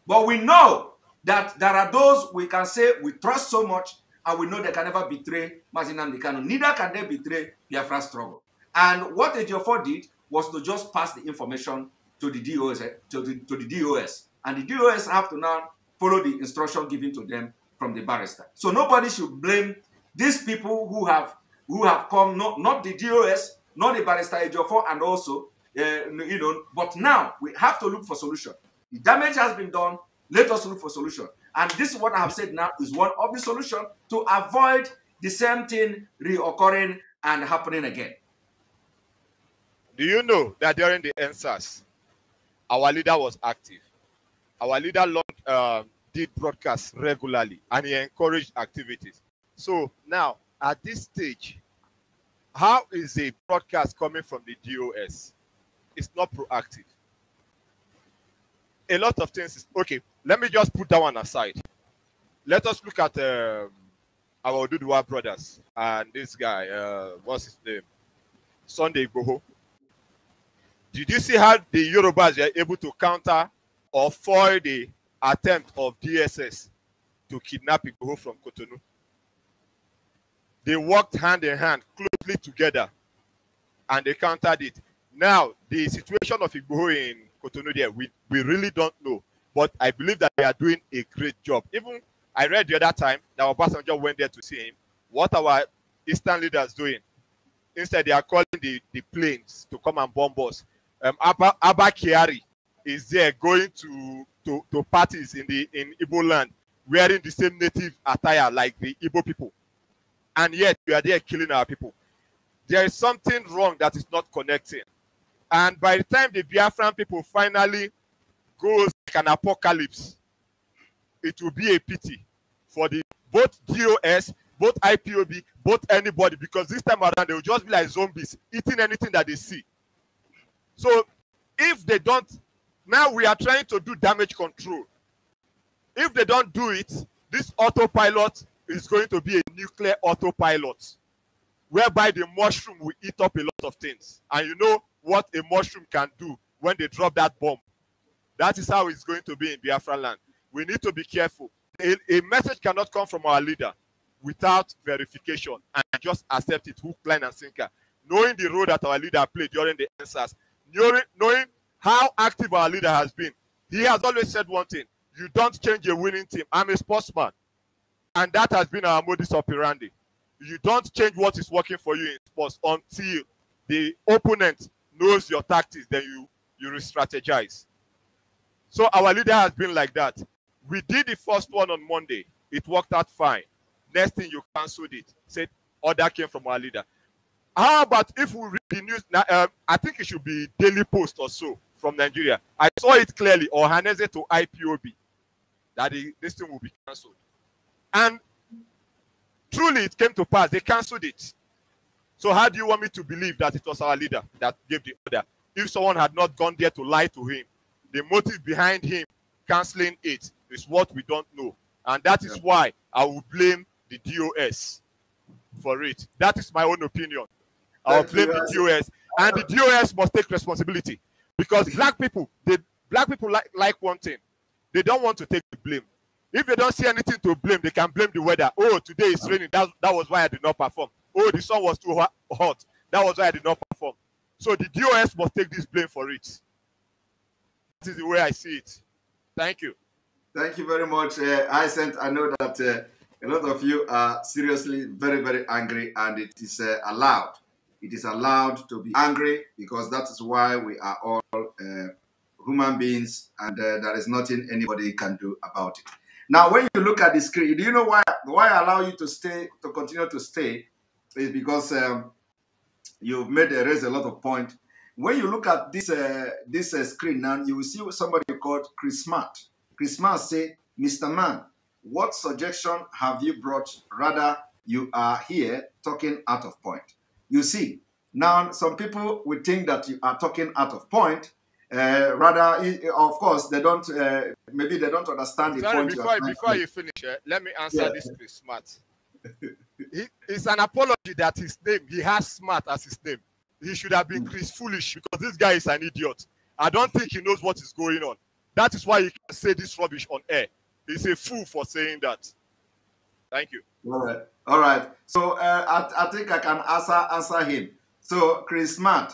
Speaker 7: But we know that there are those we can say we trust so much and we know they can never betray Mazi Nnamdi Kanu. Neither can they betray Biafra struggle. And what Ejiofor did was to just pass the information to the DOS, eh, to the, to the DOS. And the DOS have to now follow the instruction given to them from the barrister. So nobody should blame these people who have who have come, not, not the DOS, not the barrister Ejiofor, and also, uh, you know, but now we have to look for solution. The damage has been done. Let us look for solution. And this is what I have said now is one of the solution to avoid the same thing reoccurring and happening again.
Speaker 21: Do you know that during the EndSARS, our leader was active? Our leader launched, uh, did broadcasts regularly and he encouraged activities. So now, at this stage, how is a broadcast coming from the DOS? It's not proactive. A lot of things is okay. Let me just put that one aside. Let us look at um, our Oduduwa brothers and this guy. Uh, what's his name? Sunday Igboho. Did you see how the Yorubas were able to counter or foil the attempt of DSS to kidnap Igboho from Cotonou? They worked hand in hand, closely together, and they countered it. Now, the situation of Igboho in Cotonou there, we, we really don't know. But I believe that they are doing a great job. Even I read the other time that our passenger went there to see him. What our Eastern leaders doing? Instead, they are calling the, the planes to come and bomb us. Um, Abba, Abba Kyari is there going to, to, to parties in the in Igbo land wearing the same native attire like the Igbo people. And yet we are there killing our people. There is something wrong that is not connecting. And by the time the Biafran people finally goes like an apocalypse, it will be a pity for the both DOS, both IPOB, both anybody, because this time around they will just be like zombies, eating anything that they see. So if they don't, now we are trying to do damage control. If they don't do it, this autopilot is going to be a nuclear autopilot, whereby the mushroom will eat up a lot of things. And you know what a mushroom can do when they drop that bomb. That is how it's going to be in Biafra land. We need to be careful. A, a message cannot come from our leader without verification and just accept it hook, line, and sinker. Knowing the role that our leader played during the answers, knowing, knowing how active our leader has been. He has always said one thing you don't change a winning team. I'm a sportsman. And that has been our modus operandi. You don't change what is working for you in sports until the opponent knows your tactics, then you, you re-strategize. So our leader has been like that. We did the first one on Monday. It worked out fine. Next thing you cancelled it. Said order came from our leader. How about if we read the news? Now, um, I think it should be Daily Post or so from Nigeria. I saw it clearly, Ohanaeze to IPOB, that the, this thing will be cancelled. And truly, it came to pass. They cancelled it. So, how do you want me to believe that it was our leader that gave the order? If someone had not gone there to lie to him, the motive behind him canceling it is what we don't know. And that is why I will blame the DOS for it. That is my own opinion. I'll blame the DOS. And the DOS must take responsibility. Because black people, black people like, like one thing. They don't want to take the blame. If they don't see anything to blame, they can blame the weather. Oh, today is raining. That, that was why I did not perform. Oh, the sun was too hot. That was why I did not perform. So the DOS must take this blame for it. This is the way I see it. Thank you.
Speaker 7: Thank you very much, uh, Hyacinth. I know that uh, a lot of you are seriously very, very angry, and it is uh, allowed. It is allowed to be angry because that is why we are all uh, human beings, and uh, there is nothing anybody can do about it. Now, when you look at the screen, do you know why why I allow you to stay to continue to stay? Is because um, you've made uh, raised a lot of point. When you look at this uh, this uh, screen now, you will see somebody called Chris Smart. Chris Smart say, Mr. Man, what suggestion have you brought? Rather, you are here talking out of point. You see, now some people will think that you are talking out of point. Uh, rather, of course, they don't. Uh, maybe they don't understand the
Speaker 21: Sorry,
Speaker 7: point.
Speaker 21: before,
Speaker 7: you
Speaker 21: before you finish, eh, let me answer
Speaker 7: Yeah.
Speaker 21: this Chris Smart. He, it's an apology that his name, he has Smart as his name. He should have been Chris Foolish because this guy is an idiot. I don't think he knows what is going on. That is why he can say this rubbish on air. He's a fool for saying that. Thank you.
Speaker 7: All right. All right. So uh, I, I think I can answer answer him. So Chris Smart,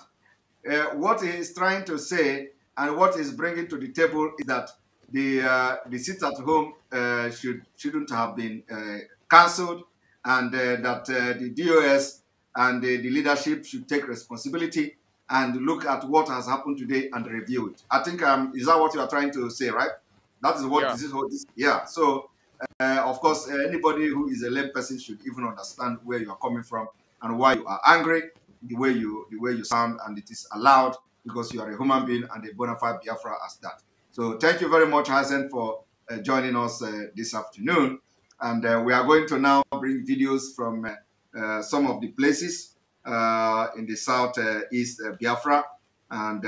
Speaker 7: uh, what he is trying to say and what he's bringing to the table is that the uh, the sit at home uh, should shouldn't have been uh, cancelled, and uh, that uh, the DOS and the, the leadership should take responsibility and look at what has happened today and review it. I think um, is that what you are trying to say, right? That is what
Speaker 21: Yeah.
Speaker 7: this is. What this, yeah. So uh, of course, uh, anybody who is a lame person should even understand where you are coming from and why you are angry, the way you the way you sound, and it is allowed because you are a human being and a bona fide Biafra as that. So thank you very much, Hassan, for uh, joining us uh, this afternoon. And uh, we are going to now bring videos from some of the places in the south east uh, Biafra, and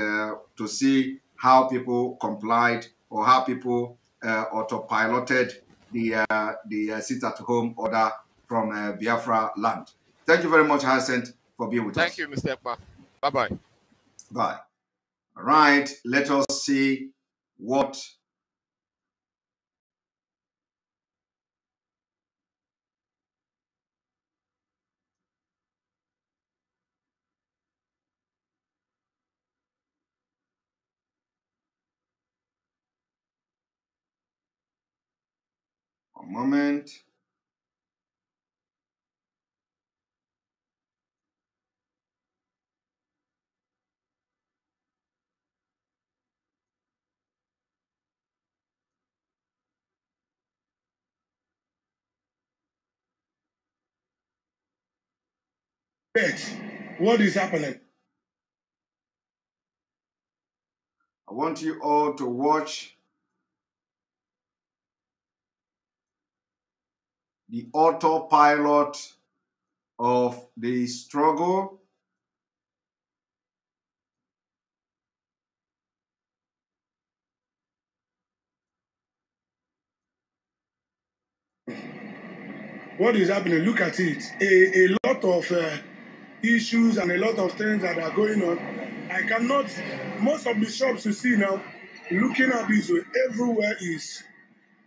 Speaker 7: to see how people complied or how people autopiloted the uh, the uh, sit-at-home order from uh, Biafra land. Thank you very much, Hyacinth, for being with
Speaker 21: Thank
Speaker 7: us.
Speaker 21: Thank you, Mr. Ekpa. Bye bye.
Speaker 7: Bye. All right, let us see what a moment.
Speaker 22: Bet, what is happening?
Speaker 7: I want you all to watch the autopilot of the struggle
Speaker 22: What is happening? Look at it. A, a lot of uh, issues and a lot of things that are going on. I cannot, most of the shops you see now, looking at this way, everywhere is,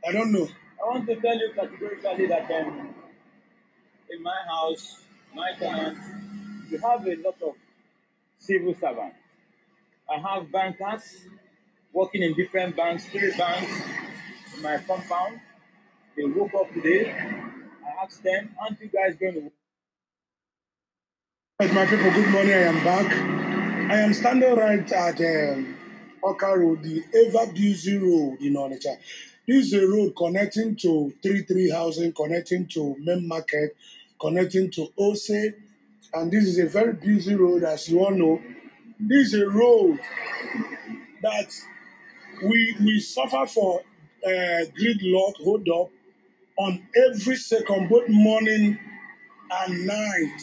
Speaker 22: I don't know.
Speaker 23: I want to tell you categorically that um, in my house, my tenant, we have a lot of civil servants. I have bankers working in different banks, three banks in my compound. They woke up today. I asked them, aren't you guys going to work?
Speaker 22: My people, good morning. I am back. I am standing right at um, Oka Road, the Eva Busy Road in Onitsha. This is a road connecting to 33 Housing, connecting to Main Market, connecting to Ose, and this is a very busy road, as you all know. This is a road that we we suffer for uh, gridlock, hold up, on every second, both morning and night.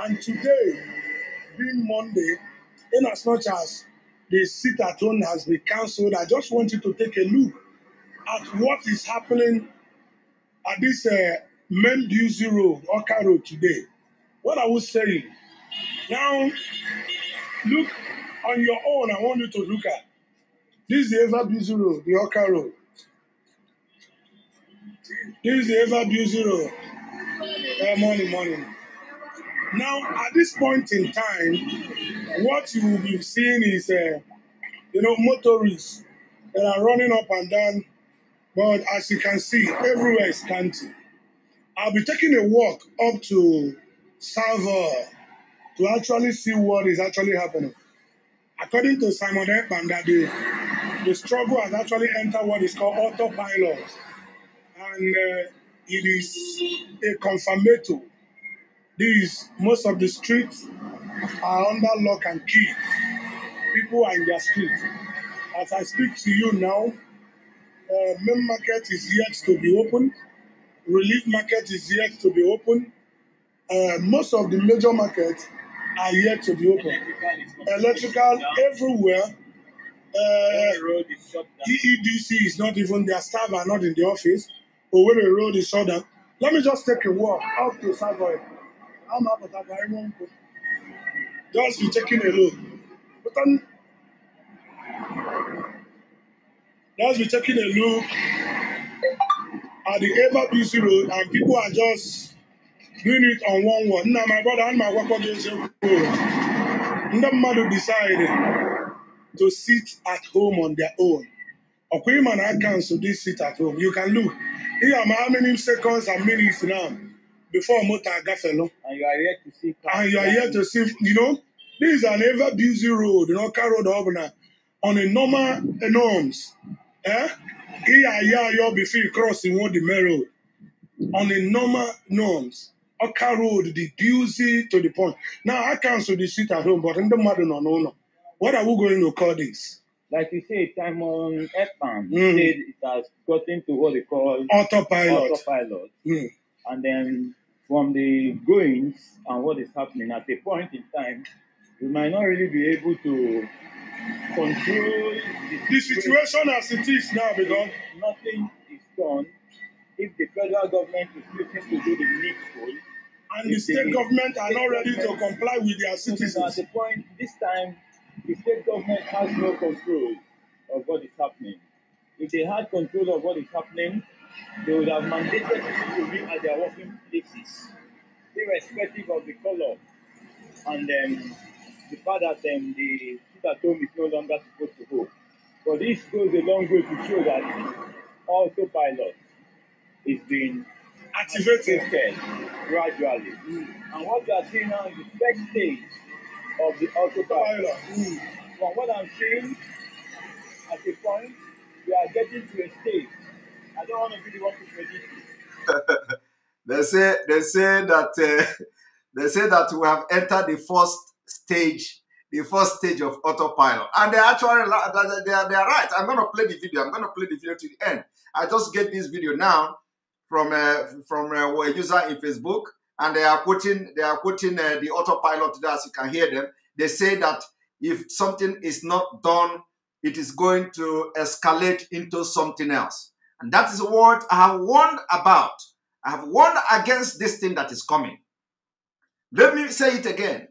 Speaker 22: And today, being Monday, in as much as the sit at home has been cancelled, I just want you to take a look at what is happening at this uh, Busy Road, Oka Road today. What I was saying. Now, look on your own, I want you to look at. This is the Ever Busy Road, the Oka Road. This is the Ever Busy Road. Uh, morning, morning. Now, at this point in time, what you will be seeing is, uh, you know, motorists that are running up and down But as you can see, everywhere is scanty. I'll be taking a walk up to Salvor to actually see what is actually happening. According to Simon Ekman, that the, the struggle has actually entered what is called autopilot. And uh, it is a confirmatory. These, most of the streets are under lock and key. People are in their street. As I speak to you now, uh, main market is yet to be opened. Relief market is yet to be opened. Uh, most of the major markets are yet to be open. Electrical everywhere. Uh, EEDC is not even, their staff are not in the office. But when the road is shut down, let me just take a walk up to Savoy. I'm at Savoy. Just be taking a look. But then, just be taking a look at the ever busy road, and people are just doing it on one word. Now, my brother and my are just ndị mmadụ decide to sit at home on their own. ọkwa ịma na cancel this sit at home. You can look. Ihe ama how many seconds and minutes now before motor agafelu
Speaker 23: And you are yet to see
Speaker 22: and you are here to see you know this is an ever busy road you know car road ọbụla on a normal norms ihe ayọ ayọ before you cross in the road on a normal norms Ọka road the busy to the point now I cancel the sit at home but ndị mmadụ nọ n'ụlọ what are we going to call this
Speaker 23: Like you say, Simon Ekman
Speaker 22: Mm.
Speaker 23: said it has gotten to what they call
Speaker 22: Autopilot.
Speaker 23: autopilot.
Speaker 22: Mm.
Speaker 23: And then from the goings and what is happening at a point in time, we might not really be able to control
Speaker 22: the situation as it is now because
Speaker 23: nothing is done if the federal government refuses to do the needful.
Speaker 22: and the state government are not ready to comply with their citizens.
Speaker 23: At the point, this time, the state government has no control of what is happening. If they had control of what is happening, they would have mandated people to be at their working places, irrespective of the color. And um, the fact that um, the at home is no longer supposed to hold. But this goes a long way to show that autopilot is being
Speaker 22: activated
Speaker 23: gradually. And what you are seeing now is the first stage of the autopilot. From what I'm seeing, at a point, we are getting to a stage. I don't want to really want to predict it.
Speaker 7: they say they say that uh, they say that we have entered the first stage the first stage of autopilot. And they actually they are, they are right. I'm going to play the video. I'm going to play the video to the end. I just get this video now from uh, from uh, a user in facebook and they are quoting they are quoting uh, the autopilot. There as you can hear them they say that if something is not done it is going to escalate into something else. And that is what i have warned about. I have warned against this thing that is coming. Let me say it again.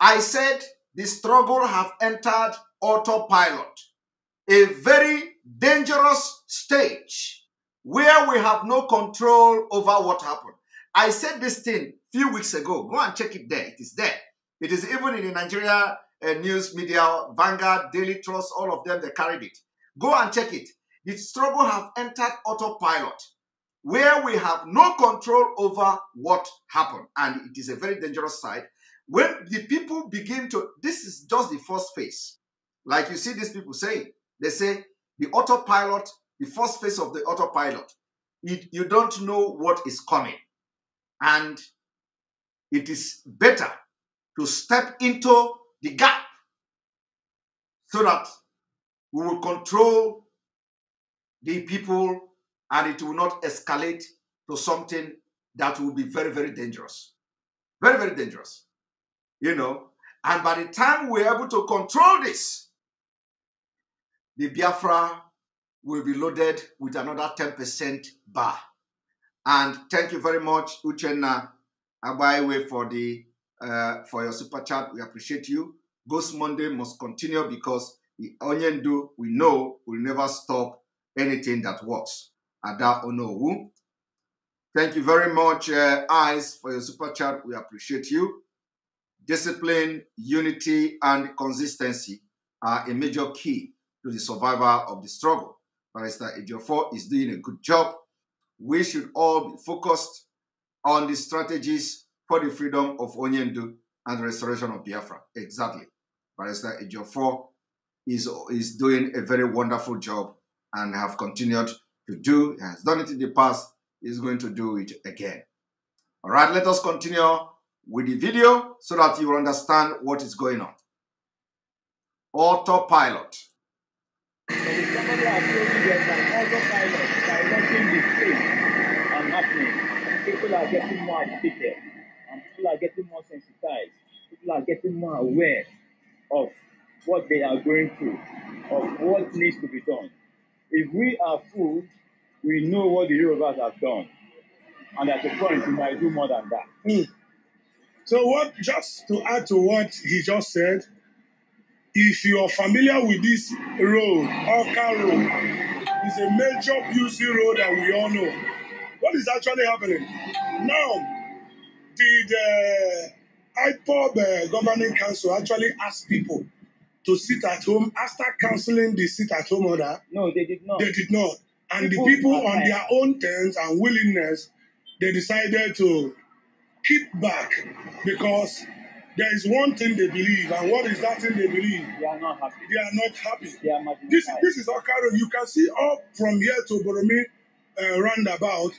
Speaker 7: I said the struggle have entered autopilot, a very dangerous stage where we have no control over what happened. I said this thing a few weeks ago. Go and check it there. It is there. It is even in the Nigeria uh, news media, Vanguard, Daily Trust, all of them, they carried it. Go and check it. The struggle have entered autopilot where we have no control over what happened. And it is a very dangerous side. When the people begin to, this is just the first phase. Like you see these people saying, they say the autopilot, the first phase of the autopilot, it, you don't know what is coming. And it is better to step into the gap so that we will control the people and it will not escalate to something that will be very, very dangerous. Very, very dangerous. You know, and by the time we're able to control this, the Biafra will be loaded with another 10% bar. And thank you very much, Uchenna Abayewe, for the uh, for your super chat. We appreciate you. Ghost Monday must continue because the Onyendu we know will never stop anything that works. Ada Onowu. Thank you very much, uh, Eyes, for your super chat. We appreciate you. Discipline, unity, and consistency are a major key to the survival of the struggle.
Speaker 1: Barrister Ejiofor is doing a good job. We should all be focused on the strategies for the freedom of Onyendu and the restoration of Biafra. Exactly. Barrister Ejiofor is, is doing a very wonderful job and have continued to do, has done it in the past, is going to do it again. All right, let us continue with the video so that you will understand what is going on. Autopilot.
Speaker 23: Somebody has told you there's an autopilot directing the thing and happening. People are getting more agitated and people are getting more sensitized. People are getting more aware of what they are going through, of what needs to be done. If we are fools, we know what the Yorubas have done. And at a point, we might do more than that.
Speaker 22: Hmm. So what? Just to add to what he just said, if you are familiar with this road, Oka Road, is a major busy road that we all know. What is actually happening now? Did uh, IPOB uh, governing council actually ask people to sit at home after cancelling the sit at home order?
Speaker 23: No, they did not.
Speaker 22: They did not. And
Speaker 23: People
Speaker 22: the people on their own terms and willingness, they decided to keep back because there is one thing they believe, and what is that thing they believe?
Speaker 23: They are not happy.
Speaker 22: They are not happy.
Speaker 23: They are
Speaker 22: This
Speaker 23: marginalized.
Speaker 22: this is Okaro. You can see up from here to Boromi uh, roundabout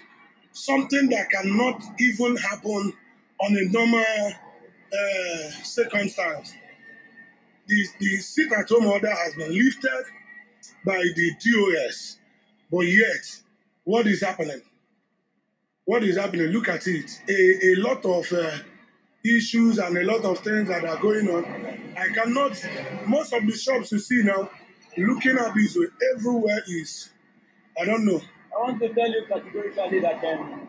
Speaker 22: something that cannot even happen on a normal uh, circumstance. The, the sit at home order has been lifted by the DOS, but yet, what is happening? What is happening? Look at it. A, a lot of uh, issues and a lot of things that are going on. I cannot, most of the shops you see now, looking at this way, everywhere is, I don't know.
Speaker 23: I want to tell you categorically that um,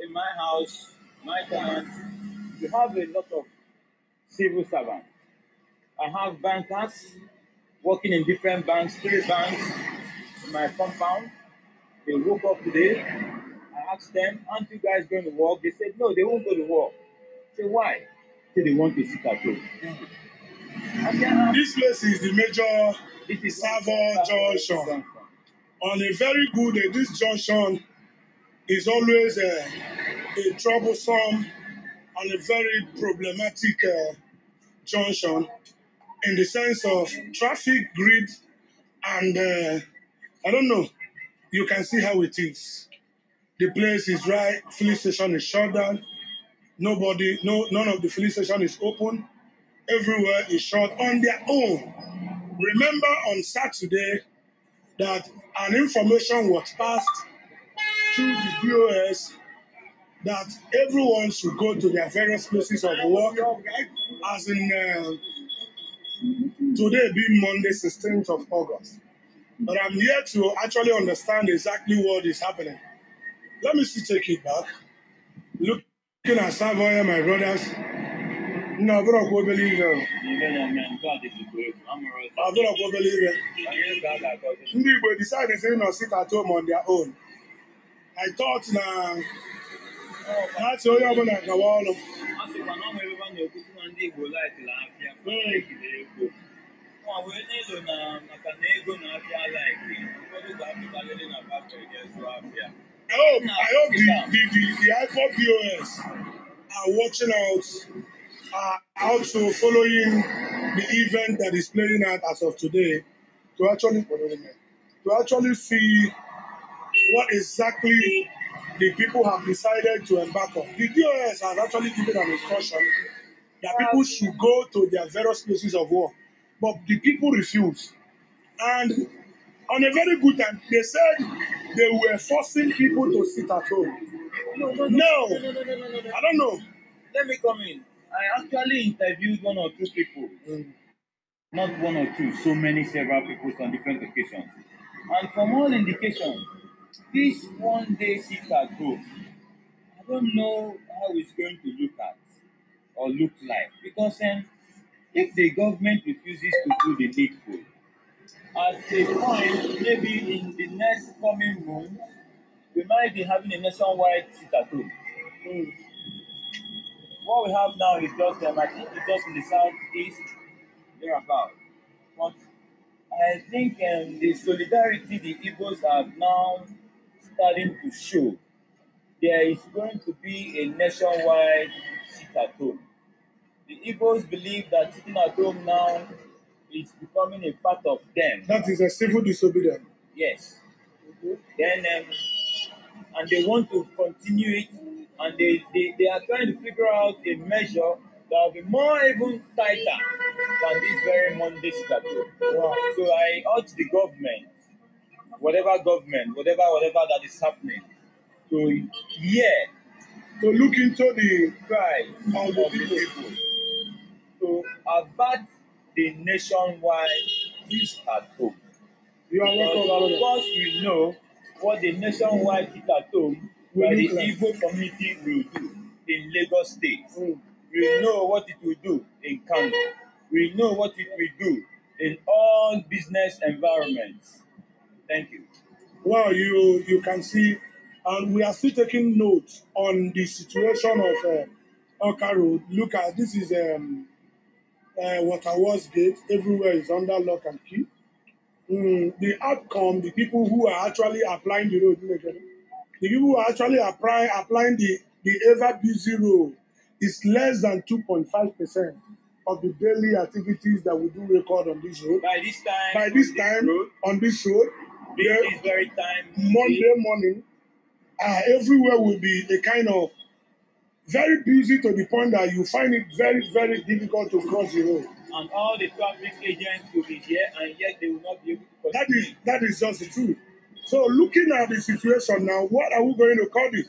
Speaker 23: in my house, my tenants, we have a lot of civil servants. I have bankers working in different banks, three banks in my compound. They woke up today. I asked them, aren't you guys going to walk? They said, no, they won't go to walk. I said, why? They say they want to sit at home.
Speaker 22: This place is the major Savo junction. On a very good day, this junction is always a, a troublesome and a very problematic uh, junction in the sense of traffic grid and uh, I don't know. You can see how it is. The place is dry. Filling station is shut down. Nobody, no, none of the filling station is open. Everywhere is shut on their own. Remember on Saturday that an information was passed through the DOS that everyone should go to their various places of work, as in uh, today being Monday, 16th of August. But I'm here to actually understand exactly what is happening. Let me still take it back. Looking at Savoy, my brothers. No, bro, go believe it. I don't go believe it. Ndị Igbo decide say no sit at home on their own. I thought na na-atị onye ọbụla gawa ọrụ.
Speaker 23: a sịkwa na ọ nwere ebe a na-ekwusi na ndị Igbo laikiri afịa laikiri ego nwa wee n'elu na maka na ego na afịa laiki ụfọdụ ga-apụtalịrị na factory ga-ezu afịa
Speaker 22: I hope, I hope the, the, the, the iPod POS are watching out, are also following the event that is playing out as of today to actually to actually see what exactly the people have decided to embark on. The DOS has actually given an instruction that people should go to their various places of work, but the people refuse. And on a very good time, they said they were forcing people to sit at home.
Speaker 23: No, no, no,
Speaker 22: No.
Speaker 23: no, no, no, no, no, no.
Speaker 22: I don't know.
Speaker 23: Let me come in. I actually interviewed one or two people. Not one or two, so many several people on different occasions. And from all indications, this one day sit at home, I don't know how it's going to look at or look like. Because um, if the government refuses to do the needful, at a point, maybe in the next coming month, we might be having a nationwide sit at home. What we have now is just, um, I think it's just in the southeast, thereabout. But I think um, the solidarity the Igbos are now starting to show, there is going to be a nationwide sit at home. The Igbos believe that sitting at home now is becoming a part of them.
Speaker 22: That is a civil disobedience.
Speaker 23: Yes. Then, um, and they want to continue it, and they, they, they are trying to figure out a measure that will be more even tighter than this very Monday statute.
Speaker 22: Wow.
Speaker 23: So I urge the government, whatever government, whatever whatever that is happening, to hear,
Speaker 22: to look into the
Speaker 23: cry
Speaker 22: of the people.
Speaker 23: people, to avert the nationwide peace at home.
Speaker 22: You are welcome,
Speaker 23: Because we know what the nationwide peace at home by the. Igbo community will do in Lagos State.
Speaker 22: Mm.
Speaker 23: We know what it will do in Kano. We know what it will do in all business environments. Thank you.
Speaker 22: Well, you you can see, and we are still taking notes on the situation of uh, Oka Road. Look at this is um, uh, Waterworks Gate. Everywhere is under lock and key. Mm, the outcome, the people who are actually applying the road, the people who are actually apply, applying the the ever busy road is less than two point five percent of the daily activities that we do record on this road.
Speaker 23: By this time,
Speaker 22: By
Speaker 23: on
Speaker 22: this time
Speaker 23: road,
Speaker 22: on this road,
Speaker 23: this very time,
Speaker 22: Monday morning, uh, everywhere will be a kind of very busy to the point that you find it very, very difficult to cross the road.
Speaker 23: and all the traffic agents will be here, and yet they will not be able to
Speaker 22: That is that is just the truth. So looking at the situation now, what are we going to call this?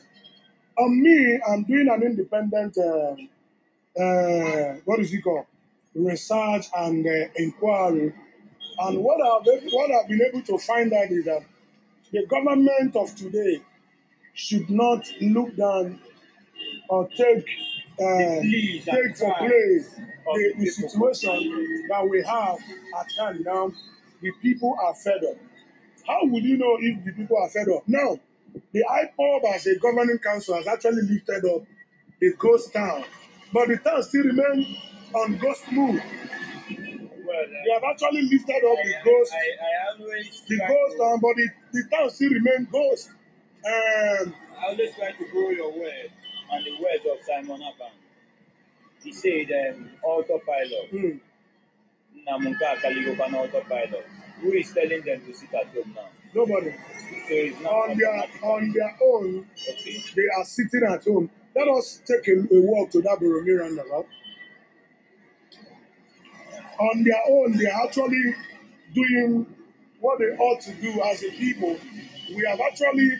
Speaker 22: On me, I'm doing an independent uh, uh, what is it called? Research and uh, inquiry. And what I've what I've been able to find out is that the government of today should not look down or take uh, take
Speaker 23: cries
Speaker 22: place the,
Speaker 23: the
Speaker 22: the situation that we have at hand now. The people are fed up. How would you know if the people are fed up? Now, the IPOB as a governing council has actually lifted up the ghost town, but the town still remains on ghost move.
Speaker 23: Well,
Speaker 22: They have actually lifted up the ghost,
Speaker 23: I, I
Speaker 22: the ghost
Speaker 23: to,
Speaker 22: town, but the, the town still remains ghost. Um,
Speaker 23: I always try to borrow your word and the words of Simon Abang. He said, um, autopilot.
Speaker 22: mm,
Speaker 23: on autopilot. Who is telling them to sit at home now?
Speaker 22: nobody.
Speaker 23: So
Speaker 22: On their on their own,
Speaker 23: Okay.
Speaker 22: they are sitting at home. Let us take a, a walk to that Borromeo roundabout. On their own, they are actually doing what they ought to do as a people. We are actually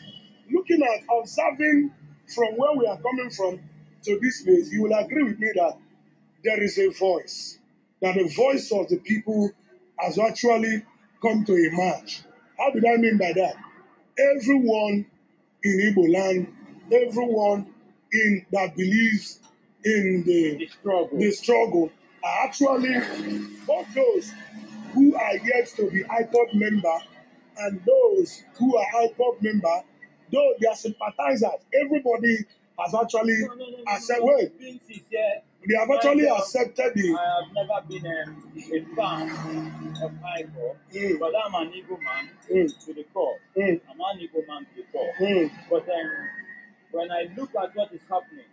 Speaker 22: looking at observing from where we are coming from to this place. You will agree with me that there is a voice, that the voice of the people has actually come to a emerge. How did I mean by that? Everyone in Igbo land, everyone in that believes in the,
Speaker 23: The struggle.
Speaker 22: the struggle are actually both those who are yet to be IPOB member and those who are IPOB member, though they are sympathizers, everybody has actually
Speaker 23: No, no, no,
Speaker 22: accepted, wait, they have actually
Speaker 23: myself,
Speaker 22: accepted the,
Speaker 23: I have never been um, a fan of IPO,
Speaker 22: Mm.
Speaker 23: but I'm an Igbo man
Speaker 22: Mm.
Speaker 23: to the core.
Speaker 22: Mm.
Speaker 23: I'm an Igbo man to the core.
Speaker 22: Mm.
Speaker 23: But um, when I look at what is happening,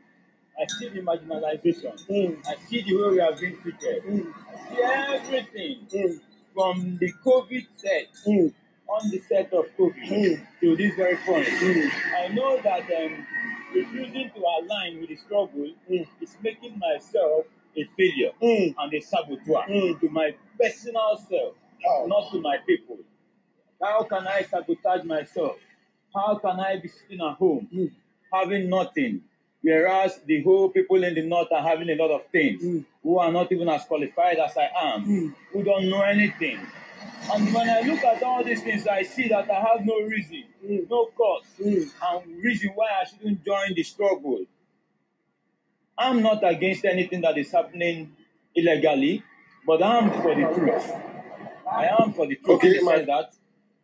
Speaker 23: I see the marginalization.
Speaker 22: Mm.
Speaker 23: I see the way we are being treated.
Speaker 22: Mm.
Speaker 23: I see everything
Speaker 22: Mm.
Speaker 23: from the COVID set,
Speaker 22: Mm.
Speaker 23: On the set of COVID,
Speaker 22: Mm.
Speaker 23: to this very point.
Speaker 22: Mm.
Speaker 23: I know that um, refusing to align with the struggle
Speaker 22: Mm.
Speaker 23: is making myself a failure
Speaker 22: Mm.
Speaker 23: and a saboteur
Speaker 22: Mm.
Speaker 23: to my personal self,
Speaker 22: Oh.
Speaker 23: not to my people. How can I sabotage myself? How can I be sitting at home
Speaker 22: Mm.
Speaker 23: having nothing, whereas the whole people in the north are having a lot of things, who are not even as qualified as I am, who don't know anything. And when I look at all these things, I see that I have no reason,
Speaker 22: Mm.
Speaker 23: no cause,
Speaker 22: Mm.
Speaker 23: and reason why I shouldn't join the struggle. I'm not against anything that is happening illegally, but I'm for the truth. I am for the truth
Speaker 24: Okay,
Speaker 23: in the
Speaker 24: my
Speaker 23: that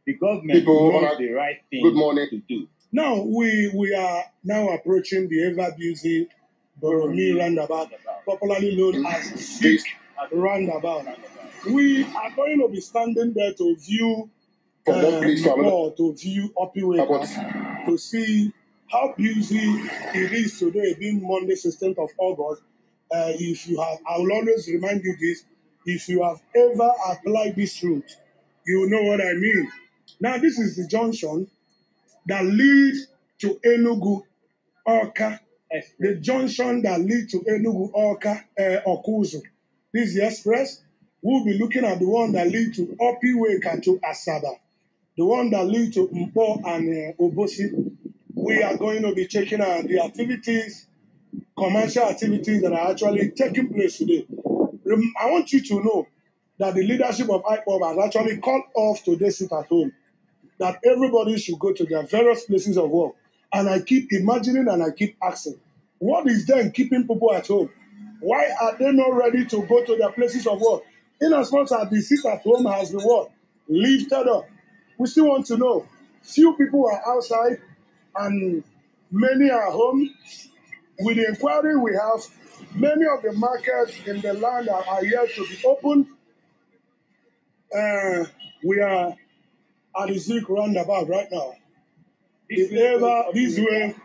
Speaker 23: the government
Speaker 24: people,
Speaker 23: knows the right thing
Speaker 24: Good morning.
Speaker 23: to do.
Speaker 22: Now we we are now approaching the ever busy Borromeo roundabout, popularly known as Zik roundabout. We are going to be standing there to view
Speaker 6: From one
Speaker 22: uh,
Speaker 6: place to another.
Speaker 22: or to view Upper Iweka to see how busy it is today, being Monday, 16th of August. Uh, if you have, I will always remind you this. If you have ever applied this route, you know what I mean. Now, this is the junction that leads to Enugu, Awka. The junction that leads to Enugu, Awka, uh, Okuzu. This is the express. We'll be looking at the one that leads to Upper Iweka to Asaba. The one that leads to Nkpor and uh, Obosi. We are going to be checking out the activities, commercial activities that are actually taking place today. I want you to know that the leadership of IPOB has actually called off today's sit at home, that everybody should go to their various places of work. And I keep imagining and I keep asking, what is then keeping people at home? Why are they not ready to go to their places of work? In as much as the sit at home has been what? Lifted up. We still want to know. Few people are outside and many are home. With the inquiry we have, many of the markets in the land are, are yet to be opened. Uh, we are at the Zik roundabout right now. If ever this way,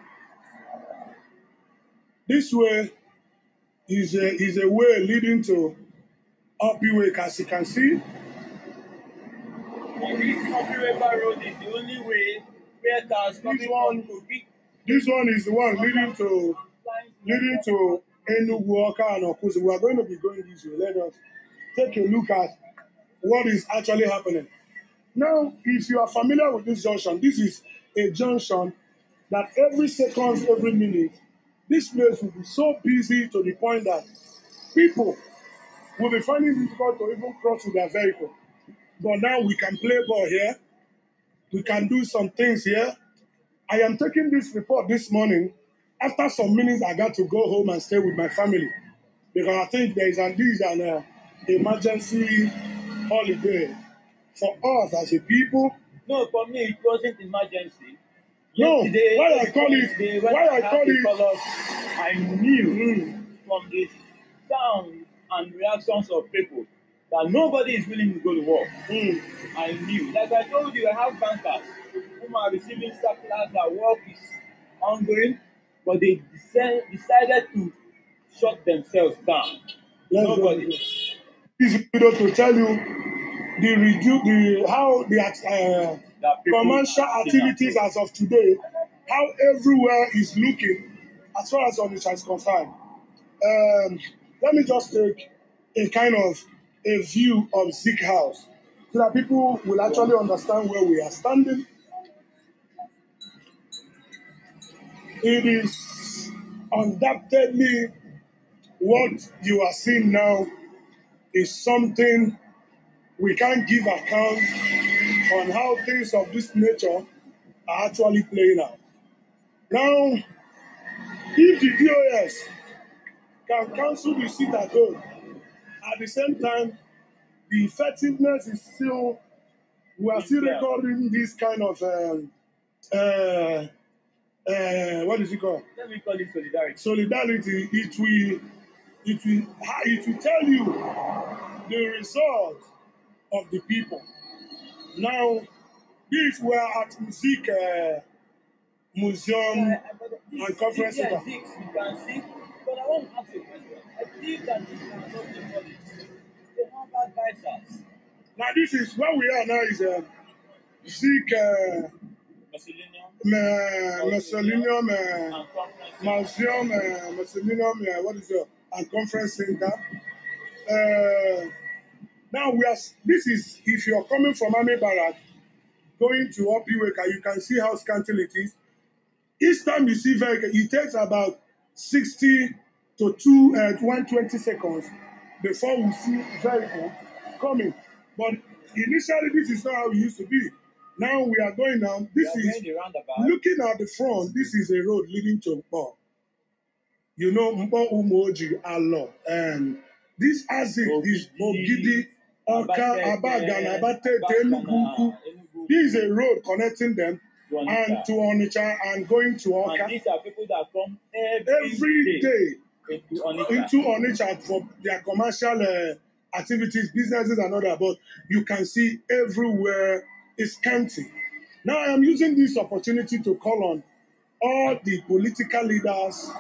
Speaker 22: this way is a, is a way leading to Opiwake, as you can see.
Speaker 23: Road is the only way where cars coming Kogi
Speaker 22: This one is the one leading to leading to Enugu, Oka, and Okuzu. We are going to be going this way. Let us take a look at what is actually happening. Now, if you are familiar with this junction, this is a junction that every second, every minute, this place will be so busy to the point that people will be finding it difficult to even cross with their vehicle. But now we can play ball here. We can do some things here. I am taking this report this morning. After some minutes, I got to go home and stay with my family because I think there is an this is an uh, emergency holiday for us as a people.
Speaker 23: No, for me it wasn't emergency.
Speaker 22: No,
Speaker 23: Yesterday,
Speaker 22: why I call it- why I call it-
Speaker 23: colours, I knew from the sound and reactions of people that nobody is willing to go to work. I knew. Like I told you, I have bankers whom are receiving circulars that work is ongoing, but they deci- decided to shut themselves down.
Speaker 22: Go.
Speaker 23: Nobody.
Speaker 22: This video to tell you the redu- the how the uh, commercial activities as of today, how everywhere is looking as far as Onitsha is concerned. Um, let me just take a kind of a view of Zik House so that people will actually understand where we are standing. It is undoubtedly what you are seeing now is something we can't give account on how things of this nature are actually playing out. Now, if the DOS can cancel the seat at home, at the same time, the effectiveness is still, we are still recording this kind of, um, uh, uh, what is it called?
Speaker 23: Let me call it solidarity.
Speaker 22: solidarity, it will, it will, it will tell you the result of the people. Now, this we are at Music uh, Museum and Conference Center.
Speaker 23: you can see. But I want to ask you a question. I believe that these are not the police. They have advisors.
Speaker 22: Now, this is where we are now. Is uh, Music uh,
Speaker 23: Mussolinium
Speaker 22: uh, Mussolinium uh. Museum, uh, Mussolinium, uh, what is it? And Conference Center. Uh, now we are. This is if you are coming from Army Barrack, going to Opiweka, you can see how scanty it is. Each time you see vehicle, it takes about sixty to two uh, one twenty seconds before we see vehicle coming. But initially, this is not how it used to be. Now we are going now. This is looking at the front. This is a road leading to Mpo. You know, Mpo Umoji Alo. And this exit is Ogidi, Oka, Abagan, Abatete,
Speaker 23: Bakana,
Speaker 22: Enugu. This is a road connecting them and to Onitsha and going to Awka
Speaker 23: And these are people that come every,
Speaker 22: every day
Speaker 23: into Onitsha.
Speaker 22: into Onitsha for their commercial uh, activities, businesses and that, but you can see everywhere is scanty. Now I am using this opportunity to call on all the political leaders,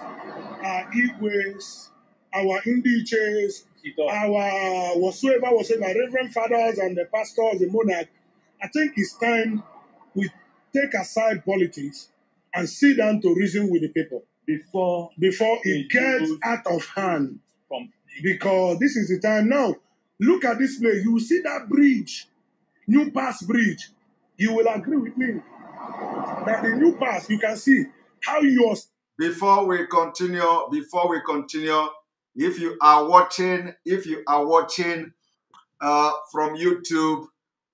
Speaker 22: our Igwes, our Ndichies, our whatsoever, whatsoever, Reverend Fathers and the pastors, the monarch. I think it's time we take aside politics and sit down to reason with the people
Speaker 23: before
Speaker 22: before it gets out of hand. Because this is the time now. Look at this place. You see that bridge, New Pass Bridge. You will agree with me that the New Pass, you can see how your
Speaker 7: before we continue before we continue if you are watching if you are watching uh, from youtube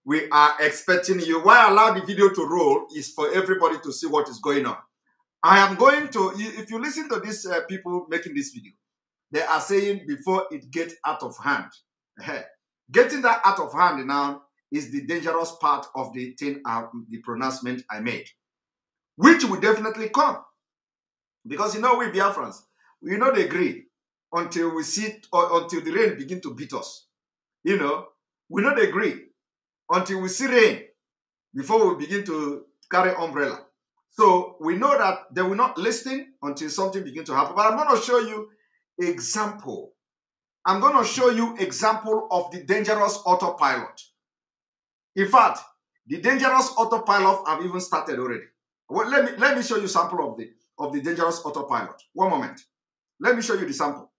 Speaker 7: we are expecting you. Why allow the video to roll is for everybody to see what is going on. I am going to if you listen to these uh, people making this video they are saying before it gets out of hand. Getting that out of hand now is the dangerous part of the thing uh, the pronouncement i made which will definitely come. Because you know we Biafrans, we not agree until we see or until the rain begin to beat us. You know, we not agree until we see rain before we begin to carry umbrella. So we know that they will not listen until something begin to happen. But I'm going to show you example. I'm going to show you example of the dangerous autopilot. In fact, the dangerous autopilot have even started already. Well, let me let me show you sample of the of the dangerous autopilot. One moment. Let me show you the sample.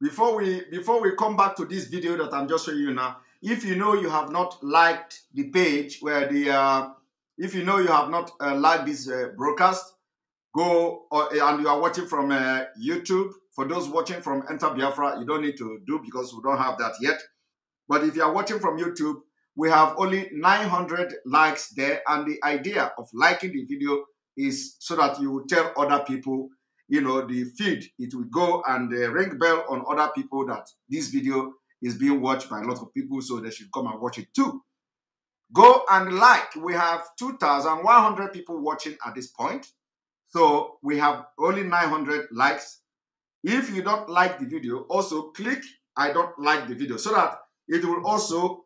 Speaker 7: Before we before we come back to this video that i'm just showing you now if you know you have not liked the page where the uh, if you know you have not uh, liked this uh, broadcast go uh, and you are watching from uh, youtube for those watching from enter biafra you don't need to do because we don't have that yet. But if you are watching from youtube we have only 900 likes there and the idea of liking the video is so that you will tell other people you know, the feed, it will go and uh, ring bell on other people that this video is being watched by a lot of people, so they should come and watch it too. Go and like. We have 2,100 people watching at this point. So we have only 900 likes. If you don't like the video, also click I don't like the video so that it will also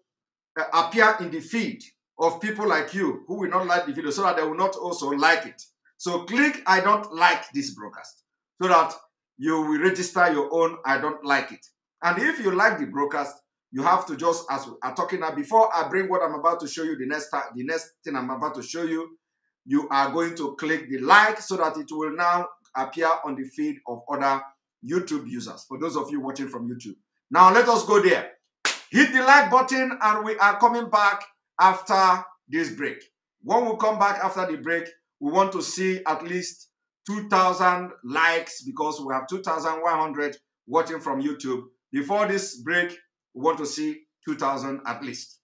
Speaker 7: uh, appear in the feed of people like you who will not like the video so that they will not also like it. So click I don't like this broadcast so that you will register your own I don't like it. And if you like the broadcast, you have to just, as we are talking now, before I bring what I'm about to show you, the next, the next thing I'm about to show you, you are going to click the like so that it will now appear on the feed of other YouTube users, for those of you watching from YouTube. Now let us go there. Hit the like button and we are coming back after this break. When we come back after the break, we want to see at least 2,000 likes because we have 2,100 watching from YouTube. Before this break, we want to see 2,000 at least.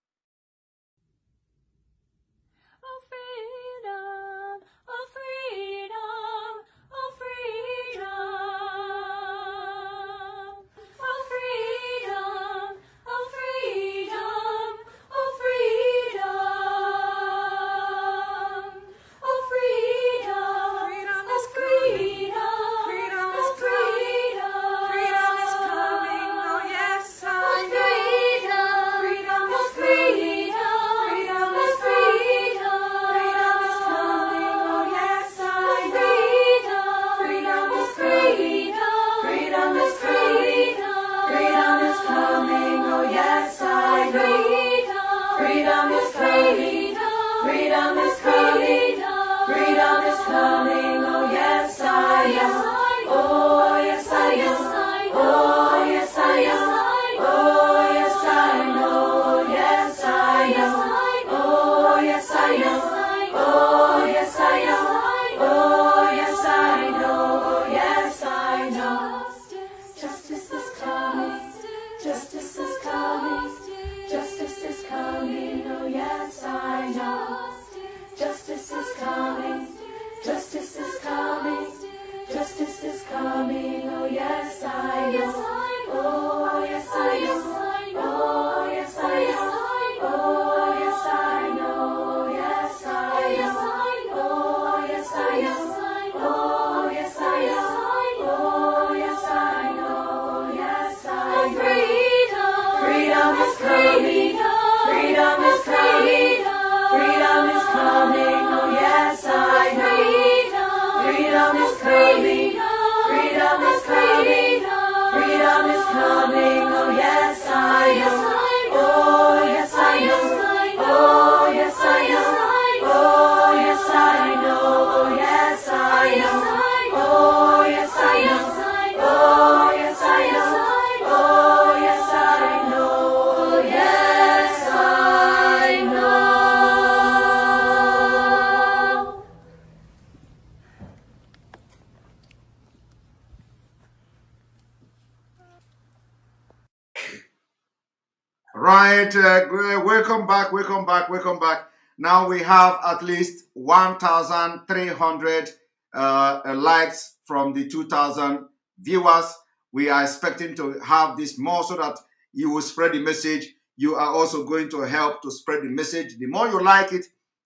Speaker 7: Back, welcome back. Now we have at least 1,300 uh, uh, likes from the 2,000 viewers. We are expecting to have this more so that you will spread the message. You are also going to help to spread the message. The more you like it,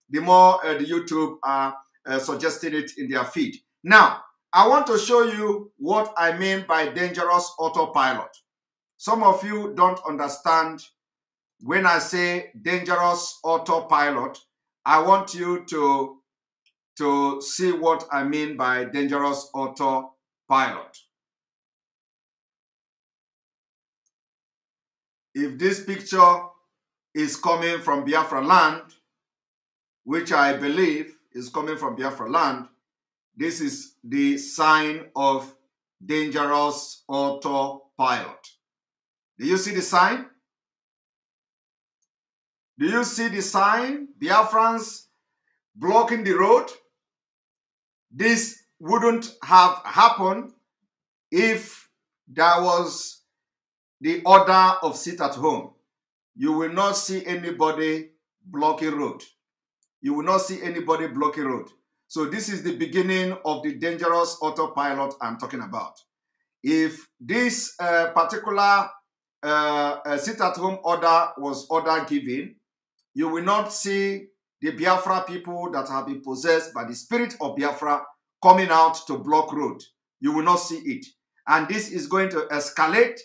Speaker 7: the more uh, the YouTube are uh, suggesting it in their feed. Now, I want to show you what I mean by dangerous autopilot. Some of you don't understand when I say dangerous autopilot. I want you to, to see what I mean by dangerous autopilot. If this picture is coming from Biafra land, which I believe is coming from Biafra land, this is the sign of dangerous autopilot. Do you see the sign? Do you see the sign? the Biafrans blocking the road? This wouldn't have happened if there was the order of sit at home. You will not see anybody blocking road. You will not see anybody blocking road. So this is the beginning of the dangerous autopilot I'm talking about. If this uh, particular uh, sit-at-home order was order given, you will not see the Biafra people that have been possessed by the spirit of Biafra coming out to block road. You will not see it. And this is going to escalate.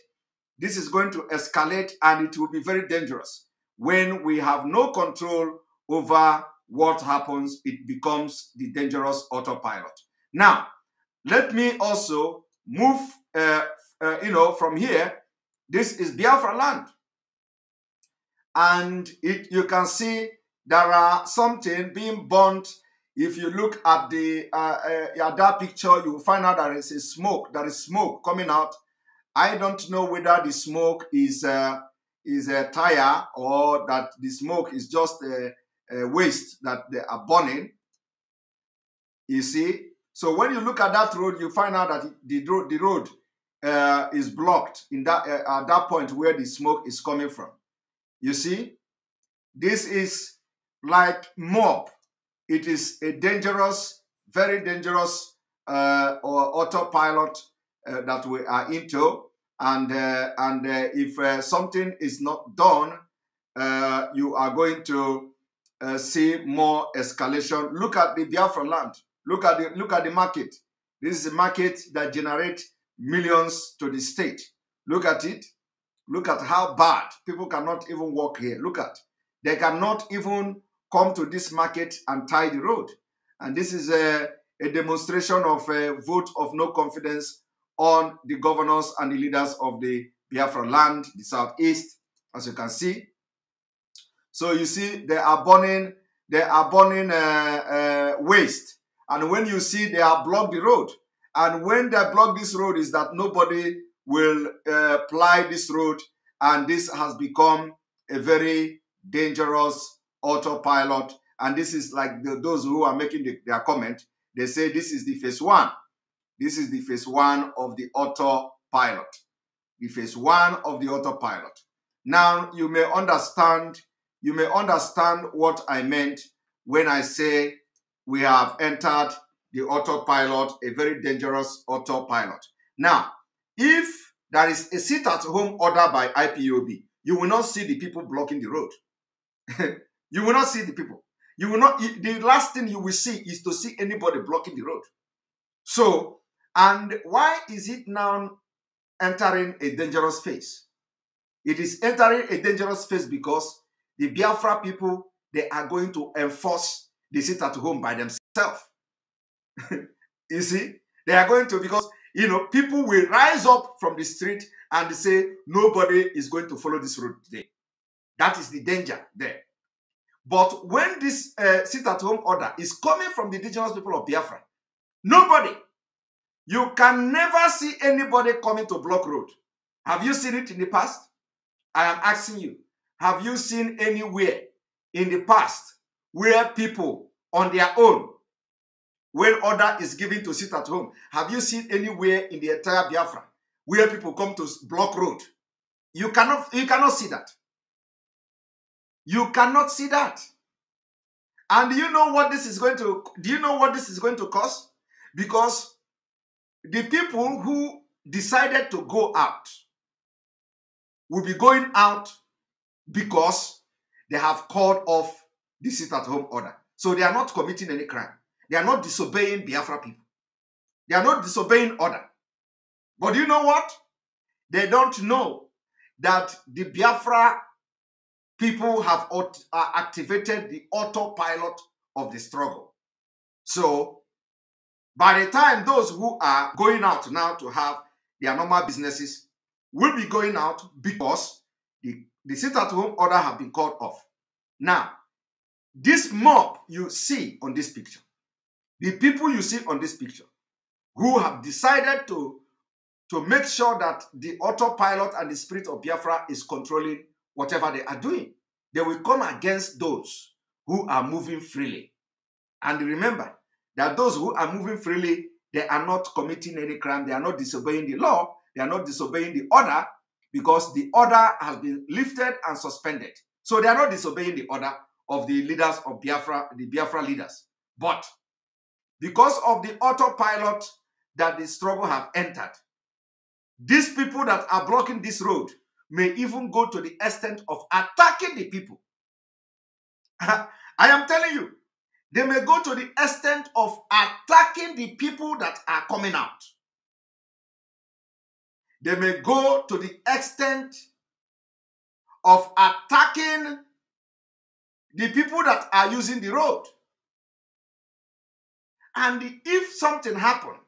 Speaker 7: This is going to escalate and it will be very dangerous. When we have no control over what happens, it becomes the dangerous autopilot. Now, let me also move, uh, uh, you know, from here. This is Biafra land and it, you can see there are something being burnt. If you look at the uh, uh, at that picture, you will find out that there is a smoke. There is smoke coming out. I don't know whether the smoke is uh, is a tire or that the smoke is just a, a waste that they are burning. You see, so when you look at that road, you find out that the road the road uh, is blocked in that uh, at that point where the smoke is coming from. You see, this is like mob. It is a dangerous, very dangerous uh, or autopilot uh, that we are into. And uh, and uh, if uh, something is not done, uh, you are going to see more escalation. Look at the Biafra land. Look at the look at the market. This is a market that generates millions to the state. Look at it. Look at how bad people cannot even walk here. Look at they cannot even come to this market and tie the road. And this is a, a demonstration of a vote of no confidence on the governors and the leaders of the Biafra land, the southeast, as you can see. So you see, they are burning, they are burning uh, uh, waste. And when you see they have blocked the road, and when they block this road, is that nobody will uh, ply this road, and this has become a very dangerous autopilot. And this is like the, those who are making the, their comment. They say this is the phase one. This is the phase one of the autopilot. The phase one of the autopilot. Now you may understand. You may understand what I meant when I say we have entered the autopilot, a very dangerous autopilot. Now, if there is a sit at home order by IPOB, you will not see the people blocking the road. you will not see the people. You will not, the last thing you will see is to see anybody blocking the road. So, and why is it now entering a dangerous phase? It is entering a dangerous phase because the Biafra people, they are going to enforce the sit at home by themselves. you see, they are going to, because, you know, people will rise up from the street and say, nobody is going to follow this road today. That is the danger there. But when this uh, sit at home order is coming from the indigenous people of Biafra, nobody, you can never see anybody coming to block road. Have you seen it in the past? I am asking you, have you seen anywhere in the past where people on their own, when order is given to sit at home, have you seen anywhere in the entire Biafra where people come to block road? You cannot, you cannot see that. You cannot see that. And do you know what this is going to do you know what this is going to cause? Because the people who decided to go out will be going out because they have called off the sit at home order. So they are not committing any crime. They are not disobeying Biafra people. They are not disobeying order. But you know what? They don't know that the Biafra people have uh, activated the autopilot of the struggle. So, by the time those who are going out now to have their normal businesses will be going out because the, the sit at home order have been called off. Now, this mob you see on this picture, the people you see on this picture who have decided to, to make sure that the autopilot and the spirit of Biafra is controlling whatever they are doing. They will come against those who are moving freely. And remember that those who are moving freely, they are not committing any crime, they are not disobeying the law, they are not disobeying the order because the order has been lifted and suspended. So they are not disobeying the order of the leaders of Biafra, the Biafra leaders. But because of the autopilot that the struggle have entered, these people that are blocking this road may even go to the extent of attacking the people. I am telling you, they may go to the extent of attacking the people that are coming out. They may go to the extent of attacking the people that are using the road. And if something happened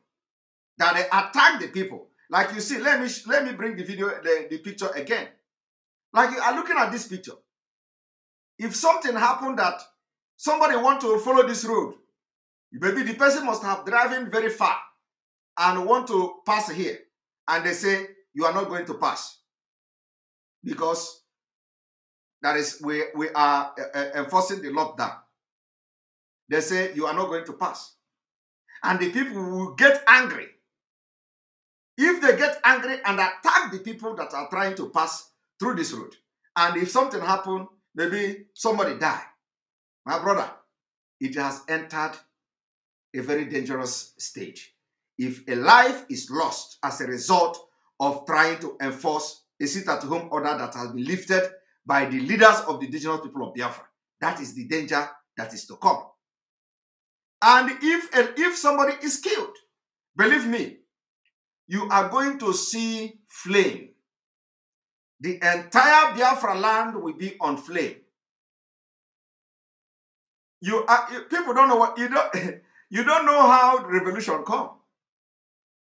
Speaker 7: that they attack the people, like you see, let me let me bring the video, the, the picture again. Like you are looking at this picture. If something happened that somebody want to follow this road, maybe the person must have driven very far and want to pass here, and they say you are not going to pass because that is we we are uh, enforcing the lockdown. They say you are not going to pass, and the people will get angry if they get angry and attack the people that are trying to pass through this road, and if something happen, maybe somebody die, my brother, it has entered a very dangerous stage. If a life is lost as a result of trying to enforce a sit-at-home order that has been lifted by the leaders of the indigenous people of Biafra, that is the danger that is to come. And if, if somebody is killed, believe me, you are going to see flame. The entire Biafra land will be on flame. You are people don't know what you don't you don't know how revolution come.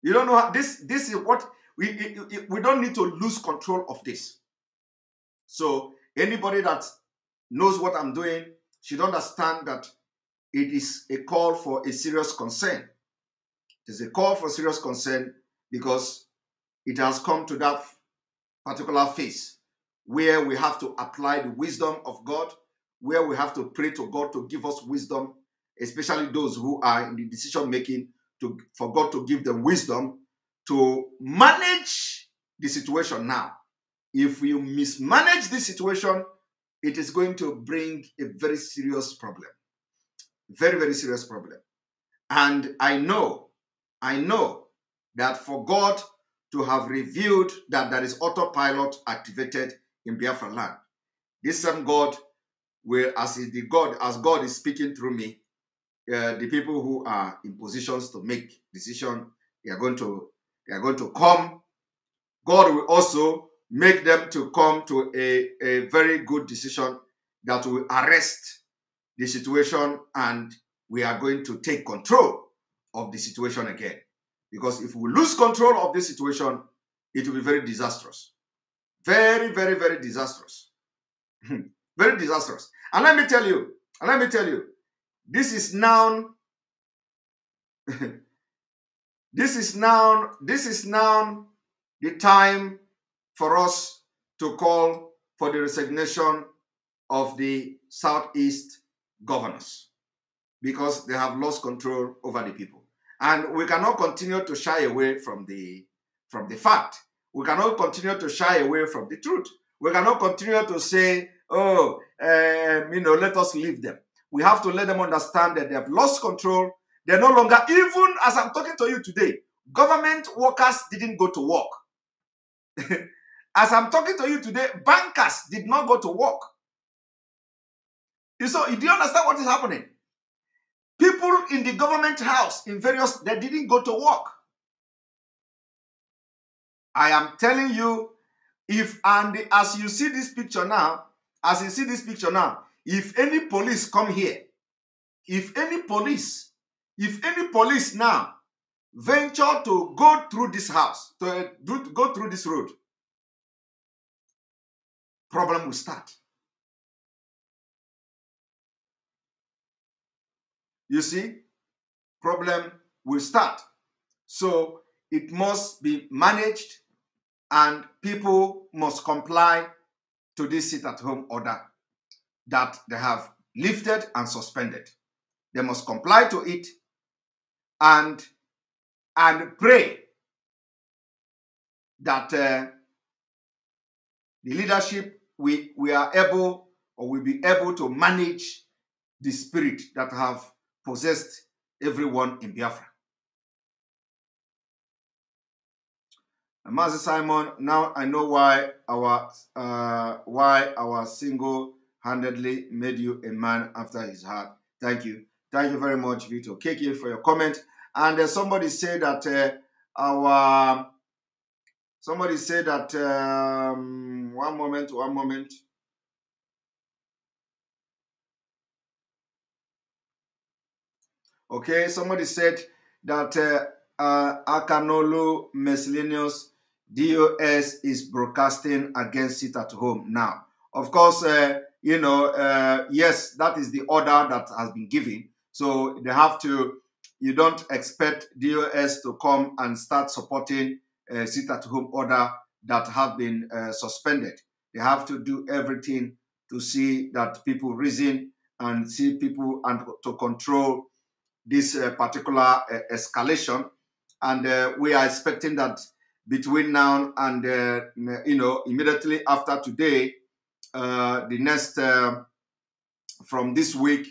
Speaker 7: You don't know how this this is what we we don't need to lose control of this. So anybody that knows what I'm doing should understand that it is a call for a serious concern. It is a call for serious concern because it has come to that particular phase where we have to apply the wisdom of God, where we have to pray to God to give us wisdom, especially those who are in the decision making, to for God to give them wisdom to manage the situation now. If we mismanage this situation, it is going to bring a very serious problem. Very, very serious problem. And I know, I know that for God to have revealed that there is autopilot activated in Biafra land. This same God will, as the God, as God is speaking through me, uh, the people who are in positions to make decision, they are going to, they are going to come. God will also make them to come to a, a very good decision that will arrest the situation and we are going to take control of the situation again. Because if we lose control of this situation, it will be very disastrous. Very, very, very disastrous. Hmm. very disastrous. And let me tell you, and let me tell you, this is now, this is now, this is now the time for us to call for the resignation of the Southeast governors because they have lost control over the people. And we cannot continue to shy away from the, from the fact. We cannot continue to shy away from the truth. We cannot continue to say, oh, um, you know, let us leave them. We have to let them understand that they have lost control. They're no longer, even as I'm talking to you today, government workers didn't go to work. as I'm talking to you today, bankers did not go to work. You so, do you understand what is happening? People in the government house, in various, they didn't go to work. I am telling you, if and as you see this picture now, as you see this picture now, if any police come here, if any police, if any police now venture to go through this house, to, go through this road, problem will start. You see, problem will start. So it must be managed and people must comply to this sit at home order that they have lifted and suspended. They must comply to it and and pray that uh, the leadership we, we are able or will be able to manage the spirit that have possessed everyone in Biafra. Mazi Simon, now I know why our uh, why our single-handedly made you a man after his heart. Thank you, thank you very much, Vito Keke, for your comment. And uh, somebody said that uh, our somebody said that um, one moment, one moment. Okay, somebody said that uh, uh, Akanolo Miscellaneous DOS is broadcasting against it at home now. Of course, uh, you know, uh, yes, that is the order that has been given. So they have to, you don't expect DOS to come and start supporting uh, sit at home order that have been uh, suspended. They have to do everything to see that people reason and see people and to control this uh, particular uh, escalation. And uh, we are expecting that between now and, uh, you know, immediately after today, uh, the next, uh, from this week,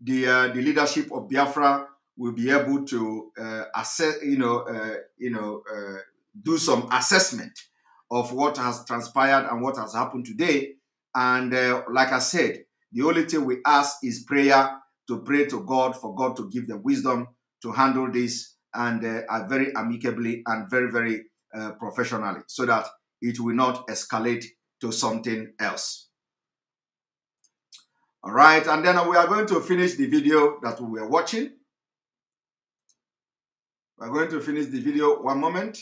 Speaker 7: the, the leadership of Biafra will be able to assess, you know, you know, do some assessment of what has transpired and what has happened today. And like I said, the only thing we ask is prayer to pray to God for God to give them wisdom to handle this and uh, very amicably and very, very uh, professionally so that it will not escalate to something else. All right, and then we are going to finish the video that we were watching. We're going to finish the video one moment.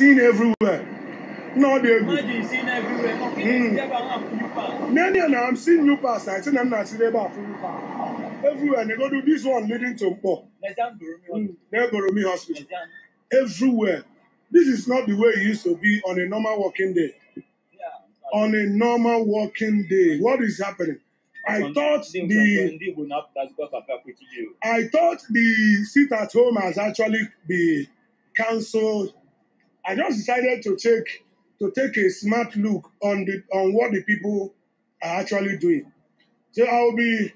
Speaker 22: Seen everywhere. No, they go.
Speaker 23: Seeing
Speaker 22: Mm.
Speaker 23: pass.
Speaker 22: Many and I'm seeing new pass. I see them not see them back from pass. Everywhere they go do this one leading to Mpo.
Speaker 23: Burumi.
Speaker 22: Neboromi Hospital. Everywhere. This is not the way it used to be on a normal working day. On a normal working day, what is happening? I thought the. I thought the sit at home has actually been cancelled. I just decided to take to take a smart look on the on what the people are actually doing. So I'll be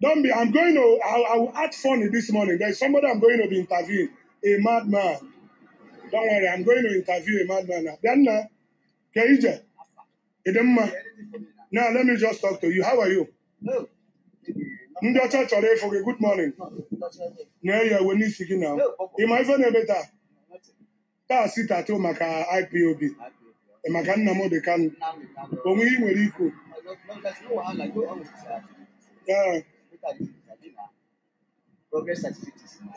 Speaker 22: don't be I'm going to I'll, I will act funny this morning. There's somebody I'm going to be interviewing, a madman. Don't worry, I'm going to interview a madman now. Then uh, Keija, Idemma. Now let me just talk to you. How are you? Ndị ọcha chọrọ ịfụ gị good morning. na ya ewe n'isi gị na ị ma ife na-eme taa taa si tatụ maka ipob maka nna m dị kanụ onwe ihe nwere ikwu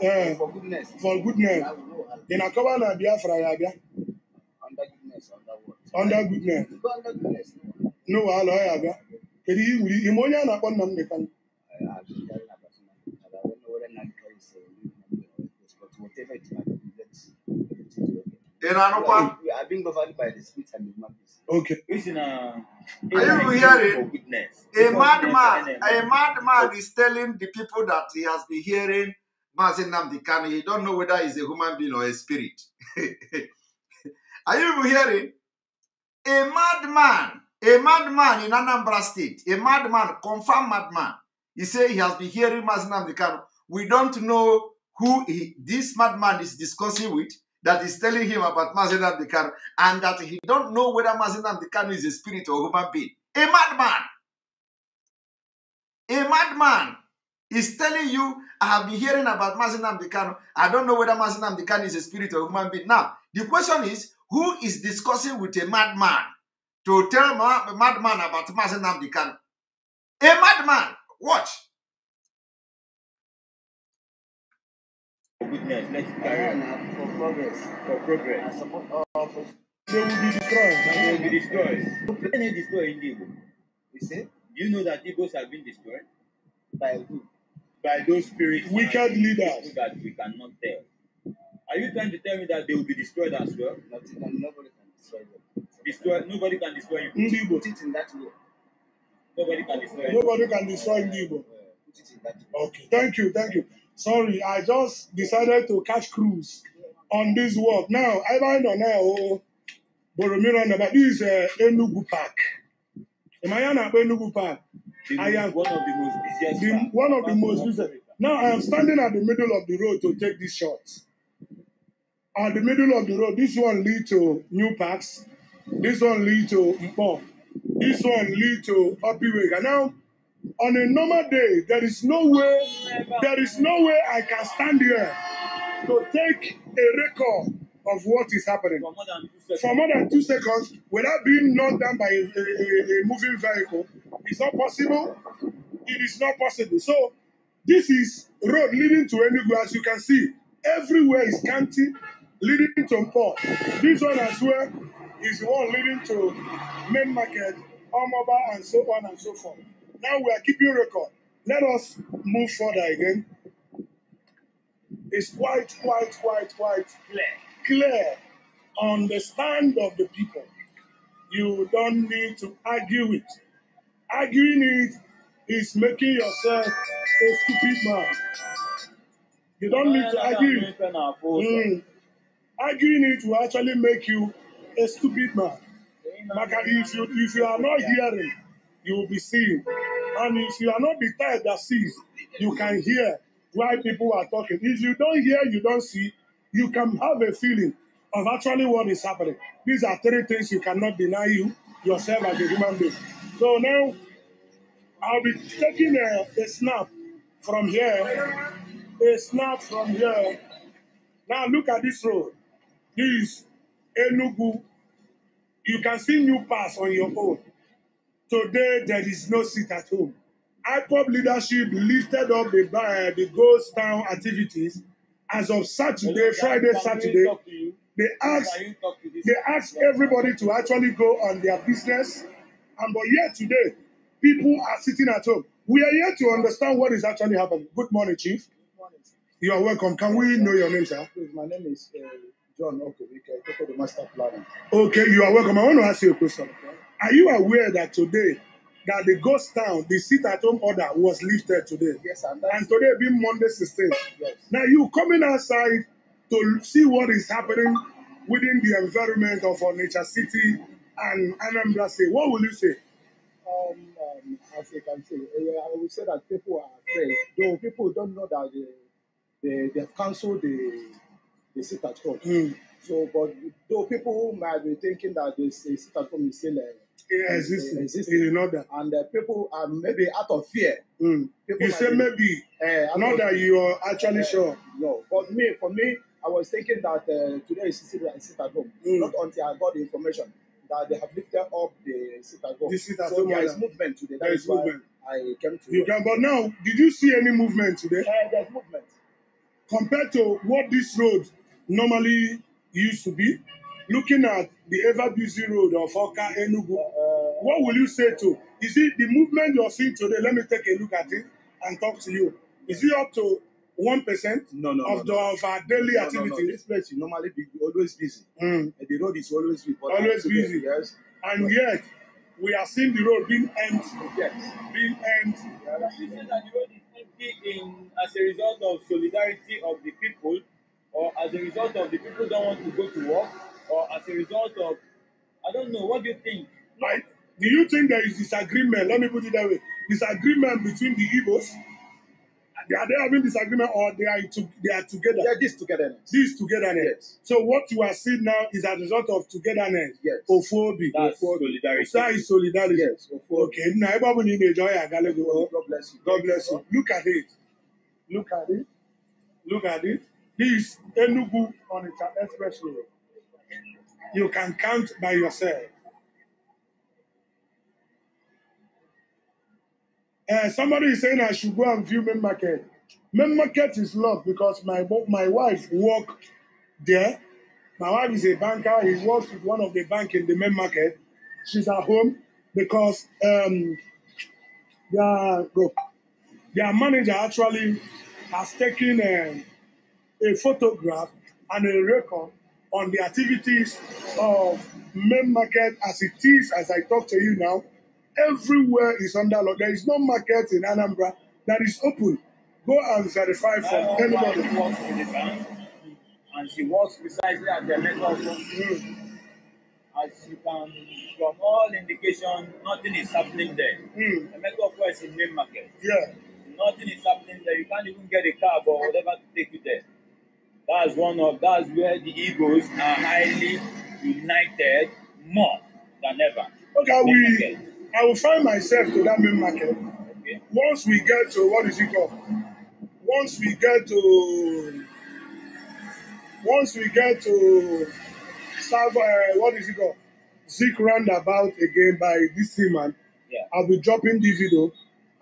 Speaker 22: Ee, for goodness. Ị na-akọwa na biafra ya abịa? Under goodness. No wahala ọ ya abịa. Kedu ihe nwere ime onye a na-akpọ nna m dị kanụ
Speaker 7: Ị na-anụkwa?
Speaker 23: We are being governed by the spirit and the human beings.
Speaker 22: Okay.
Speaker 23: Which in a
Speaker 7: Are you hearing?
Speaker 23: goodness.
Speaker 7: A madman, a madman is telling the people that he has been hearing Mazi Nnamdi Kanu. He don't know whether he's a human being or a spirit. Are you hearing? A madman, a madman in Anambra State, a madman, confirmed madman. He say he has been hearing Mazi Nnamdi Kanu. We don't know who he, this madman is discussing with, that is telling him about Mazi Nnamdi Kanu, and that he don't know whether Mazi Nnamdi Kanu is a spirit or human being. A madman. A madman is telling you, I have been hearing about Mazi Nnamdi Kanu. I don't know whether Mazi Nnamdi Kanu is a spirit or human being. Now, the question is, who is discussing with a madman to tell a madman about Mazi Nnamdi Kanu? A madman. Watch.
Speaker 23: For goodness, let it carry on. For progress. For progress. And support all for
Speaker 22: They will be destroyed.
Speaker 23: They will be destroyed. When they destroy in Igbo, you see? Do you know that Igbos have been destroyed? By who? By those spirits.
Speaker 22: Wicked leaders.
Speaker 23: That we cannot tell. Are you trying to tell me that they will be destroyed as well? Nothing, nobody can destroy them. Destroy, nobody can destroy you.
Speaker 22: Ndị
Speaker 23: Put it in that way. Nobody can destroy you.
Speaker 22: Nobody can destroy ndị Igbo. Okay, thank you, thank you. Sorry, I just decided to catch cruise on this walk. Now, I find on now, oh, Boromiro, but this is uh, Enugu Park. Am I on Enugu Park? I am
Speaker 23: one of the most busiest.
Speaker 22: the, one of the most busiest. Now, I am standing at the middle of the road to take this shot. At the middle of the road, this one lead to New Parks. This one lead to Mpo. This one lead to Opiwega. Now, on a normal day, there is no way, there is no way I can stand here to take a record of what is happening
Speaker 23: For more than two seconds.
Speaker 22: for more than two seconds without being knocked down by a, a, a, moving vehicle. It's not possible. It is not possible. So this is road leading to Enugu. As you can see, everywhere is county leading to Mpo. This one as well is the one leading to main market, Omoba, and so on and so forth. Now we are keeping record. Let us move further again. It's quite, quite, quite, quite clear. Clear on the stand of the people. You don't need to argue it. Arguing it is making yourself a stupid man. You don't need to argue it. Mm. Arguing it will actually make you a stupid man. Maka, if you if you are not hearing, you will be seeing. And if you are not the type that sees, you can hear why people are talking. If you don't hear, you don't see, you can have a feeling of actually what is happening. These are three things you cannot deny you yourself as a human being. So now I'll be taking a, a snap from here, a snap from here. Now look at this road. This is Enugu. You can see new pass on your own. Today there is no seat at home. IPOB leadership lifted up the, uh, the ghost town activities as of Saturday, Friday, Saturday. They ask
Speaker 23: Can you talk to this
Speaker 22: they ask everybody to actually go on their business. And but yet today, people are sitting at home. We are here to understand what is actually happening. Good morning, Chief. You are welcome. Can we know your name, sir?
Speaker 25: Please, my name is uh, John Okobike, Toto the Master Planner.
Speaker 22: Okay, you are welcome. I want to ask you a question. Are you aware that today that the ghost town, the sit at home order was lifted today?
Speaker 25: Yes, and
Speaker 22: And today being Monday 16.
Speaker 25: Yes.
Speaker 22: Now you coming outside to see what is happening within the environment of our nature city and Anambra State. What will you say?
Speaker 25: Um, um, as you can see, uh, I would say that people are afraid, though people don't know that they, they, they've cancelled the, the sit at home.
Speaker 22: Hmm.
Speaker 25: So, but though people might be thinking that the sit at home is still uh,
Speaker 22: Yeah, existing.
Speaker 25: existing.
Speaker 22: You know that.
Speaker 25: and uh, people are maybe out of fear.
Speaker 22: Mm. You say
Speaker 25: be-
Speaker 22: maybe,
Speaker 25: uh,
Speaker 22: not that you are actually
Speaker 25: uh,
Speaker 22: sure.
Speaker 25: No, but me, for me, I was thinking that uh, today is sit, sit at home.
Speaker 22: Mm.
Speaker 25: Not until I got the information that they have lifted up the sit at home.
Speaker 22: The sit at
Speaker 25: so
Speaker 22: home
Speaker 25: there is movement today.
Speaker 22: There
Speaker 25: That
Speaker 22: is
Speaker 25: is why
Speaker 22: movement.
Speaker 25: I came to
Speaker 22: You can, but now, did you see any movement today?
Speaker 25: Uh, there's movement.
Speaker 22: compared to what this road normally used to be, looking at the ever busy road of Oka Enugu, what will you say to? Is it the movement you're seeing today? Let me take a look at it and talk to you. Is it up to one percent
Speaker 25: No, no,
Speaker 22: of
Speaker 25: no,
Speaker 22: the
Speaker 25: no.
Speaker 22: of our daily
Speaker 25: No, no, no.
Speaker 22: activity?
Speaker 25: This place is normally be always busy.
Speaker 22: Mm.
Speaker 25: Uh, The road is always busy. but
Speaker 22: Always
Speaker 25: today,
Speaker 22: busy.
Speaker 25: Yes.
Speaker 22: And yet, we are seeing the road being empty.
Speaker 25: Yes.
Speaker 22: Being empty.
Speaker 23: You say that the road is empty in as a result of solidarity of the people, or as a result of the people don't want to go to work, or as a result of I don't know. What do you think?
Speaker 22: Right? Do you think there is disagreement? Let me put it that way. Disagreement between the Igbos. They are they having disagreement or they are to, they are together?
Speaker 25: Yeah, this togetherness.
Speaker 22: This togetherness. So what you are seeing now is as a result of togetherness.
Speaker 25: Yes.
Speaker 22: Ofobi.
Speaker 23: That's solidarity.
Speaker 22: That is solidarity.
Speaker 25: Yes.
Speaker 22: Okay. Now everybody in enjoy Agalego.
Speaker 25: God bless you.
Speaker 22: God bless you. Look at it. Look at it. Look at it. This is Enugu on the expressway. You can count by yourself. Uh, somebody is saying I should go and view main market. Main market is locked because my my wife work there. My wife is a banker. He works with one of the bank in the main market. She's at home because um, their go, their manager actually has taken um, a photograph and a record on the activities of main market as it is as I talk to you now. Everywhere is under lock. There is no market in Anambra that is open. Go and verify from
Speaker 23: own
Speaker 22: anybody.
Speaker 23: wife works in the bank, and she works precisely at the network.
Speaker 22: Mm.
Speaker 23: As you can, from all indication, nothing is happening there.
Speaker 22: Mm.
Speaker 23: The network is in main market.
Speaker 22: Yeah.
Speaker 23: Nothing is happening there. You can't even get a cab or whatever to take you there. That's one of that's where the egos are highly united more than ever.
Speaker 22: Okay, I will, I will find myself to that main market.
Speaker 23: Okay.
Speaker 22: Once we get to what is it called? Once we get to once we get to serve uh, what is it called? Zik roundabout again by this man.
Speaker 23: Yeah.
Speaker 22: I'll be dropping the video.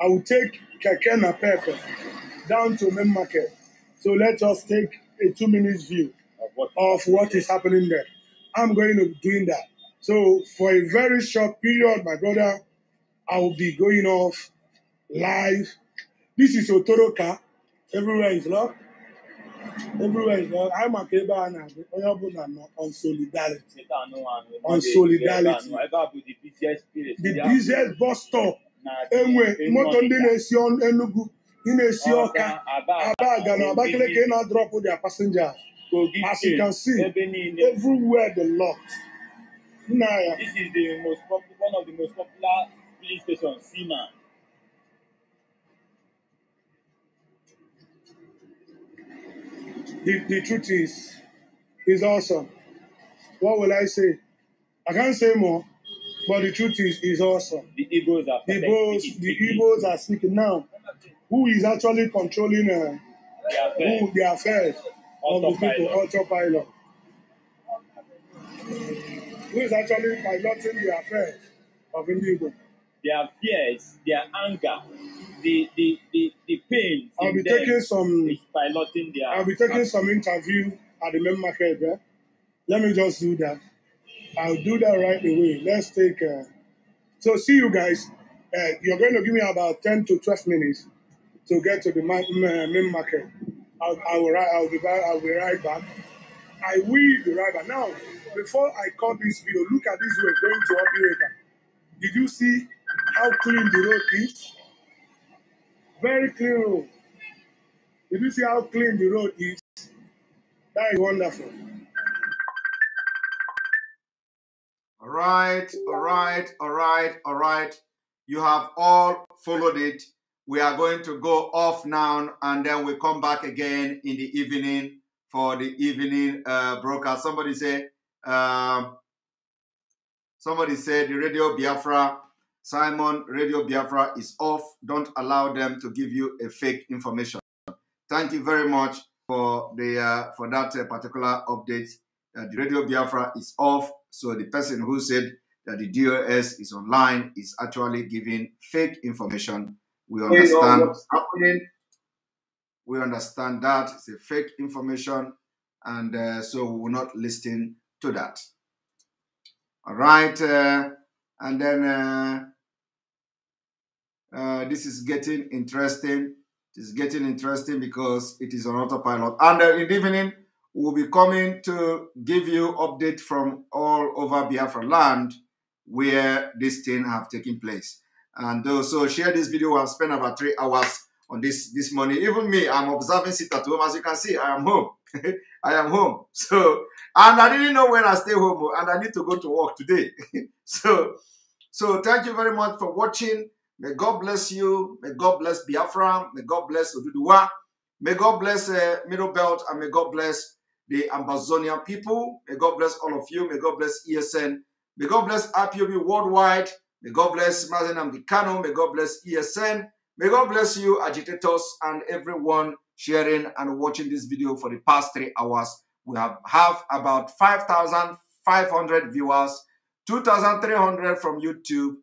Speaker 22: I will take Keke NAPEP down to main market. So let us take a two minutes view
Speaker 23: Of what
Speaker 22: of what is happening there. I'm going to be doing that. So for a very short period, my brother, I will be going off live. This is Otoroka. Everywhere is locked. Everywhere is locked. I'm a Keba and I'm on solidarity. On solidarity.
Speaker 23: The busiest
Speaker 22: bus stop. Enwe moto ndị na-esi Enugu, ndị na-esi Ọka,
Speaker 23: Aba,
Speaker 22: Abaga na Abakaliki na-drop their passengers. As you can see, everywhere they locked. Nna ya.
Speaker 23: This is the most pop- one of the most popular filling stations, Seaman.
Speaker 22: the, the truth is, is awesome. What will I say? I can't say more, but the truth is, is awesome.
Speaker 23: The Igbos are
Speaker 22: The. Igbos, the Igbos are speaking now. Who is actually controlling uh,
Speaker 23: are
Speaker 22: who the affairs of the people?
Speaker 23: Autopilot.
Speaker 22: Who is actually piloting the affairs of Indigo?
Speaker 23: Their fears, their anger, the the the, the pain.
Speaker 22: I'll be taking some.
Speaker 23: piloting their.
Speaker 22: I'll be taking some interview at the main market there. Let me just do that. I'll do that right away. Let's take. Uh, so see you guys. Uh, you're going to give me about 10 to 12 minutes to get to the ma- uh, main market. I'll, I will, I'll, be back, I'll be right back. I will be right back. Now, before I cut this video, look at this way going to operator. Did you see how clean the road is? Very clean road. Did you see how clean the road is? That is wonderful.
Speaker 7: All right, all right, all right, all right. You have all followed it. We are going to go off now and then we come back again in the evening for the evening uh, broadcast. Somebody say, um, somebody said the Radio Biafra, Simon, Radio Biafra is off. Don't allow them to give you a fake information. Thank you very much for the uh, for that uh, particular update. Uh, the Radio Biafra is off. So the person who said that the DOS is online is actually giving fake information. We understand.
Speaker 10: what's happening.
Speaker 7: We understand that it's a fake information, and uh, so we will not listen to that. All right, uh, and then uh, uh, this is getting interesting. It is getting interesting because it is on autopilot. And uh, in the evening, we'll be coming to give you update from all over Biafra land where this thing have taken place. And uh, so share this video. I've spent about three hours on this this morning. Even me, I'm observing sit at home. As you can see, I am home. I am home. So and I didn't know when I stay home, and I need to go to work today. so so thank you very much for watching. May God bless you. May God bless Biafra. May God bless Oduduwa. May God bless uh, Middle Belt, and may God bless the Amazonian people. May God bless all of you. May God bless ESN. May God bless IPOB worldwide. May God bless Mazi Nnamdi Kanu. May God bless ESN. May God bless you, agitators, and everyone sharing and watching this video for the past three hours. We have, have about 5,500 viewers, 2,300 from YouTube,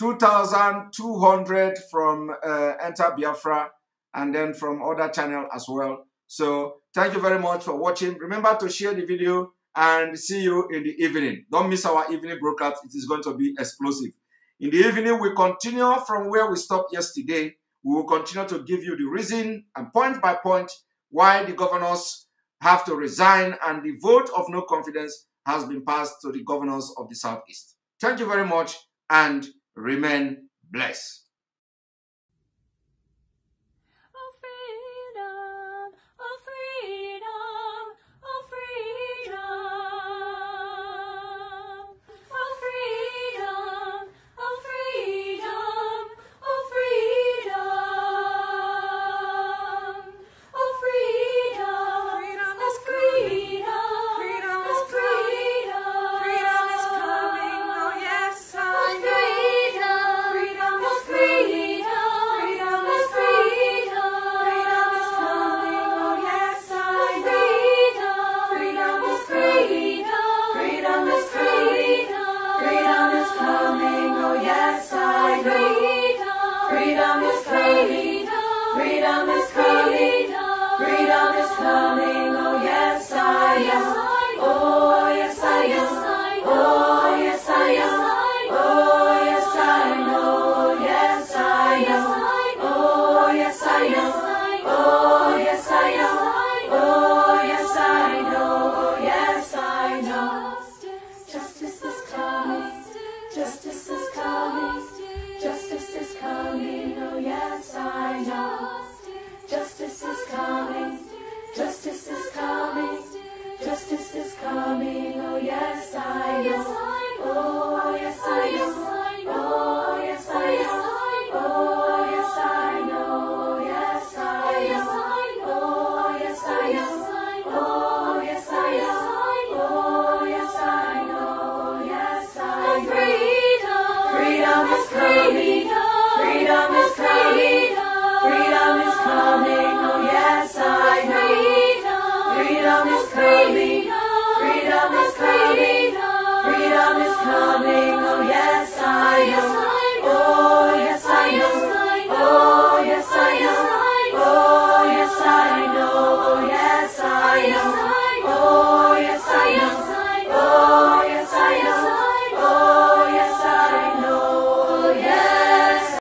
Speaker 7: 2,200 from uh, Enter Biafra, and then from other channel as well. So thank you very much for watching. Remember to share the video and see you in the evening. Don't miss our evening broadcast. It is going to be explosive. In the evening, we continue from where we stopped yesterday. We will continue to give you the reason and point by point why the governors have to resign and the vote of no confidence has been passed to the governors of the Southeast. Thank you very much and remain blessed.